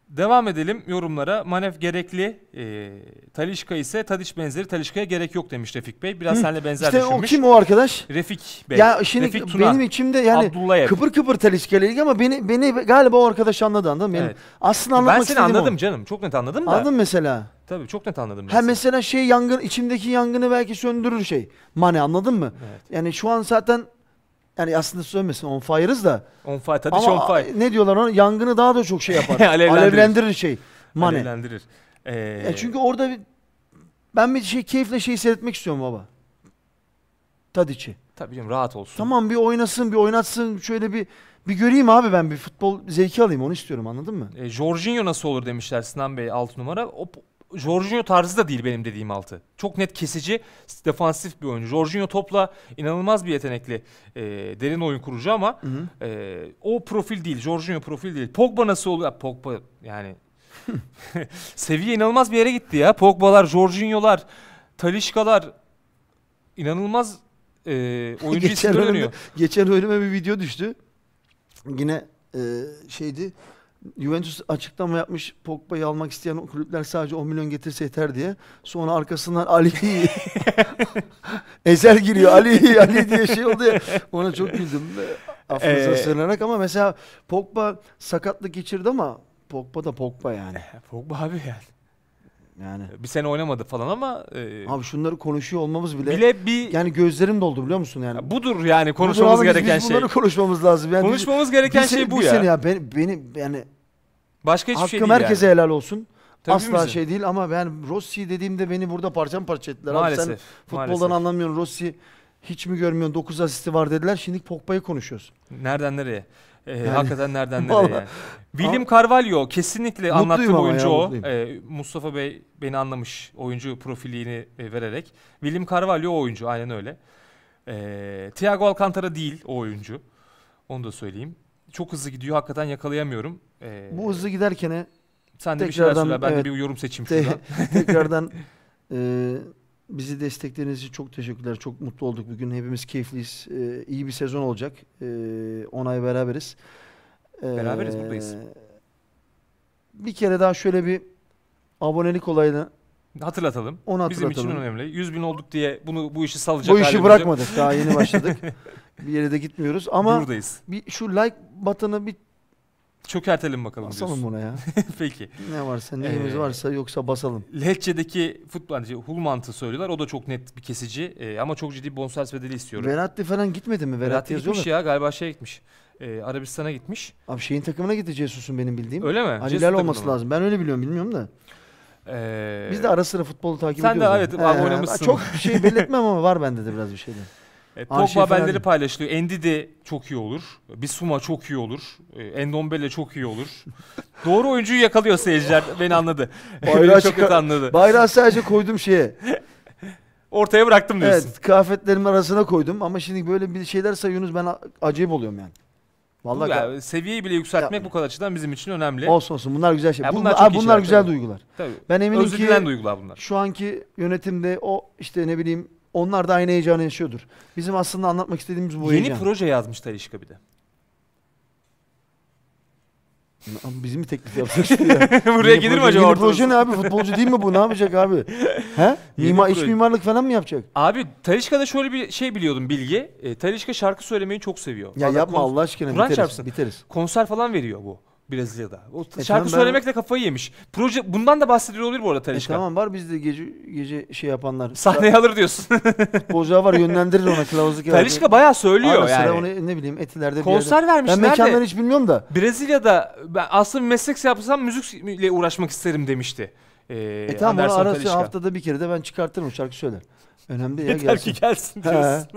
devam edelim yorumlara. Manev gerekli. E, Talişka ise Tadiç benzeri. Talişka'ya gerek yok demiş Refik Bey. Biraz Hı. seninle benzer İşte o düşünmüş. kim o arkadaş? Refik Bey. Ya şimdi Refik Tuna. benim içimde yani kıpır kıpır Talisca ile ilgili ama beni beni galiba o arkadaş anladı anladın mı? Benim Evet. Aslında anlatmak Ben seni anladım o. canım. Çok net anladım da. Anladın mı mesela? Tabii çok net anladım. ben Ha seni. mesela şey yangın içimdeki yangını belki söndürür şey. Mane anladın mı? Evet. Yani şu an zaten yani aslında sönmesin on fire'ız da. On fire. Ama on fire. ne diyorlar ona? Yangını daha da çok şey yapar. Alevlendirir. Alevlendirir şey. Mane. Alevlendirir. Ee, Ya çünkü orada bir, ben bir şey keyifle şeyi seyretmek istiyorum baba. Tadiç'i. Tabii canım rahat olsun. Tamam bir oynasın, bir oynatsın. Şöyle bir bir göreyim abi ben bir futbol zevki alayım onu istiyorum anladın mı? E, Jorginho nasıl olur demişler Sinan Bey 6 numara. O Jorginho tarzı da değil benim dediğim altı. Çok net kesici, defansif bir oyuncu. Jorginho topla inanılmaz bir yetenekli e, derin oyun kurucu ama Hı hı. e, o profil değil. Jorginho profil değil. Pogba nasıl oluyor? Pogba yani seviye inanılmaz bir yere gitti ya. Pogba'lar, Jorginho'lar, Talişka'lar inanılmaz e, oyuncu Geçen isimleri önümde- dönüyor. Geçen önüme bir video düştü. Yine e, şeydi. Juventus açıklama yapmış Pogba'yı almak isteyen kulüpler sadece 10 milyon getirse yeter diye. Sonra arkasından Ali Ezel giriyor. Ali Ali diye şey oldu ya. Ona çok güldüm. Affınıza Ee, sığınarak ama mesela Pogba sakatlık geçirdi ama Pogba da Pogba yani. Pogba abi yani. Yani Bir sene oynamadı falan ama e, abi şunları konuşuyor olmamız bile, bile bir yani gözlerim doldu biliyor musun yani? Ya budur yani Budur konuşmamız abi, biz- gereken biz şey. bunları konuşmamız lazım. Yani Konuşmamız gereken bir şey bu bir ya. sene ya beni, beni yani Başka hiçbir şey hakkım değil herkese yani. helal olsun. Tabii Asla bize. şey değil ama ben Rossi dediğimde beni burada parçam parça ettiler. Abi Maalesef. sen futboldan maalesef. anlamıyorsun. Rossi hiç mi görmüyorsun? 9 asisti var dediler. Şimdi Pogba'yı konuşuyoruz. Nereden nereye? Ee, Yani- hakikaten nereden nereye yani. William Carvalho kesinlikle Mutluyum anlattığım oyuncu ya, o. mutluyum. Ee, Mustafa Bey beni anlamış oyuncu profilini e, vererek. William Carvalho o oyuncu aynen öyle. Ee, Thiago Alcantara değil o oyuncu. Onu da söyleyeyim. Çok hızlı gidiyor hakikaten yakalayamıyorum. Ee, Bu hızlı giderken sen de bir şeyler söyle ben evet, de bir yorum seçeyim te- şuradan. tekrardan e, bizi destekleriniz için çok teşekkürler. Çok mutlu olduk. Bugün hepimiz keyifliyiz. E, iyi bir sezon olacak. E, 10 ay beraberiz. E, Beraberiz, buradayız. Bir kere daha şöyle bir abonelik olayını Hatırlatalım. onu Bizim için hatırlatalım. önemli. 100 bin olduk diye bunu bu işi salacak Bu işi bırakmadık. Daha yeni başladık. bir yere de gitmiyoruz ama Buradayız. bir şu like button'ı bir Çökertelim bakalım basalım diyorsun. buna ya. Peki. Ne varsa neyimiz Ee, varsa yoksa basalım. Lecce'deki futbolcu Hulmant'ı söylüyorlar. O da çok net bir kesici e, ama çok ciddi bonservis bedeli istiyor. Veratti falan gitmedi mi? Veratti yazıyorlar. gitmiş ya galiba şeye gitmiş. E, Arabistan'a gitmiş. Abi şeyin takımına gitti Cesus'un benim bildiğim. Öyle mi? Ali Jesus Hilal takımda olması mı? lazım. Ben öyle biliyorum bilmiyorum da. Ee, Biz de ara sıra futbolu takip sen de ediyoruz. evet, yani. abi Ee, oynamışsın. Çok şey belirtmem ama var bende de biraz bir şey de. e, Pogba haberleri paylaşılıyor. Endi de çok iyi olur. Bissouma çok iyi olur. E, Endombele çok iyi olur. Doğru oyuncuyu yakalıyor seyirciler. Beni anladı. Bayrağı çok net anladı. Bayrağı sadece koydum şeye. Ortaya bıraktım diyorsun. evet kıyafetlerimin arasına koydum ama şimdi böyle bir şeyler sayıyorsunuz ben acayip oluyorum yani. Vallahi ya, seviyeyi bile yükseltmek Yapma. bu kadar açıdan bizim için önemli. olsun olsun bunlar güzel şey. Ya bunlar bunlar iyi bunlar güzel tabii. duygular. Tabii. Ben eminim Özür ki duygular bunlar. şu anki yönetimde o işte ne bileyim onlar da aynı heyecanı yaşıyordur. Bizim aslında anlatmak istediğimiz bu Yeni heyecan. proje yazmış Talişka bir de. Bizim mi teklif yapacak şimdi ya? Buraya Yeni gelir mi acaba Yeni proje ne abi? Futbolcu değil mi bu? Ne yapacak abi? He? Yeni Mimar, iç mimarlık falan mı yapacak? Abi Talişka'da şöyle bir şey biliyordum bilgi. E, Talişka şarkı söylemeyi çok seviyor. Ya Valla yapma Allah aşkına Kur'an biteriz. çarpsın. Biteriz. Konser falan veriyor bu Brezilya'da. O E şarkı tamam, ben- söylemekle kafayı yemiş. Proje bundan da bahsediyor olabilir bu arada E Talişka. tamam var bizde gece gece şey yapanlar. Sahneye alır diyorsun. Futbolcular var yönlendirir ona kılavuzluk yapar. Talişka bayağı söylüyor Ara sıra yani. onu ne bileyim etilerde bir Konser yerde. vermiş Ben mekanları hiç bilmiyorum da. Brezilya'da ben aslında bir meslek yapsam müzikle uğraşmak isterim demişti. Ee, E tamam Anderson arası Talisca. haftada bir kere de ben çıkartırım o şarkı söyler. Önemli ya Yeter gelsin. ki gelsin diyorsun.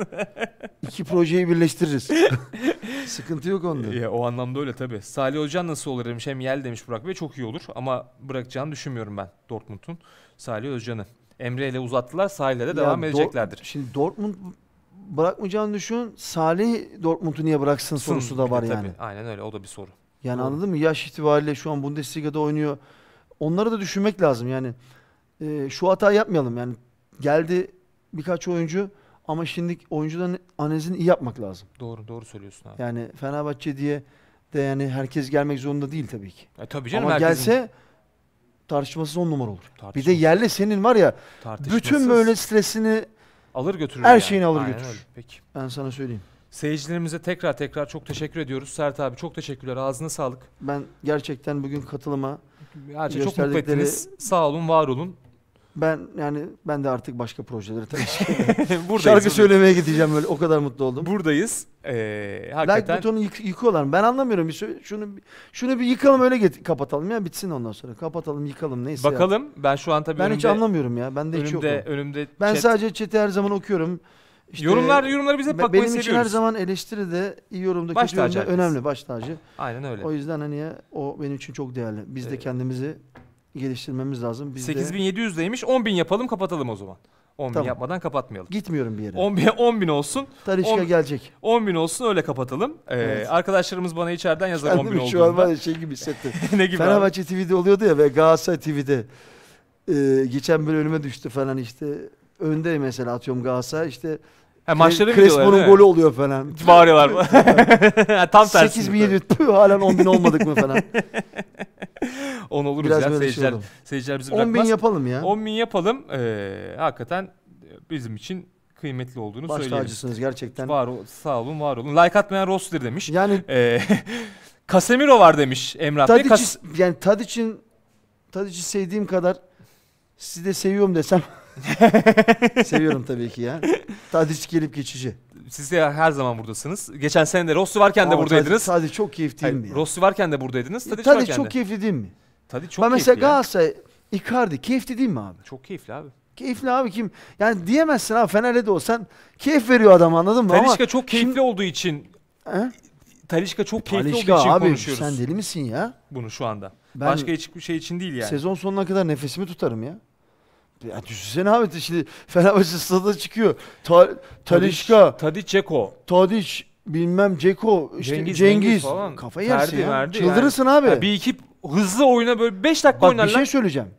İki projeyi birleştiririz. Sıkıntı yok onda. Ya, o anlamda öyle tabii. Salih Hocan nasıl olur demiş. Hem Yel demiş Burak Bey çok iyi olur ama bırakacağını düşünmüyorum ben Dortmund'un Salih Özcan'ı. Emre ile uzattılar. Salih'le de devam edeceklerdir. Şimdi Dortmund bırakmayacağını düşün. Salih Dortmund'u niye bıraksın sorusu da var tabii. yani. Aynen öyle o da bir soru. Yani Doğru. anladın mı? Yaş itibariyle şu an Bundesliga'da oynuyor. Onları da düşünmek lazım yani. Ee, şu hata yapmayalım yani. Geldi birkaç oyuncu ama şimdi oyuncuların analizini iyi yapmak lazım. Doğru doğru söylüyorsun abi. Yani Fenerbahçe diye de yani herkes gelmek zorunda değil tabii ki. E, tabii canım ama herkesin gelse tartışmasız on numara olur. Bir de yerli senin var ya bütün böyle stresini alır götürür. her yani. şeyini alır Aynen götürür. öyle. Peki. ben sana söyleyeyim. Seyircilerimize tekrar tekrar çok teşekkür ediyoruz. Sert abi çok teşekkürler. Ağzına sağlık. Ben gerçekten bugün katılıma Gerçekten çok mutlu ettiniz. Sağ olun, var olun. Ben yani ben de artık başka projelere tabii buradayız. şarkı söylemeye gideceğim böyle o kadar mutlu oldum. Buradayız. Ee, Like hakikaten butonu yık- yıkıyorlar. Ben anlamıyorum. Bir şunu şunu bir yıkalım öyle get- kapatalım ya bitsin ondan sonra. Kapatalım yıkalım neyse. ya. bakalım. Ben şu an tabii Ben önümde, hiç anlamıyorum ya. Bende hiç yok. önümde, Ben chat- sadece chat'i her zaman okuyorum. İşte yorumlar yorumları biz hep be- bakmayı benim için her seviyoruz. zaman eleştiri de iyi yorumda Baş kötü yorumda tacı herkes. önemli baş tacı. Aynen öyle. O yüzden hani ya, o benim için çok değerli. Biz de Ee, kendimizi geliştirmemiz lazım. Biz de 8700'deymiş. 10.000 yapalım kapatalım o zaman. 10.000 Tamam. yapmadan kapatmayalım. gitmiyorum bir yere. 10.000 10.000 olsun. Talişka on- gelecek. 10.000 olsun öyle kapatalım. Ee, Evet. Arkadaşlarımız bana içeriden yazar 10.000 Kendimi şu an olduğunda. ya şey gibi hissettim. ne gibi abi? Fenerbahçe TV'de oluyordu ya ve Galatasaray TV'de. Ee, geçen bir önüme düştü falan işte. Önde mesela atıyorum Galatasaray işte. Ha, maçların Crespo'nun golü oluyor falan. Bağırıyorlar. Tam tersi. 8700 tüh halen 10 bin olmadık mı falan. 10 oluruz Biraz ya. şey Seyirciler, seyirciler bizi 10 bin bırakmaz. yapalım ya. 10 bin yapalım. Ee, hakikaten bizim için kıymetli olduğunu Baş söyleyelim. tacısınız gerçekten. Var ol, sağ olun, var olun. Like atmayan Roster demiş. Yani Ee, Casemiro var demiş Emrah Bey. Tadic'i Kas- yani Tadic'in Tadic'i sevdiğim kadar sizi de seviyorum desem seviyorum tabii ki ya. Tadic gelip geçici. Siz de her zaman buradasınız. Geçen sene de Rossi varken de Ama buradaydınız. Tadic, Tadic çok keyifli değil mi ya? Rossi varken de buradaydınız. Ya Tadic, Tadic varken çok de. keyifli değil mi? Tadic çok ben mesela keyifli ya. Galatasaray Icardi keyifli değil mi abi? Çok keyifli abi. Keyifli abi kim? Yani diyemezsin abi Fener'de de olsan keyif veriyor adam anladın mı? Ama Talişka çok keyifli şimdi- olduğu için He? Talişka çok keyifli Talisca olduğu için abi konuşuyoruz sen deli misin ya? bunu şu anda. Ben Başka hiçbir şey için değil yani. sezon sonuna kadar nefesimi tutarım ya. Ya düşünsene abi şimdi Fenerbahçe stada çıkıyor. Ta, Talişka, Tadic, Ceko. Tadic, bilmem Ceko, işte Cengiz, Cengiz. Mengiz falan. Kafayı yersin Ferdi, ya. Merdi Çıldırırsın abi. Ya bir iki hızlı oyuna böyle 5 dakika Bak oynarlar. bir şey söyleyeceğim.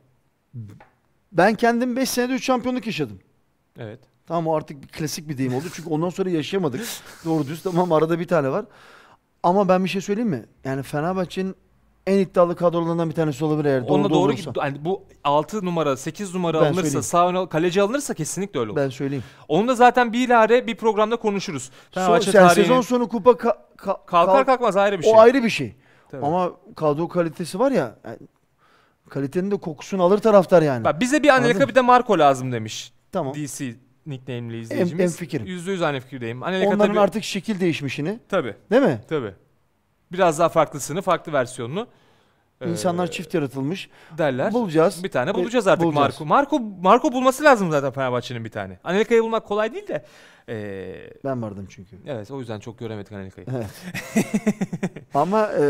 Ben kendim 5 senede 3 şampiyonluk yaşadım. Evet. Tamam o artık bir klasik bir deyim oldu. Çünkü ondan sonra yaşayamadık. Doğru düz tamam arada bir tane var. Ama ben bir şey söyleyeyim mi? Yani Fenerbahçe'nin en iddialı kadrolarından bir tanesi olabilir eğer doğru Onunla doğru olursa. git. Yani bu 6 numara, 8 numara Ben alınırsa, sağ ön kaleci alınırsa kesinlikle öyle olur. Ben söyleyeyim. Onu da zaten bir ilare bir programda konuşuruz. Son, yani tarihinin- sezon sonu kupa ka- ka- kalkar kalk- kalkmaz ayrı bir şey. o ayrı bir şey. Tabii. Ama kadro kalitesi var ya yani kalitenin de kokusunu alır taraftar yani. Bak bize bir Anelka bir de Marco lazım demiş. tamam. DC nickname'li En, izleyicimiz. en fikrim. %100 aynı fikirdeyim. Anelka Onların tabii, artık şekil değişmişini tabii, değil mi? tabii. Biraz daha farklısını, farklı versiyonunu. e, İnsanlar çift yaratılmış. derler. Bulacağız. Bir tane Ve- bulacağız artık bulacağız. Marco. Marco Marco bulması lazım zaten Fenerbahçe'nin bir tane. Anelka'yı bulmak kolay değil de. e, Ben vardım çünkü. evet o yüzden çok göremedik Anelka'yı. Evet. Ama e,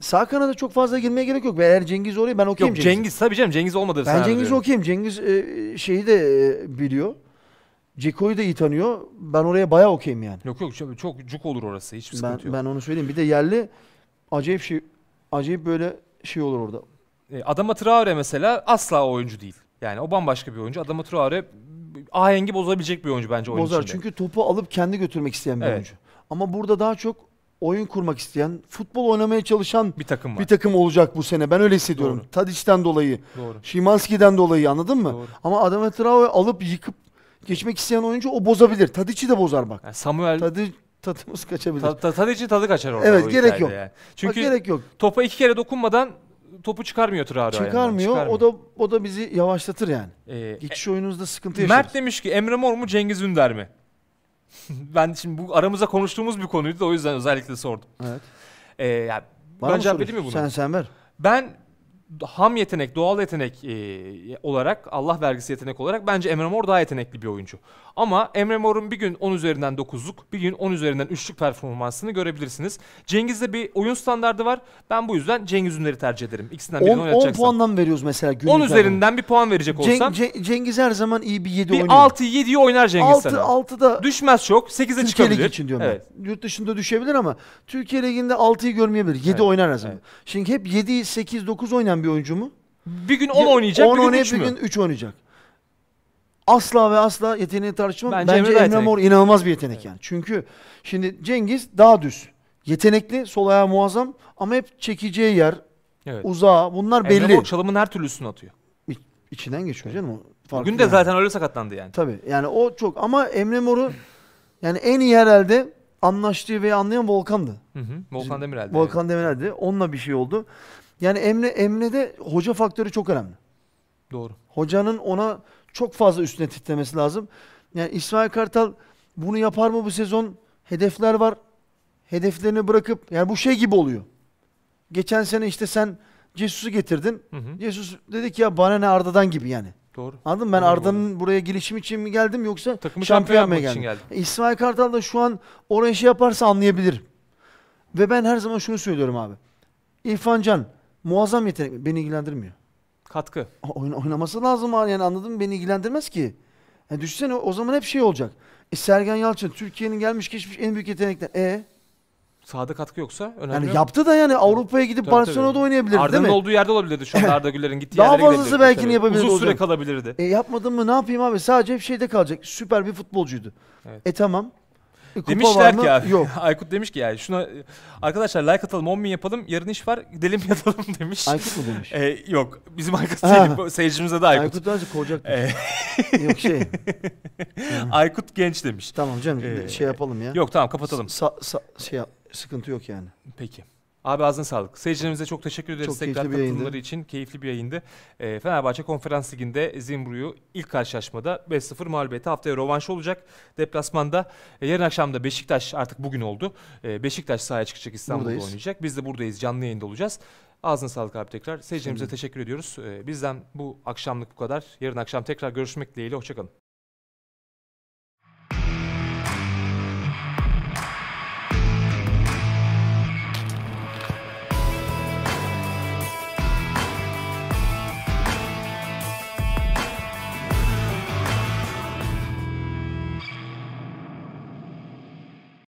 sağ kanada çok fazla girmeye gerek yok. Eğer Cengiz oraya ben okeyim Yok Cengiz. Cengiz tabii canım Cengiz olmadı. Ben Cengiz okeyim. Cengiz e, şeyi de e, biliyor. Ceko'yu da iyi tanıyor. Ben oraya bayağı okeyim yani. Yok yok çok, çok cuk olur orası hiçbir Ben, sıkıntı yok. ben onu söyleyeyim. Bir de yerli acayip şey acayip böyle şey olur orada. E, Adama Traore mesela asla oyuncu değil. Yani o bambaşka bir oyuncu. Adama Traore ahengi bozabilecek bir oyuncu bence oyun Bozar. içinde. Çünkü topu alıp kendi götürmek isteyen bir Evet. oyuncu. Ama burada daha çok oyun kurmak isteyen, futbol oynamaya çalışan Bir takım var. bir takım olacak bu sene. Ben öyle hissediyorum. Doğru. Tadic'ten dolayı, Doğru. Şimanski'den dolayı anladın mı? Doğru. Ama Adama Traore alıp yıkıp geçmek isteyen oyuncu o bozabilir. Tadic'i de bozar bak. Yani Samuel Tadı tadımız kaçabilir. ta, ta, Tadic'in tadı kaçar orada. Evet, gerek yok. Yani. Bak, Çünkü gerek yok. topa iki kere dokunmadan topu çıkarmıyor Traore ayağından. Çıkarmıyor. O da o da bizi yavaşlatır yani. Ee, Geçiş oyununuzda sıkıntı yaşarız. Mert demiş ki Emre Mor mu Cengiz Ünder mi? ben şimdi bu aramızda konuştuğumuz bir konuydu da o yüzden özellikle sordum. Evet. Ee, yani Var ben mı mi buna? Sen sen ver. Ben ham yetenek, doğal yetenek e, olarak, Allah vergisi yetenek olarak bence Emre Mor daha yetenekli bir oyuncu. Ama Emre Mor'un bir gün 10 üzerinden 9'luk, bir gün 10 üzerinden 3'lük performansını görebilirsiniz. Cengiz'de bir oyun standardı var. Ben bu yüzden Cengiz Ünder'i tercih ederim. İkisinden 10, birini 10 oynatacaksam. puandan veriyoruz mesela günlük 10 performans. üzerinden bir puan verecek Ceng- olsam Ce- Cengiz her zaman iyi bir 7 bir oynuyor. 6-7'yi oynar Cengiz 6 sana. 6'da Düşmez çok, 8'e Türkiye çıkabilir. Ligi için diyorum Evet. ben. Yurt dışında düşebilir ama Türkiye Ligi'nde 6'yı görmeyebilir. 7 Evet, oynar her zaman. Şimdi hep 7, 8, 9 oynayan bir oyuncu mu? Bir gün 10 oynayacak, 10 bir gün oynayıp 3 bir mü? gün 3 oynayacak. Asla ve asla yeteneğini tartışmam. Bence Bence, Emre Emre. Mor inanılmaz bir yetenek yani. Çünkü şimdi Cengiz daha düz. Yetenekli, sol ayağı muazzam ama hep çekeceği yer, Evet. uzağa bunlar Emre belli. Mor çalımın her türlüsünü atıyor. İ- İçinden geçiyor canım o. farklı Bugün de yani. zaten öyle sakatlandı yani. Tabii yani o çok ama Emre Mor'u yani en iyi herhalde anlaştığı ve anlayan Volkan'dı. Hı hı. Volkan Demirel'de. Volkan Demirel'di. Onunla bir şey oldu. Yani Emre Emre'de hoca faktörü çok önemli. Doğru. Hocanın ona çok fazla üstüne titlemesi lazım. Yani İsmail Kartal bunu yapar mı bu sezon? Hedefler var. Hedeflerini bırakıp yani bu şey gibi oluyor. Geçen sene işte sen Cesus'u getirdin. Hı hı. Jesus dedi ki ya bana ne Arda'dan gibi yani. Doğru. Anladın mı? Ben Arda'nın buraya gelişim için mi geldim yoksa Takımı şampiyon için geldim. geldi. E, İsmail Kartal da şu an oraya şey yaparsa anlayabilirim. Ve ben her zaman şunu söylüyorum abi. İrfan Can muazzam yetenek? Beni ilgilendirmiyor. Katkı. Oyna, oynaması lazım abi yani anladın mı? Beni ilgilendirmez ki. Yani düşünsene o zaman hep şey olacak. E, Sergen Yalçın Türkiye'nin gelmiş geçmiş en büyük yetenekler. E Sahada katkı yoksa önemli yani yok. yaptı da yani Avrupa'ya gidip Tabii, Barcelona'da tabii. oynayabilirdi Arda'nın değil mi? olduğu yerde olabilirdi şu anda Arda Güler'in gittiği Daha yere fazlası gidebilirdi. belki Tabii. yapabilirdi Uzun süre hocam. kalabilirdi. E yapmadın mı ne yapayım abi? Sadece hep şeyde kalacak. Süper bir futbolcuydu. Evet. E tamam. E, Demişler ki abi. Yok. Aykut demiş ki yani şuna arkadaşlar like atalım 10 bin yapalım yarın iş var gidelim yatalım demiş. Aykut mu demiş? Ee, yok bizim Aykut değil seyircimize de Aykut. Aykut derse kovacak. Ee, Yok şey. Aykut genç demiş. Tamam canım Ee, şey yapalım ya. Yok tamam kapatalım. Sa- sa- şey yap- sıkıntı yok yani. Peki. Abi ağzına sağlık. Seyircilerimize çok teşekkür ederiz Çok tekrar katılımları için. Keyifli bir yayındı. Ee, Fenerbahçe Konferans Ligi'nde Zimbru'yu ilk karşılaşmada 5-0 mağlubiyeti haftaya rövanş olacak. Deplasmanda e, yarın akşam da Beşiktaş artık bugün oldu. E, Beşiktaş sahaya çıkacak İstanbul'da Buradayız. oynayacak. Biz de buradayız canlı yayında olacağız. Ağzına sağlık abi tekrar. Seyircilerimize teşekkür ediyoruz. Ee, bizden bu akşamlık bu kadar. Yarın akşam tekrar görüşmek dileğiyle. Hoşçakalın.